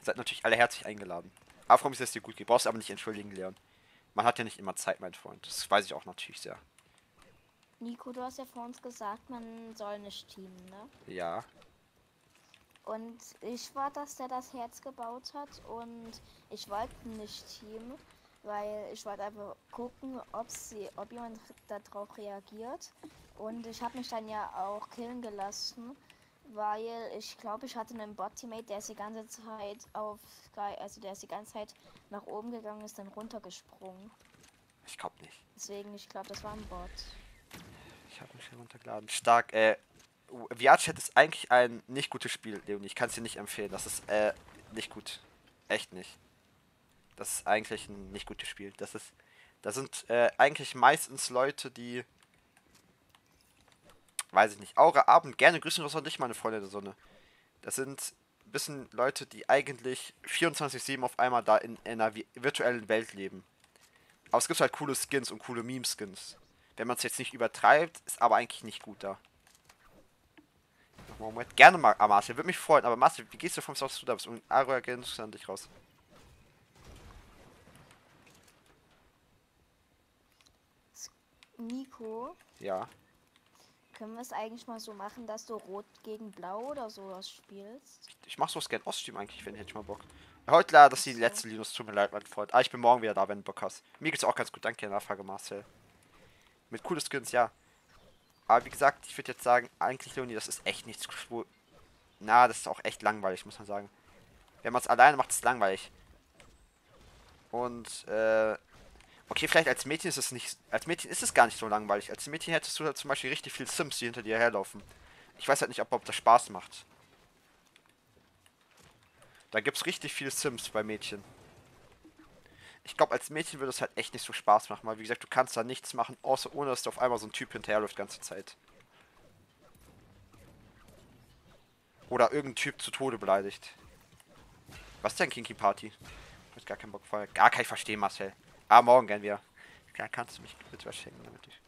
Seid natürlich alle herzlich eingeladen. Aber freue mich, dass es dir gut geht. Brauchst du aber nicht entschuldigen, Leon. Man hat ja nicht immer Zeit, mein Freund. Das weiß ich auch natürlich sehr. Nico, du hast ja vor uns gesagt, man soll nicht teamen, ne? Ja. Und ich war das, der das Herz gebaut hat und ich wollte nicht teamen, weil ich wollte einfach gucken, ob sie, ob jemand darauf reagiert. Und ich habe mich dann ja auch killen gelassen, weil ich glaube, ich hatte einen Bot-Teammate, der ist die ganze Zeit auf, also der ist die ganze Zeit nach oben gegangen, ist dann runtergesprungen. Ich glaube nicht. Deswegen, ich glaube, das war ein Bot. Ich habe mich heruntergeladen. Stark, äh. VR-Chat ist eigentlich ein nicht gutes Spiel, Leonie. Ich kann es dir nicht empfehlen. Das ist, äh, nicht gut. Echt nicht. Das ist eigentlich ein nicht gutes Spiel. Das ist. Da sind äh, eigentlich meistens Leute, die. Weiß ich nicht. Aura Abend, gerne grüßen raus und dich, meine Freunde der Sonne. Das sind ein bisschen Leute, die eigentlich 24-7 auf einmal da in, in einer vi- virtuellen Welt leben. Aber es gibt halt coole Skins und coole Meme-Skins. Wenn man es jetzt nicht übertreibt, ist aber eigentlich nicht gut da. Moment. Gerne mal, ah, Marcel, würde mich freuen, aber Marcel, wie gehst du vom South da bist? Und Aro ergänzt an dich raus. Nico, Ja. können wir es eigentlich mal so machen, dass du Rot gegen Blau oder sowas spielst? Ich mach sowas gern Oststream eigentlich, wenn ich hätte ich mal Bock. Heute leider, das ist die letzte Linus, tut mir leid, mein Freund. Ah, ich bin morgen wieder da, wenn du Bock hast. Mir geht's auch ganz gut, danke der Nachfrage, Marcel. Mit coolen Skins, ja. Aber wie gesagt, ich würde jetzt sagen, eigentlich, Leonie, das ist echt nichts. Wo Na, das ist auch echt langweilig, muss man sagen. Wenn man es alleine macht, ist es langweilig. Und, äh. Okay, vielleicht als Mädchen ist es nicht. Als Mädchen ist es gar nicht so langweilig. Als Mädchen hättest du halt zum Beispiel richtig viel Sims, die hinter dir herlaufen. Ich weiß halt nicht, ob, ob das Spaß macht. Da gibt's richtig viel Sims bei Mädchen. Ich glaube, als Mädchen würde es halt echt nicht so Spaß machen, weil wie gesagt, du kannst da nichts machen, außer ohne dass du auf einmal so ein Typ hinterherläuft die ganze Zeit. Oder irgendein Typ zu Tode beleidigt. Was ist denn Kinky Party? Ich hab gar keinen Bock vorher. Gar ich verstehen, Marcel. Ah, morgen gern wieder. Ja, kannst du mich bitte was schenken, damit ich.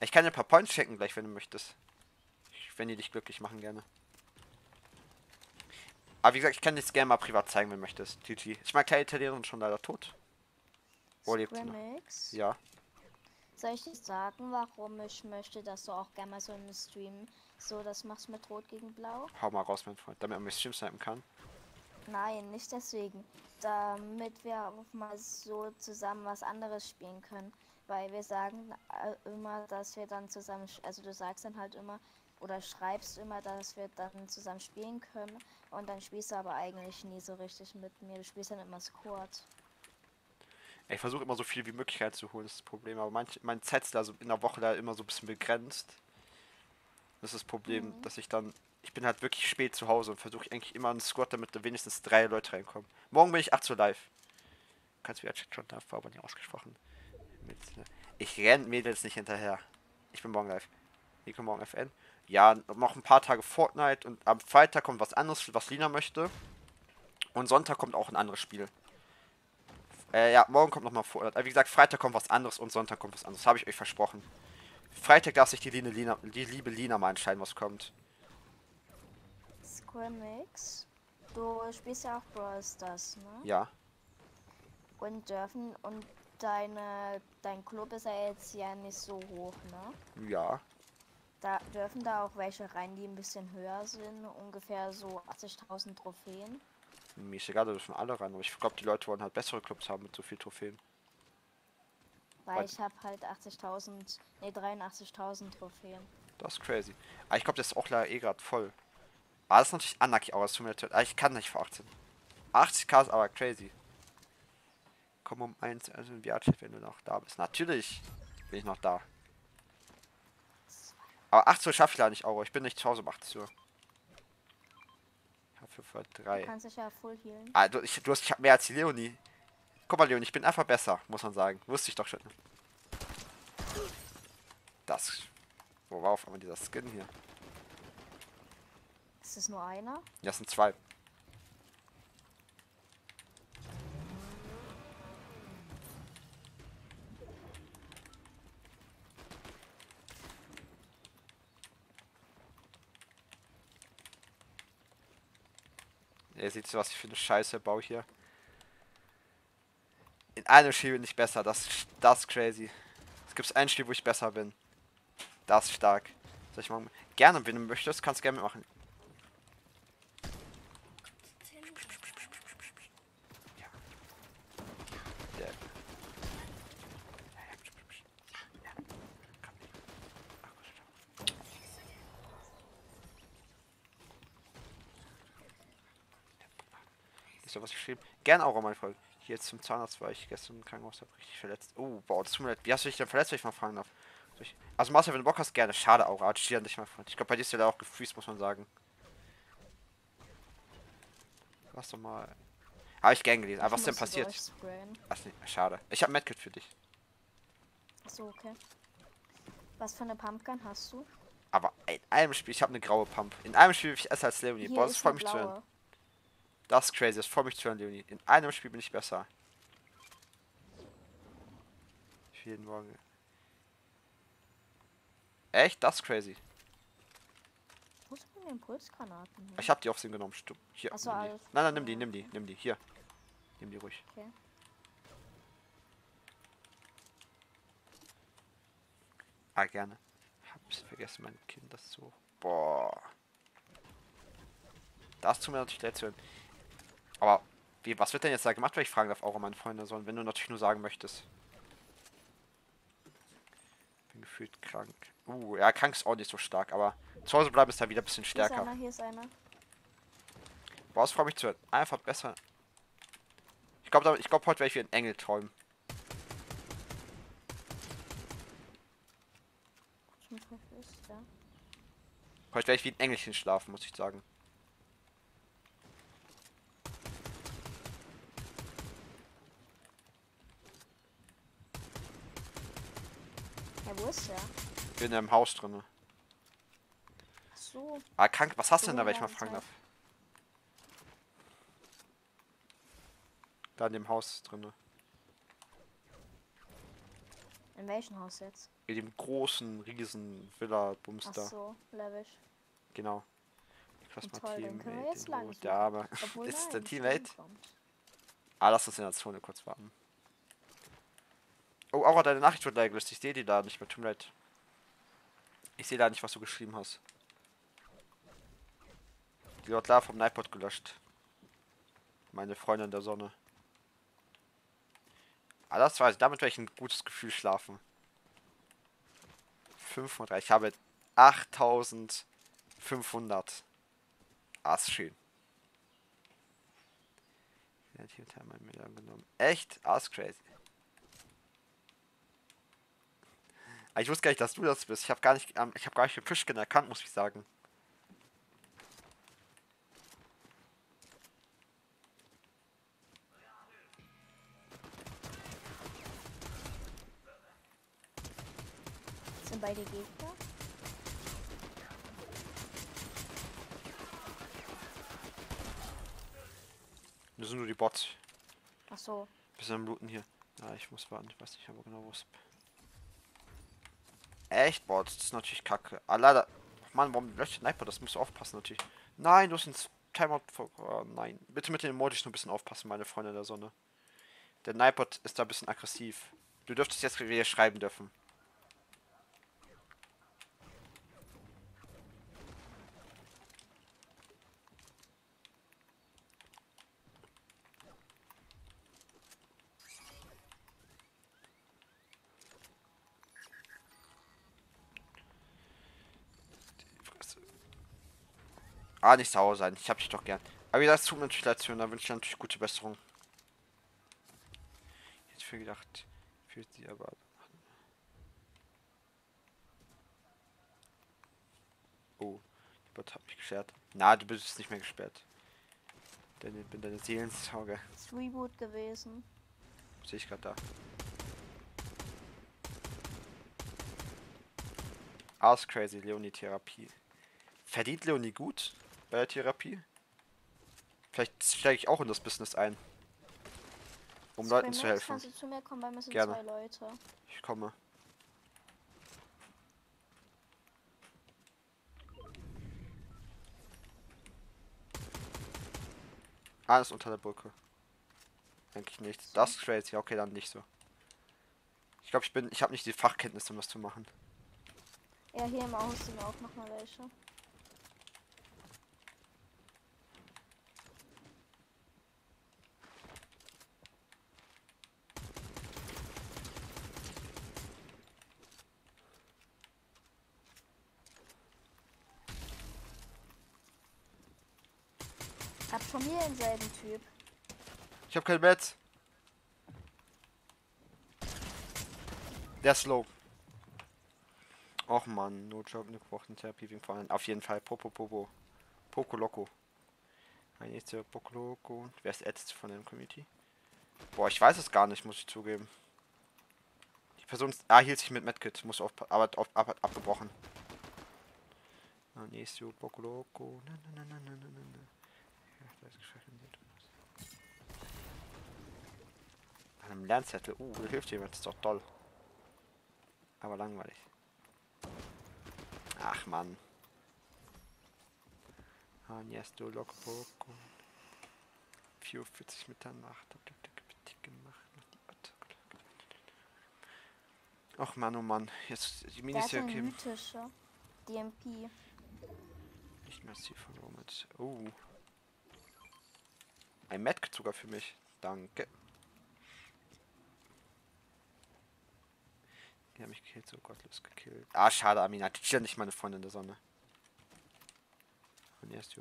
Ich kann dir ein paar Points schenken gleich, wenn du möchtest. Ich, wenn die dich glücklich machen, gerne. Aber wie gesagt, ich kann dir jetzt gerne mal privat zeigen, wenn du möchtest. GG. Ist meine kleine Italienerin schon leider tot? Oh, lebt Ja. soll ich dir sagen, warum ich möchte, dass du auch gerne mal so einen Stream so das machst mit Rot gegen Blau? Hau mal raus, mein Freund. Damit man mich Stream snipen kann. Nein, nicht deswegen. Damit wir auch mal so zusammen was anderes spielen können. Weil wir sagen äh, immer, dass wir dann zusammen, also du sagst dann halt immer oder schreibst immer, dass wir dann zusammen spielen können. Und dann spielst du aber eigentlich nie so richtig mit mir. Du spielst dann immer Squad. Ich versuche immer so viel wie möglich reinzuholen, das ist das Problem. Aber manch, mein Zeit ist da so in der Woche da immer so ein bisschen begrenzt. Das ist das Problem, Mhm. dass ich dann. Ich bin halt wirklich spät zu Hause und versuche eigentlich immer einen Squad, damit da wenigstens drei Leute reinkommen. Morgen bin ich 8 Uhr live. Kannst wieder Chat schon da, aber nicht ausgesprochen. Ne? Ich renn Mädels nicht hinterher. Ich bin morgen live. Nico morgen FN. ja, noch ein paar Tage Fortnite und am Freitag kommt was anderes, was Lina möchte. Und Sonntag kommt auch ein anderes Spiel. Äh, ja, morgen kommt nochmal Fortnite. Äh, wie gesagt, Freitag kommt was anderes und Sonntag kommt was anderes. Habe ich euch versprochen. Freitag darf sich die, Lina, die liebe Lina mal entscheiden, was kommt. Squamix, du spielst ja auch Brawl Stars, ne? Ja. Und dürfen und deine dein Club ist ja jetzt ja nicht so hoch, ne? Ja. Da dürfen da auch welche rein, die ein bisschen höher sind, ungefähr so 80.000 Trophäen. Mir ist egal, da dürfen alle rein, aber ich glaube, die Leute wollen halt bessere Clubs haben mit so viel Trophäen. Weil Weil- ich habe halt 80.000, nee 83.000 Trophäen. Das ist crazy. Aber ich glaube, das ist auch leider eh gerade voll. Aber das ist natürlich es tut mir. Aber ich kann nicht für 18. 80k ist aber crazy. Komm um 1, also in VR-Chat, wenn du noch da bist. Natürlich bin ich noch da. Aber 8 Uhr schaffe ich leider nicht, Euro. Ich bin nicht zu Hause um 8 Uhr. Ich habe für Du 3. kannst dich ja voll healen. Ah, du, ich, du hast, ich habe mehr als die Leonie. Guck mal, Leonie, ich bin einfach besser, muss man sagen. Wusste ich doch schon. Das. Wo war auf einmal dieser Skin hier? Ist es nur einer? Ja, es sind zwei. Ihr seht, was ich für eine Scheiße baue hier. In einem Spiel bin ich besser. Das, das ist crazy. Es gibt ein Spiel, wo ich besser bin. Das ist stark. Soll ich machen? Gerne, wenn du möchtest, kannst du gerne mitmachen. Ja. Der. Ja. Komm. Ach, Gott. Ist da was geschrieben? Gerne auch an meine Folge. Hier jetzt zum Zahnarzt war ich gestern im Krankenhaus hab richtig verletzt. Oh, wow, das tut mir leid. Wie hast du dich denn verletzt, wenn ich mal fragen darf? Also Marcel, wenn du Bock hast, gerne. Schade, Aura. Hat an dich mal Freund. Ich glaube, bei dir ist ja da auch gefreezed, muss man sagen. Was doch mal. Habe ich gern gelesen. Aber was denn passiert? Ach nee, schade. Ich habe Medkit für dich. Achso, okay. Was für eine Pumpgun hast du? Aber in einem Spiel, ich habe eine graue Pump. In einem Spiel ich besser als Leonie. Boah, das freut mich zu hören. Das ist crazy, das freut mich zu hören, Leonie. In einem Spiel bin ich besser. Jeden Morgen. Echt? Das ist crazy. Wo sind denn die Impulsgranaten? hin? Ich habe die auf den genommen. Stumm. Hier. So, nimm die. Nein, nein, nimm die, nimm die, nimm die. Hier. Nimm die ruhig. Okay. Ah, gerne. Hab's vergessen, mein Kind das zu. Boah. Das tut mir natürlich leid zu hören. Aber, wie, was wird denn jetzt da gemacht, wenn ich fragen darf, auch an meine Freunde sollen, wenn du natürlich nur sagen möchtest? Bin gefühlt krank. Uh, ja, krank ist auch nicht so stark, aber zu Hause bleiben ist da wieder ein bisschen Hier ist stärker. einer, hier ist einer. Boah, das freut mich zu hören. Einfach besser. Ich glaube, ich glaube, heute werde ich wie ein Engel träumen. Heute werde ich wie ein Engelchen schlafen, muss ich sagen. Ja, wo ist der? Bin im Haus drin. Ach so. Ah, krank, was hast du denn da, wenn ich mal fragen darf? Da in dem Haus drin. In welchem Haus jetzt? In dem großen, riesen Villa-Bums Ach so, Levish. Genau. Toll, mal wir Teammate, den. Der Arme. Obwohl Ist der Teammate? Ah, lass uns in der Zone kurz warten. Oh, Aura, deine Nachricht wird gelöscht. Ich sehe die da nicht mehr. Tut mir leid. Ich sehe da nicht, was du geschrieben hast. Die wird klar vom Nightbot gelöscht. Meine Freundin der Sonne. Ah, das weiß ich. Damit werde ich ein gutes Gefühl schlafen. 503. Ich habe 8500. Ah, ist schön. Echt? Ah, ist crazy. Ah, ich wusste gar nicht, dass du das bist. Ich habe gar nicht, ähm, ich habe gar nicht den Fischkin erkannt, muss ich sagen. Sind beide Gegner? Das sind nur die Bots. Ach so. Bisschen am Looten hier. Ja, ich muss warten. Ich weiß nicht aber genau, wo es ist. Echt Bots? Das ist natürlich kacke. Ah, leider. Mann, warum löscht Sniper? Das musst du aufpassen natürlich. Nein, du hast ein Timeout. Oh, nein. Bitte mit den Emojis nur ein bisschen aufpassen, meine Freunde der Sonne. Der Nipod ist da ein bisschen aggressiv. Du dürftest jetzt wieder schreiben dürfen. Ah, nicht sauer sein. Ich hab dich doch gern. Aber wie das tut mir natürlich leid, da wünsche ich natürlich gute Besserung. Jetzt für gedacht, für sie aber. Oh, die Bot hat mich gesperrt. Na, du bist nicht mehr gesperrt. Denn ich bin deine Seelensauge. Das ist Reboot gewesen. Sehe ich gerade da. Ask Crazy Leonie Therapie. Verdient Leonie gut? Bei der Therapie. Vielleicht steige ich auch in das Business ein. Um Also Leuten zu helfen. Kannst du zu mir kommen, weil wir sind Gerne. zwei Leute. Ich komme. Ah, ist unter der Brücke. Eigentlich nicht. Das ist crazy. Okay, dann nicht so. Ich glaube, ich bin. Ich habe nicht die Fachkenntnis, um das zu machen. Ja, hier im Haus sind auch noch mal welche. Hab schon denselben Typ. Ich habe kein Bett. Der ist low. Och man, no job, ne gebrochene Therapie wegen Fallen. Auf jeden Fall Popo Popo. Poco Loco. Ein nächster Poco Loco. Wer ist jetzt von der Community? Boah, ich weiß es gar nicht, muss ich zugeben. Die Person ist, ah, hielt sich mit Medkit, muss auf, aber auf, ab, abgebrochen. Anesio Poco Loco. Na, na, na, na, na, na, na. Ja, da ist geschafft. An einem Lernzettel. Uh, hilft jemand. Das ist doch toll. Aber langweilig. Ach, Mann. Agnesto Lokboko. 44 Mitternacht. Hab die Politik gemacht. Noch die Attacke. Ach, Mann, oh Mann. Jetzt die Der Minis hat hier eine geben. mythische DMP. Nicht mehr Ziel von Romans. Oh. Ein Medkit sogar für mich. Danke. Die haben mich gekillt, so gottlos gekillt. Ah, schade, Amina. Die ist ja nicht meine Freundin der Sonne. Und erst.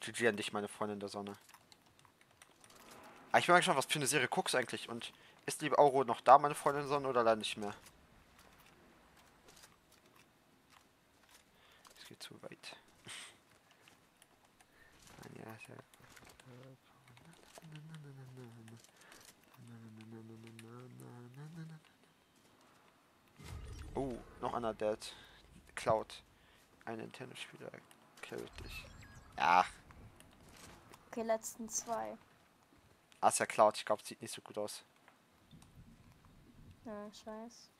GG an dich, meine Freundin der Sonne. Ah, ich bin mal gespannt, was für eine Serie guckst eigentlich. Und ist liebe Auro noch da, meine Freundin der Sonne, oder leider nicht mehr? Es geht zu weit. Oh, noch einer Dead. Cloud. Ein Nintendo-Spieler killt dich. Ja, Okay, letzten zwei. ah, ist ja Cloud. Ich glaube, sieht nicht so gut aus. Ja, ich weiß.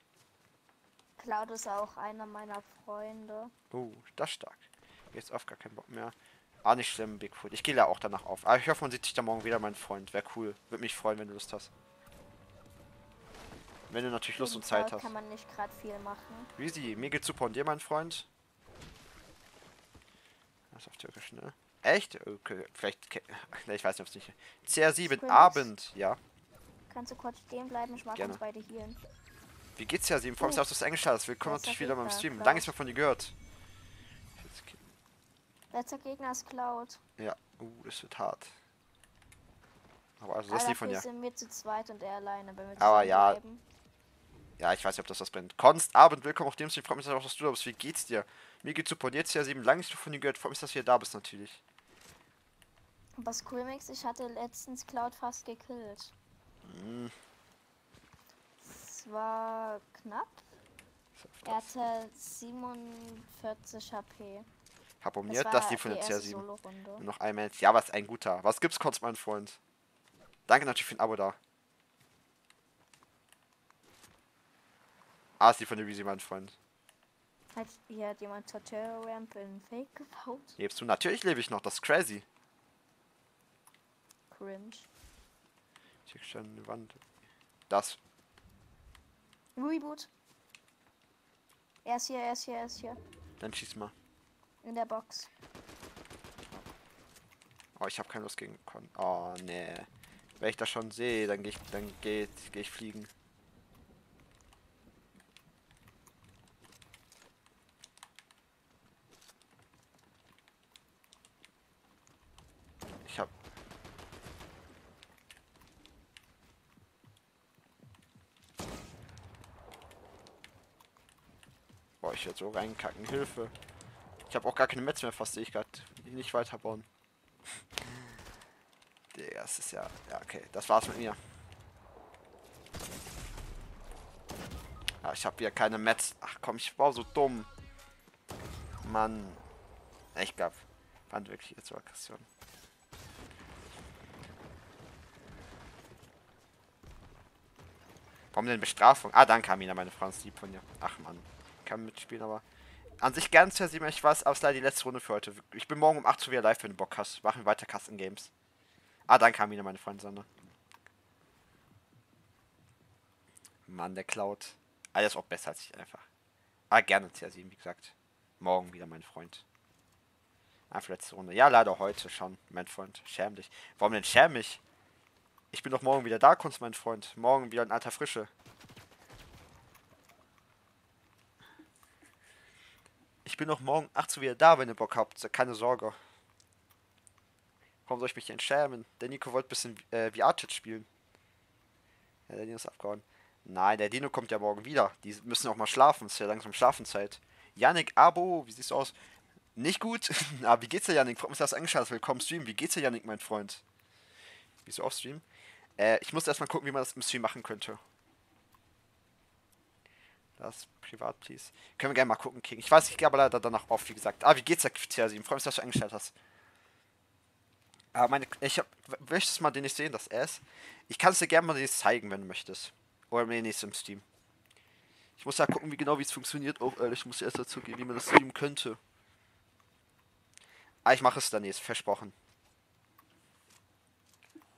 Cloud ist auch einer meiner Freunde. Oh, das stark. Jetzt auf gar keinen Bock mehr. Ah, nicht schlimm, Bigfoot. Ich gehe ja auch danach auf. Aber ich hoffe, man sieht sich da morgen wieder, mein Freund. Wäre cool. Würde mich freuen, wenn du Lust hast. Wenn du natürlich Lust und Zeit hast. kann man nicht gerade viel machen. Easy, mir geht's super. Und dir, mein Freund? Das ist auf Türkisch, ne? Echt? Okay, vielleicht. Ne, ich weiß nicht, ob es nicht. CR7, Springs. Abend, ja. Kannst du kurz stehen bleiben? Ich mag Gerne. uns beide hier. Wie geht's CR7? Freue mich, Oh. dass du das Englisch hast. Willkommen natürlich wieder beim Stream. Lange nichts mehr von dir gehört. Letzter Gegner ist Cloud. Ja, uh, das wird hart. Aber also, das Aber ist lieb von dir. sind wir zu zweit und er alleine, wenn wir Aber ja. bleiben. Ja, ich weiß nicht, ob das was bringt. Konst, Abend, willkommen auf dem Stream. Freut mich, auch, dass du da bist. Wie geht's dir? Mir geht's super. Und jetzt CR7, lange nichts mehr von dir gehört. Freut mich, dass du hier da bist, natürlich. Was cool Mix, ich hatte letztens Cloud fast gekillt. Hm, Es war knapp. Er das. hatte 47 HP. Abonniert, das ist die von der erste CR7. Solo-Runde. Nur noch ein Match. Ja, was ein guter. Was gibt's, kurz, mein Freund? Danke natürlich für ein Abo da. Ah, ist die von der Reezy, mein Freund. Hat hier hat jemand Tortilla Ramp in Fake gebaut? Lebst du? Natürlich lebe ich noch, das ist crazy. Cringe. Ich check schon eine Wand. Das. Reboot. Er ist hier, er ist hier, er ist hier. Dann schieß mal. In der Box. Oh, ich habe keine Lust gegen Con. Oh, nee. Wenn ich das schon sehe, dann gehe ich, dann geht, gehe ich fliegen. Ich hab. Boah, ich werde so reinkacken. Hilfe. Ich habe auch gar keine Metz mehr fast, sehe ich gerade. Nicht weiterbauen. Das ist ja. Ja, okay. Das war's mit mir. Ah, ich habe wieder keine Metz. Ach komm, ich war so dumm. Mann. Ich glaube, fand wirklich jetzt so Aggression. Warum denn Bestrafung? Ah, danke, Amina, meine Frau ist lieb von dir. Ach Mann. Kann mitspielen, aber. An sich gern zu sehen, ich weiß, aber es ist leider die letzte Runde für heute. Ich bin morgen um 8 Uhr wieder live, wenn du Bock hast. Machen wir weiter Custom Games. Ah, danke, Amina, meine Freundin Sonne. Mann, der Cloud. Alles auch besser als ich einfach. Ah, gerne CR7, wie gesagt. Morgen wieder, mein Freund. Einfach letzte Runde. Ja, leider heute schon, mein Freund. Schäm dich. Warum denn schäm mich? Ich bin doch morgen wieder da, Kunst, mein Freund. Morgen wieder in alter Frische. Ich bin doch morgen 8 Uhr wieder da, wenn ihr Bock habt. Keine Sorge. Warum soll ich mich denn schämen? Der Nico wollte ein bisschen äh, VR-Chat spielen. Ja, der Dino ist abgehauen. Nein, der Dino kommt ja morgen wieder. Die müssen auch mal schlafen. Es ist ja langsam Schlafenzeit. Yannick, Abo, wie siehst du aus? Nicht gut. Aber wie geht's dir, Yannick? Freut mich, dass du angeschaut. Willkommen im Stream. Wie geht's dir, Yannick, mein Freund? Wieso auf Stream? Äh, ich muss erstmal gucken, wie man das im Stream machen könnte. Das privat, please. Können wir gerne mal gucken, King. Ich weiß, ich gehe aber leider danach auf, wie gesagt. Ah, wie geht's dir, CR7? Freue mich, dass du eingestellt hast. Aber meine, ich hab, möchtest mal den nicht sehen, das S? Ich kann es dir gerne mal den zeigen, wenn du möchtest. Oder mir nicht im Steam. Ich muss ja gucken, wie genau wie es funktioniert. Auch ehrlich, muss ich erst dazu gehen, wie man das streamen könnte. Ah, ich mache es dann jetzt, versprochen.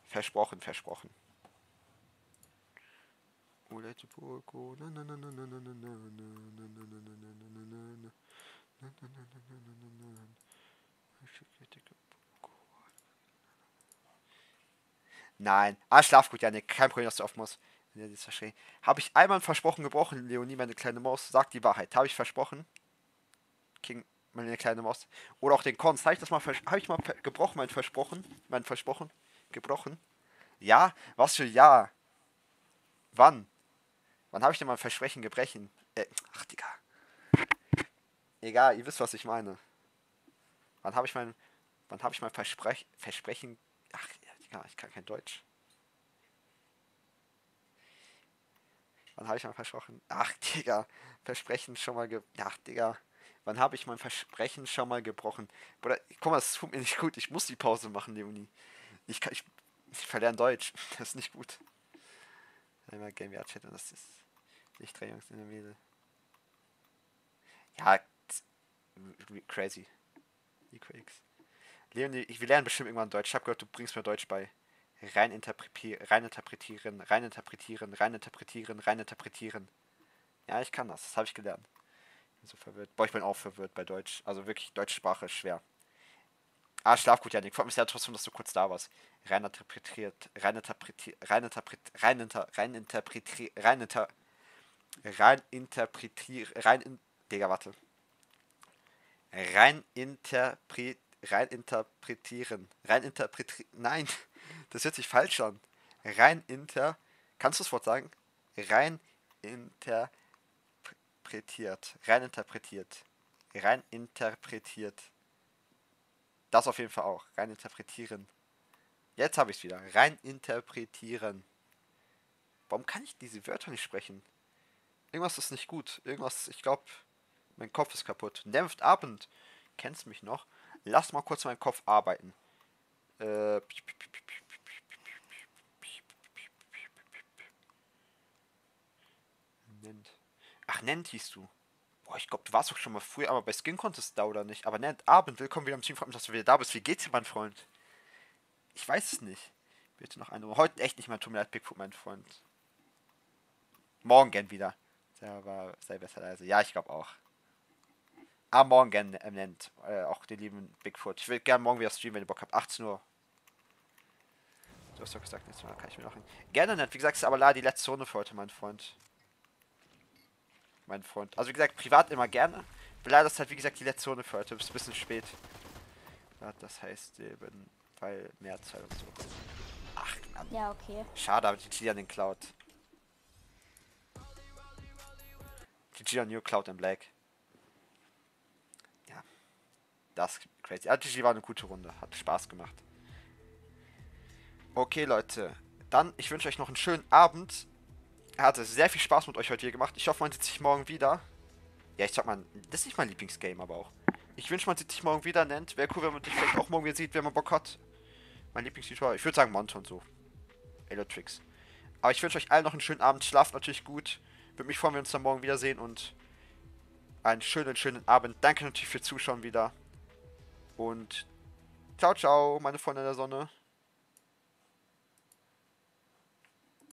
Versprochen, versprochen. Nein. Ah, schlaf gut, Janik. Kein Problem, dass du auf musst. Habe ich einmal versprochen gebrochen, Leonie, meine kleine Maus. Sag die Wahrheit. Habe ich versprochen? King, meine kleine Maus. Oder auch den Cons. Habe ich das mal Habe ich mal gebrochen, mein Versprochen? Mein Versprochen? Gebrochen? Ja? Was für Ja? Wann? Wann habe ich denn mal ein Versprechen gebrechen? Äh, ach, Digga. Egal, ihr wisst, was ich meine. Wann habe ich mein. Wann habe ich mein Versprech, Versprechen. Ach, Digga, ich kann kein Deutsch. Wann habe ich mal versprochen? Ach, Digga. Versprechen schon mal ge. Ach, Digga. Wann habe ich mein Versprechen schon mal gebrochen? Bruder, guck mal, das tut mir nicht gut. Ich muss die Pause machen, Leonie. Ich kann. Ich, ich verlerne Deutsch. Das ist nicht gut. Einmal Game Chat und das ist nicht drei Jungs in der Mädel. Ja, crazy. EQX. Leonie, ich will lernen bestimmt irgendwann Deutsch. Ich hab gehört, du bringst mir Deutsch bei. Rein, interpretieren, rein interpretieren, rein interpretieren, rein interpretieren, rein interpretieren. Ja, ich kann das. Das habe ich gelernt. Ich bin so verwirrt. Boah, ich bin auch verwirrt bei Deutsch. Also wirklich, Deutschsprache ist schwer. Ah, schlaf gut, Janik. Freut mich sehr trotzdem, dass du kurz da warst. Rein interpretiert, rein interpretiert, rein interpretiert, rein inter, rein interpretiert, rein inter, rein interpretiert, rein in, Digga, warte. Rein interpret, rein interpretieren, rein interpretieren, nein, das hört sich falsch an. Rein inter, kannst du das Wort sagen? Rein interpretiert, rein interpretiert, rein interpretiert. Das auf jeden Fall auch. Rein interpretieren. Jetzt habe ich es wieder. Rein interpretieren. Warum kann ich diese Wörter nicht sprechen? Irgendwas ist nicht gut. Irgendwas, ich glaube, mein Kopf ist kaputt. Nervt Abend. kennst mich noch. Lass mal kurz meinen Kopf arbeiten. Äh. Nennt. Ach, Nennt hieß du. Boah, ich glaube, du warst doch schon mal früher, aber bei Skin Contest da oder nicht. Aber Nennt, Abend, willkommen wieder im Team. Freut mich, dass du wieder da bist. Wie geht's dir, mein Freund? Ich weiß es nicht. Bitte noch eine. Heute echt nicht mehr. Tut mir leid, Bigfoot, mein Freund. Morgen gern wieder. Der war, sei besser leise. Ja, ich glaube auch. Ah, morgen gern äh, nennt. Äh, auch den lieben Bigfoot. Ich will gerne morgen wieder streamen, wenn ihr Bock habt. 18 Uhr. Du hast doch gesagt, nächstes Mal kann ich mir noch hin. Gerne nennt. Wie gesagt, ist aber leider die letzte Runde für heute, mein Freund. Mein Freund. Also wie gesagt, privat immer gerne. Leider ist halt wie gesagt die letzte Runde für heute. Ist ein bisschen spät. Das heißt eben, weil Mehrzahl und so. Ach, Mann. Ja, okay. Schade, aber die G an den Cloud. Die G an New Cloud in Black. Ja. Das ist crazy. Die war eine gute Runde. Hat Spaß gemacht. Okay, Leute. Dann, ich wünsche euch noch einen schönen Abend. Er hatte sehr viel Spaß mit euch heute hier gemacht. Ich hoffe, man sieht sich morgen wieder. Ja, ich sag mal, das ist nicht mein Lieblingsgame, aber auch. Ich wünsche, man sieht sich morgen wieder, nennt. Wäre cool, wenn man dich vielleicht auch morgen wieder sieht, wenn man Bock hat. Mein Lieblingstutor, ich würde sagen Monte und so. Elotrix. Aber ich wünsche euch allen noch einen schönen Abend. Schlaft natürlich gut. Würde mich freuen, wenn wir uns dann morgen wiedersehen und einen schönen, schönen Abend. Danke natürlich fürs Zuschauen wieder. Und ciao, ciao, meine Freunde der Sonne.